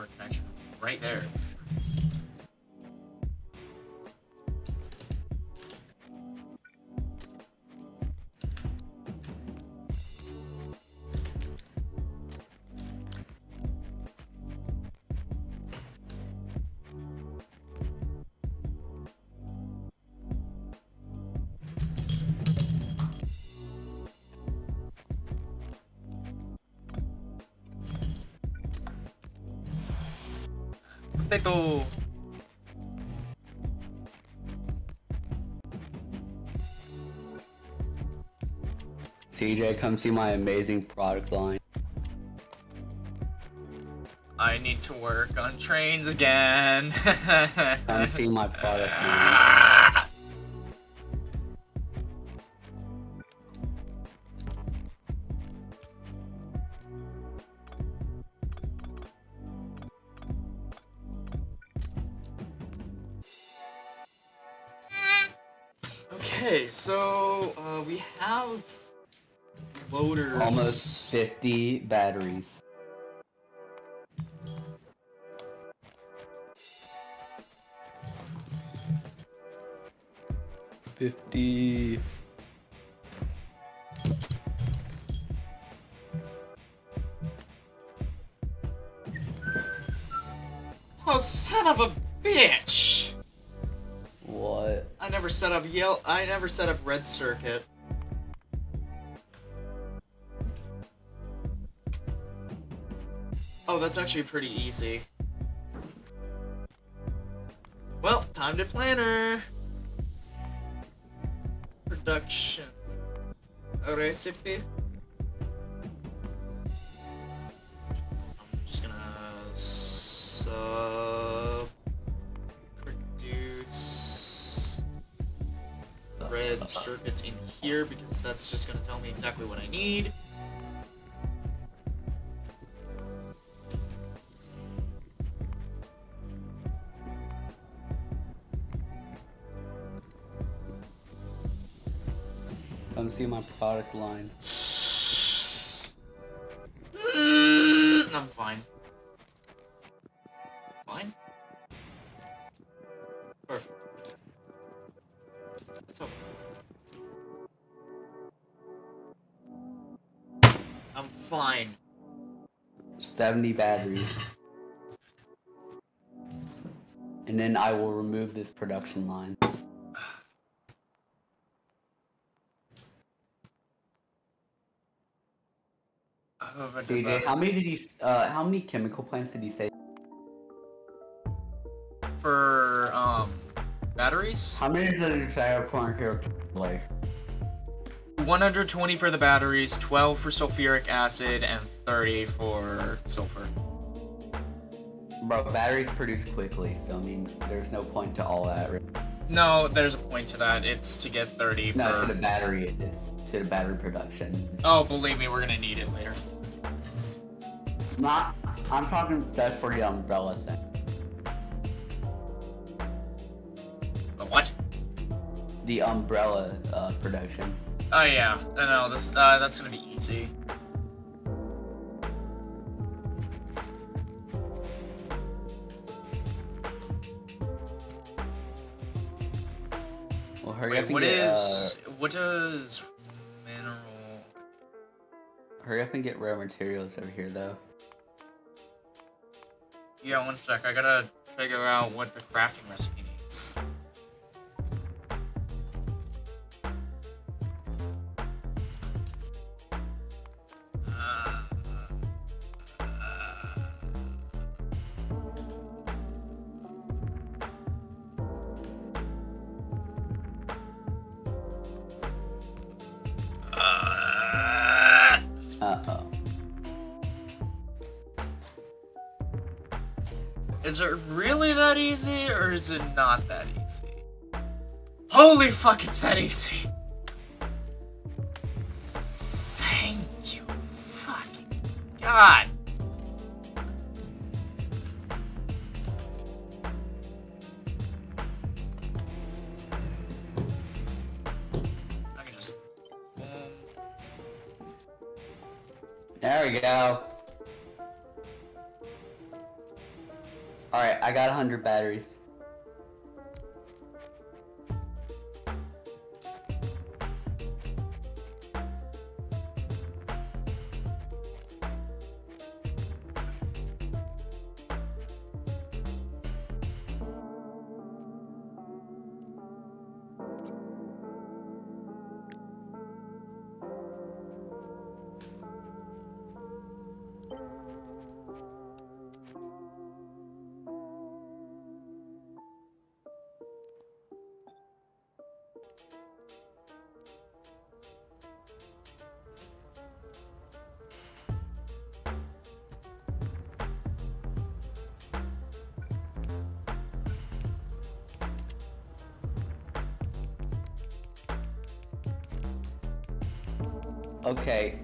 CJ, come see my amazing product line. I need to work on trains again. [LAUGHS] Come see my product line. [LAUGHS] 50 batteries. Fifty. Oh, son of a bitch! What? I never set up yell. I never set up red circuit. That's actually pretty easy. Well, time to planner. Production. A recipe. I'm just gonna sub produce red circuits in here because that's just gonna tell me exactly what I need. Come see my product line. Mm, I'm fine. Fine. Perfect. It's okay. I'm fine. 70 batteries. And then I will remove this production line. CJ, how many did he? Uh, how many chemical plants did he say? For um batteries, How many did he say are pouring here? Like, 120 for the batteries, 12 for sulfuric acid, and 30 for sulfur. bro, batteries produce quickly, so I mean, there's no point to all that. really. No, there's a point to that. It's to get 30 No, per. to the battery it is. To the battery production. Oh, believe me, we're gonna need it later. Not. I'm talking just for the umbrella thing. What? The umbrella uh, production. Oh yeah, I know this. Uh, that's gonna be easy. Well, hurry Wait, up and what get, is? uh, What does? mineral? Hurry up and get rare materials over here, though. Yeah, one sec. I gotta figure out what the crafting recipe needs. Is it not that easy? Holy fuck, it's that easy!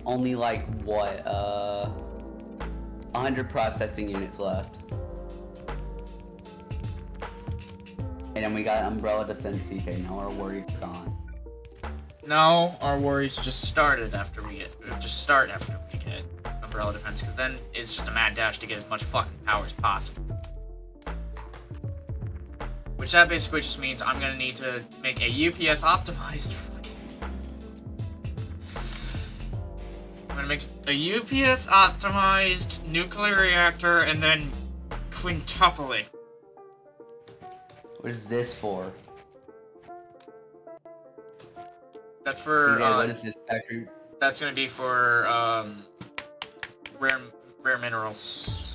Only like what, uh, 100 processing units left. And then we got Umbrella Defense CK, now our worries are gone. No, our worries just started after we get just start after we get umbrella defense, because then it's just a mad dash to get as much fucking power as possible. Which that basically just means I'm gonna need to make a UPS optimized [LAUGHS] a UPS optimized nuclear reactor and then quintuple it. What is this for? That's for uh, what is this factory? That's gonna be for um, rare rare minerals.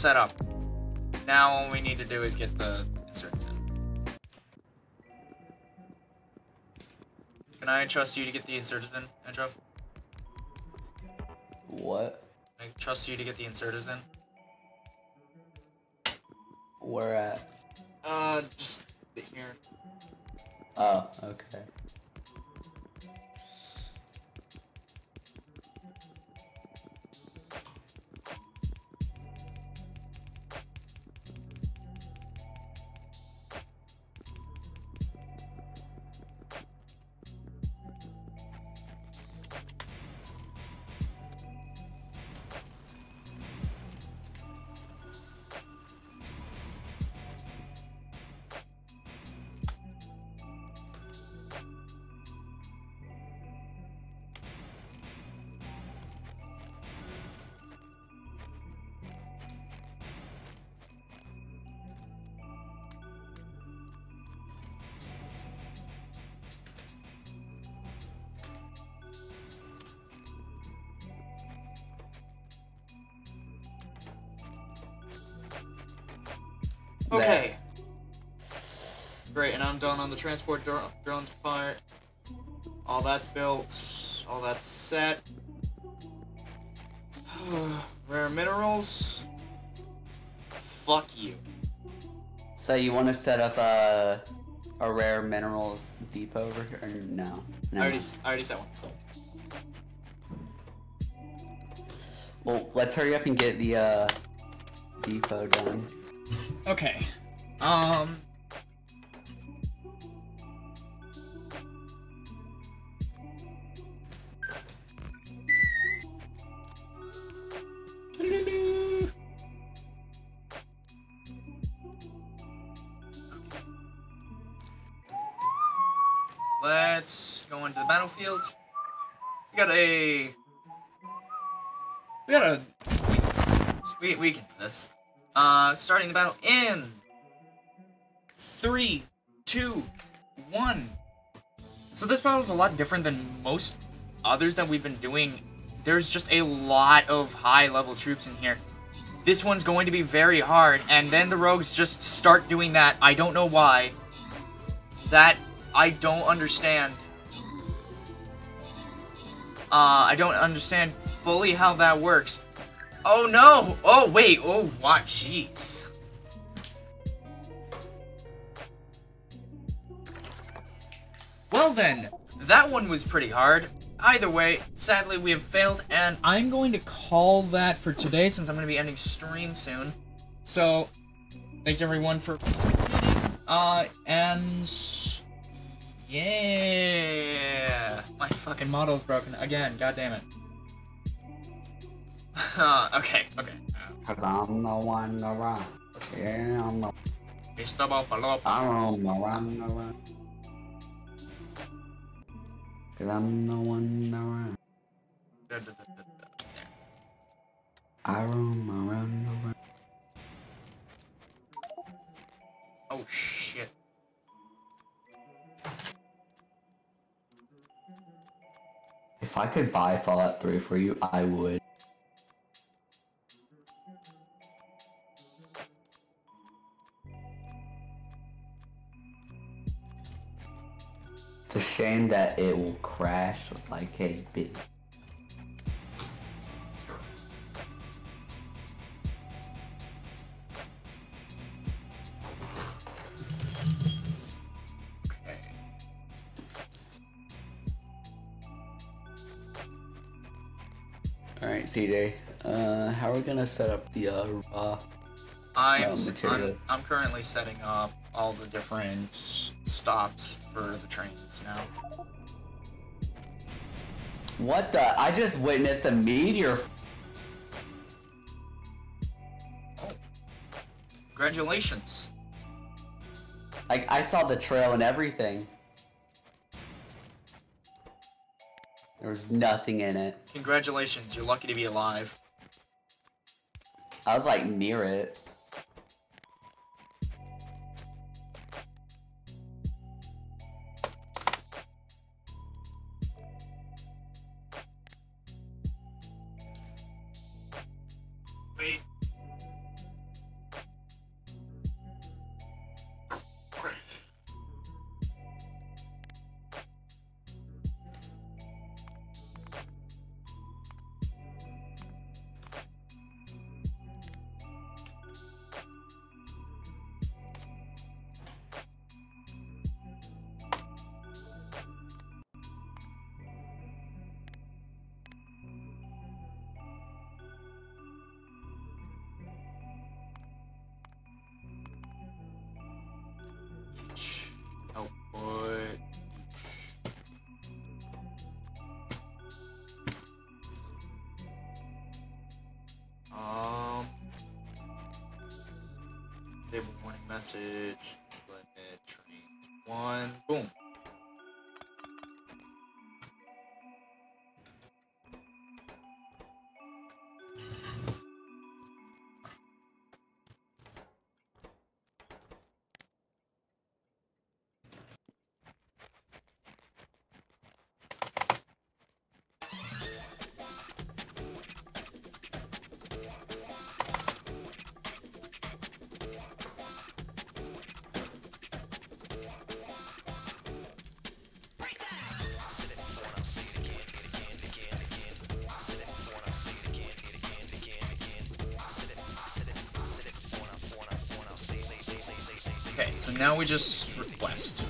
Set up. Now all we need to do is get the inserts in. Can I trust you to get the inserts in, Andro? What? I trust you to get the inserters in? Where at? Uh, just here. Oh, okay. Okay. Done on the transport dro- drones part. All that's built. All that's set. [SIGHS] Rare minerals. Fuck you. So you want to set up a a rare minerals depot over here? Or no. I already, I already set one. Well, let's hurry up and get the uh, depot done. Okay. Um. Starting the battle in three, two, one. So this battle is a lot different than most others that we've been doing. There's just a lot of high level troops in here. This one's going to be very hard, and then the rogues just start doing that. I don't know why. That I don't understand. Uh, I don't understand fully how that works. Oh no! Oh wait! Oh what? Jeez. Well then, that one was pretty hard. Either way, sadly we have failed, and I'm going to call that for today since I'm going to be ending stream soon. So, thanks everyone for. Uh, and yeah, my fucking model's broken again. God damn it. [LAUGHS] Uh, okay, okay. Cause I'm the one around. Yeah, I'm the. Mr. Buffalo. I'm the one around. Cause I'm the one around. I roam around around. Oh shit. If I could buy Fallout 3 for you, I would. It's a shame that it will crash like a bit. Alright, CJ, Uh, how are we gonna set up the uh, raw? I'm, Well, s- I'm. I'm currently setting up all the different stops for the trains now. What the? I just witnessed a meteor. Congratulations. Like I saw the trail and everything. There was nothing in it. Congratulations, you're lucky to be alive. I was like near it. Alright, so now we just request.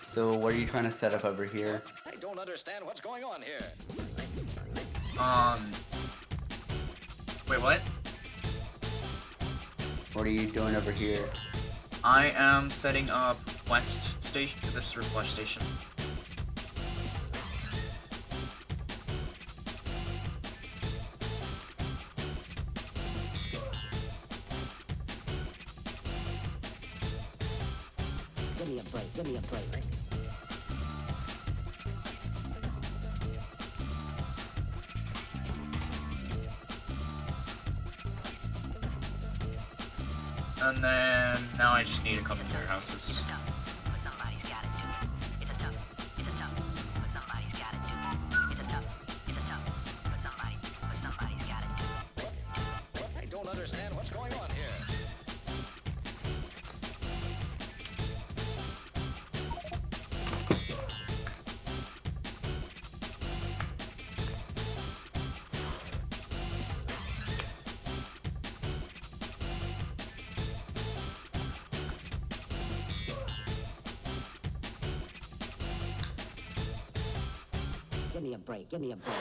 So what are you trying to set up over here? I don't understand what's going on here. Um. Wait, what? What are you doing over here? I am setting up West Station, the Circle West Station. houses. Give me a break.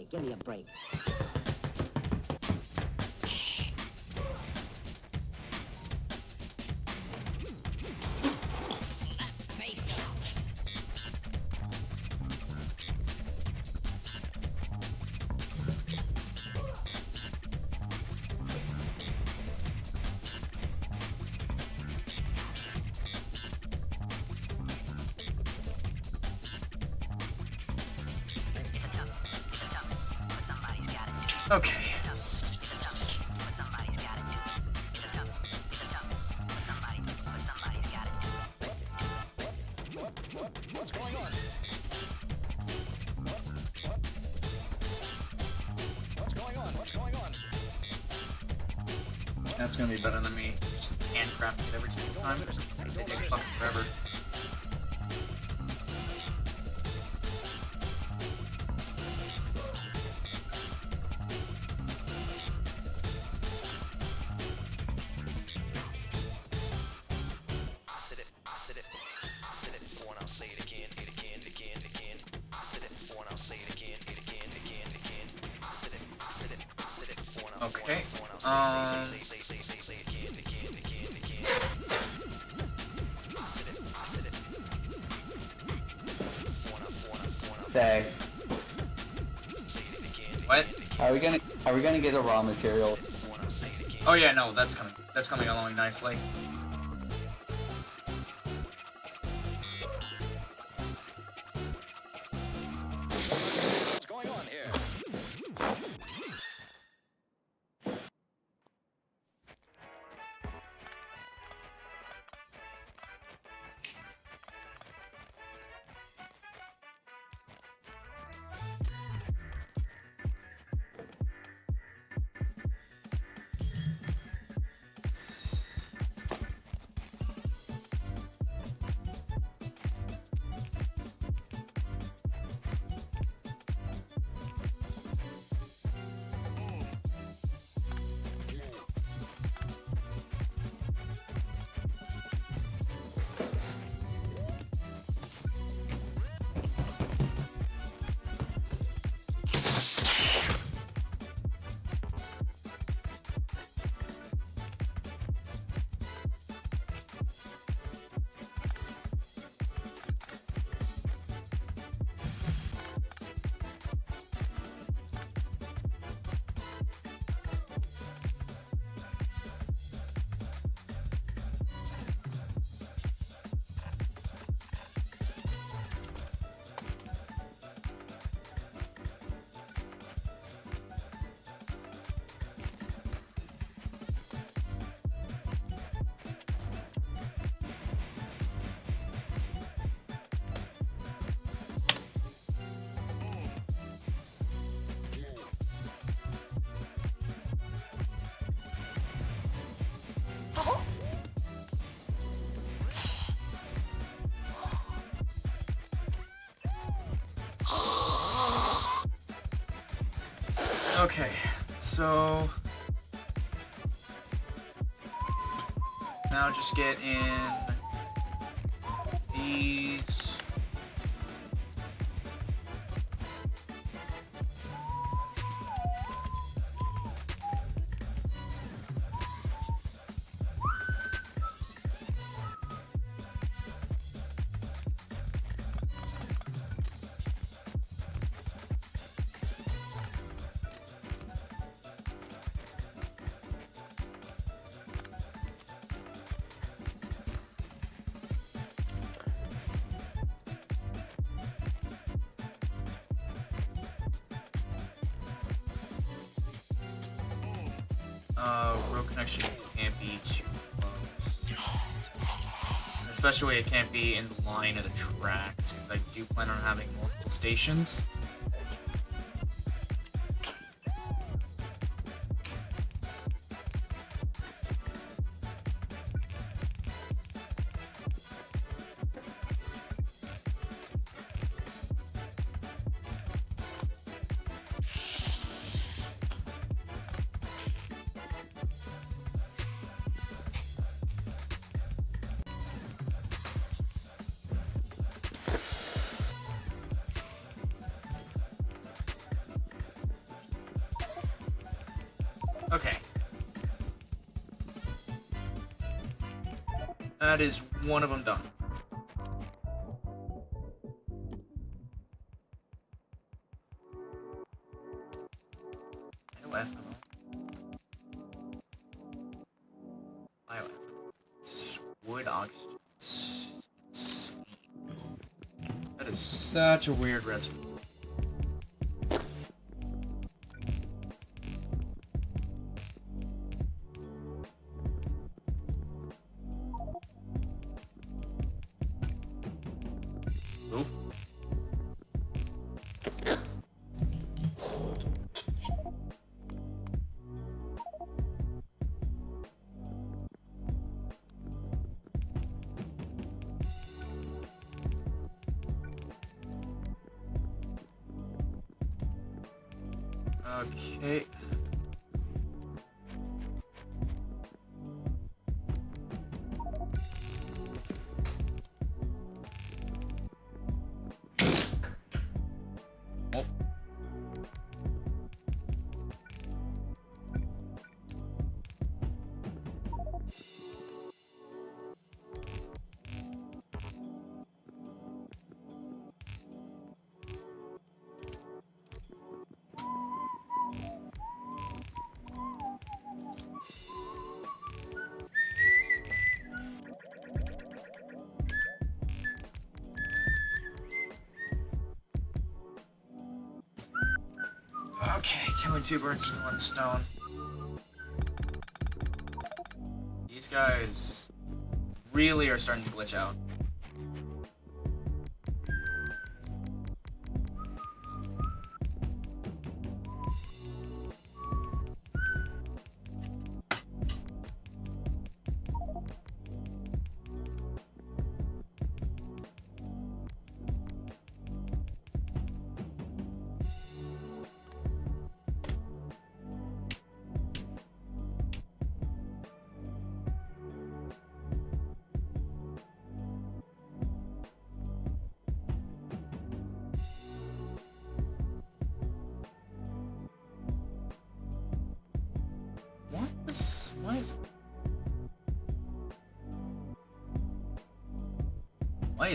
break. Give me a break. gonna be better than me. Just handcrafting it every single time. It takes fucking forever. Are we gonna get a raw material? Oh yeah, no, that's coming. That's coming along nicely. Okay, so now just get in these. Especially it can't be in the line of the tracks, because I do plan on having multiple stations. One of them done. Wood oxygen. That is such a weird recipe. Two birds with one stone. These guys really are starting to glitch out.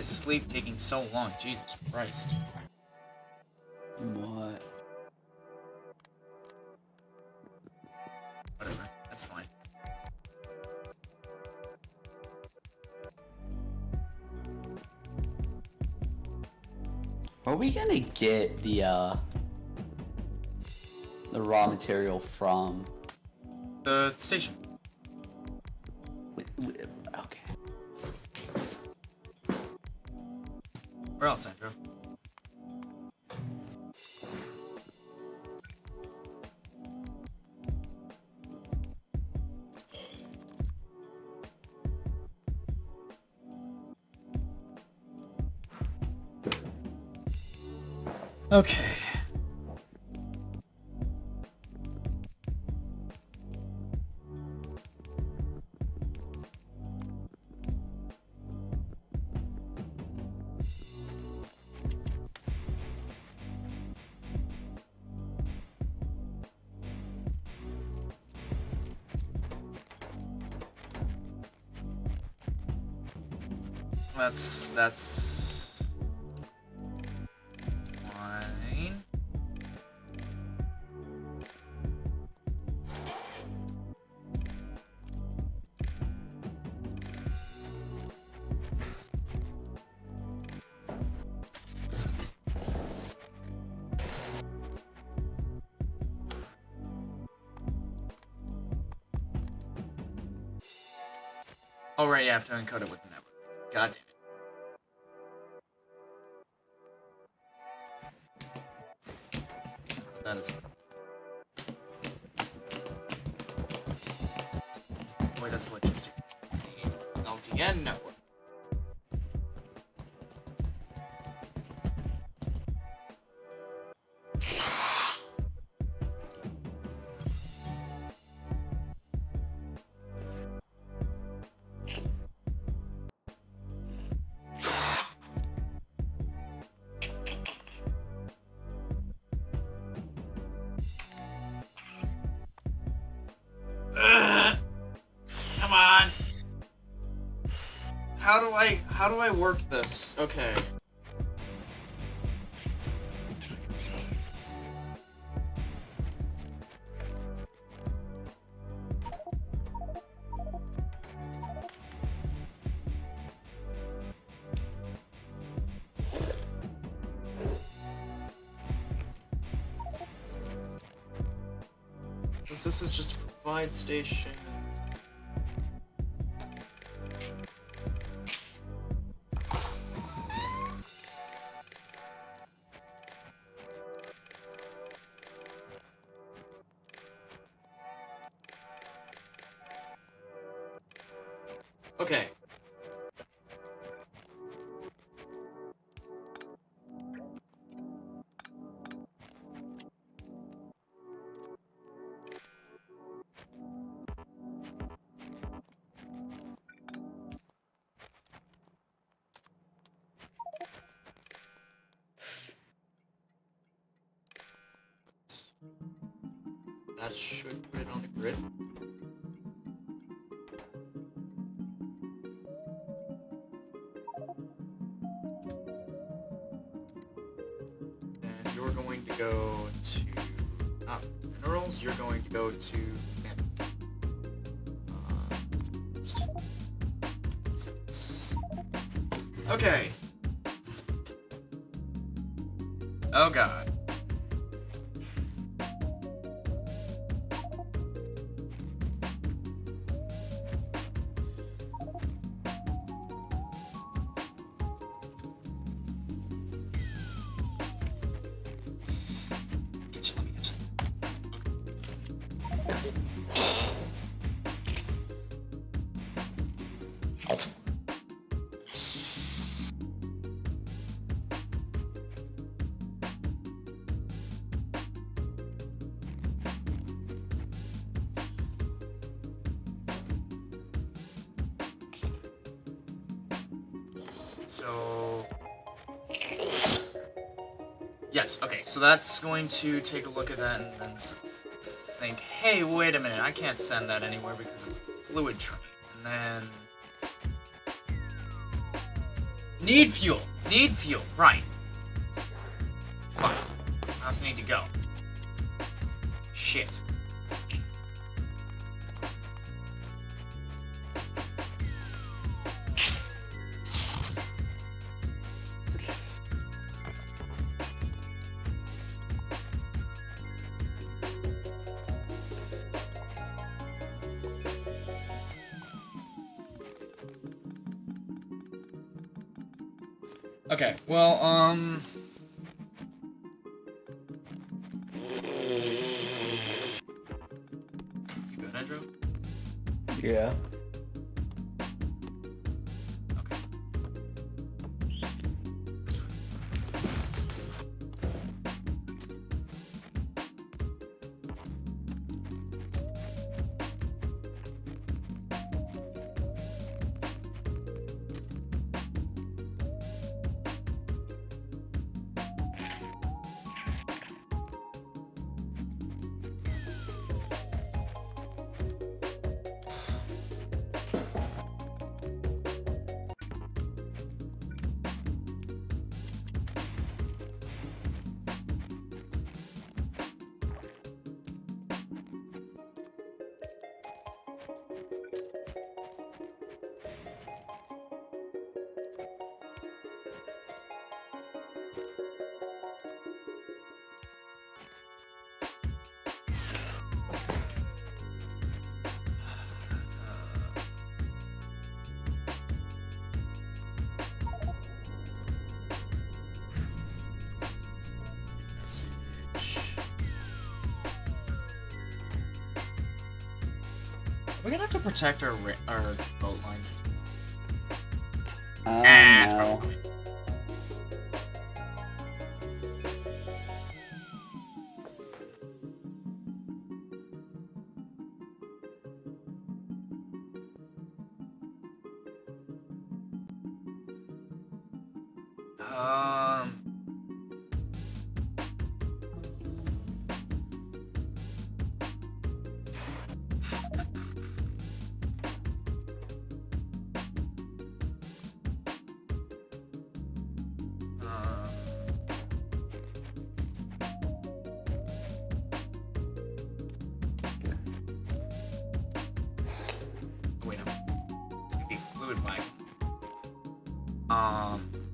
Is sleep taking so long? Jesus Christ. What? Whatever. That's fine. Are we gonna get the uh the raw material from? The station. Okay. That's that's Oh right, you have to encode it with the network. God I how do I work this? Okay. This is just a provide station. To Okay, so that's going to take a look at that and then think, hey, wait a minute, I can't send that anywhere because it's a fluid train. And then. Need fuel! Need fuel, right. Fine. I also need to go. Shit. Protect our our boat lines. Oh, Ah, no. Um. Actually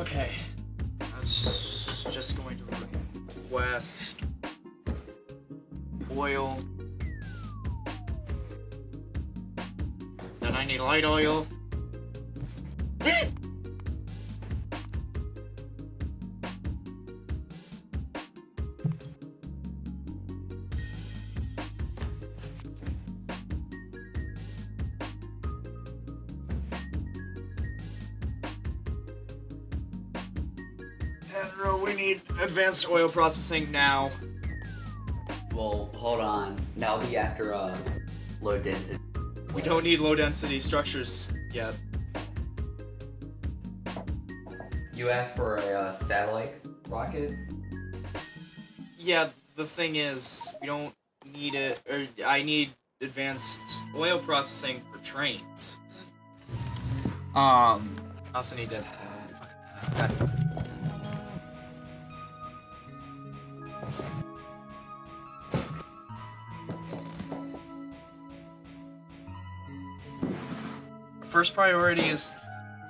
Okay. That's just going to request oil. Then I need light oil. Advanced oil processing now. Well, hold on. That'll be after uh, low density. We don't need low density structures yet. You asked for a uh, satellite rocket. Yeah, the thing is, we don't need it, or I need advanced oil processing for trains. Um, I also need to. First priority is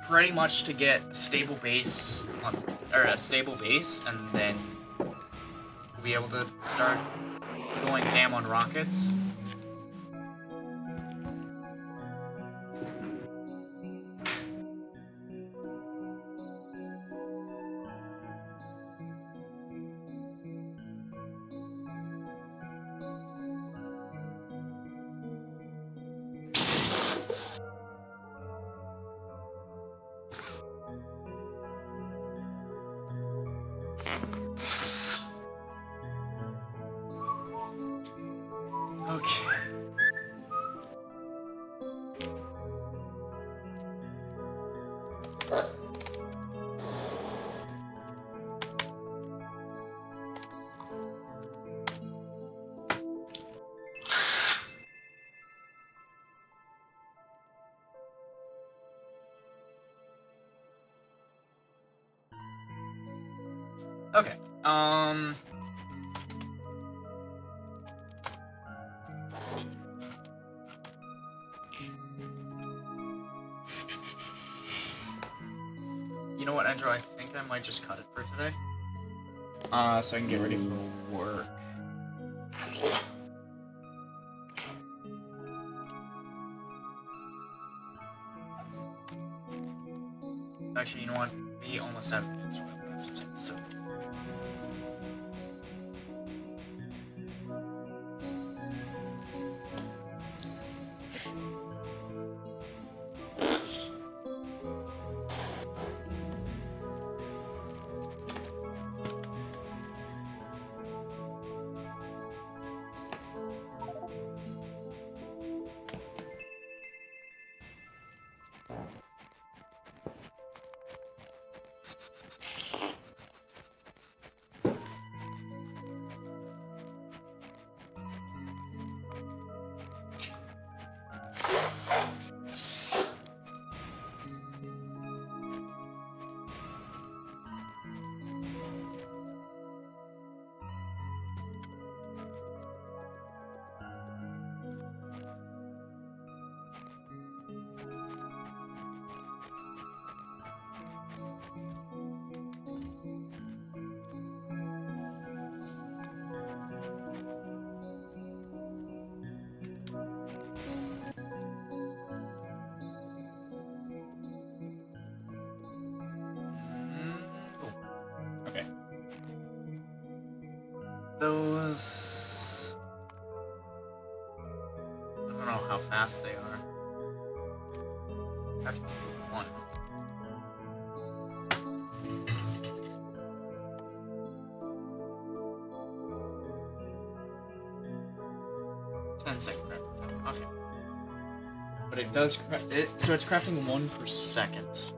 pretty much to get stable base on, or a stable base, and then be able to start going ham on rockets. Can get ready for fast they are. Do one. Ten second craft time. Okay. But it does craft. It, so it's crafting one per second.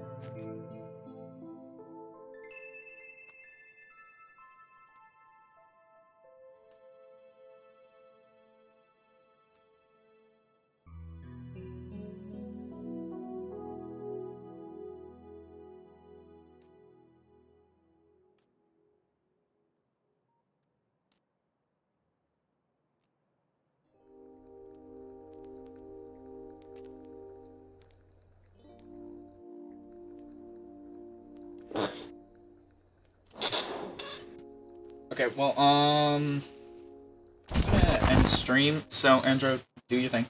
Well, um, I'm gonna end stream. So, Andrew, do your thing.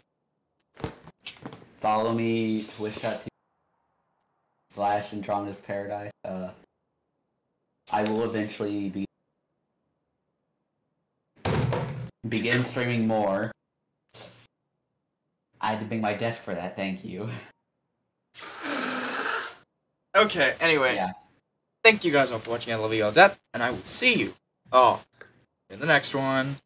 Follow me, twitch.tv slash Andromeda's Paradise. Uh, I will eventually be begin streaming more. I had to bring my desk for that, thank you. Okay, anyway. Yeah. Thank you guys all for watching. I love you all death, and I will see you Oh. all in the next one.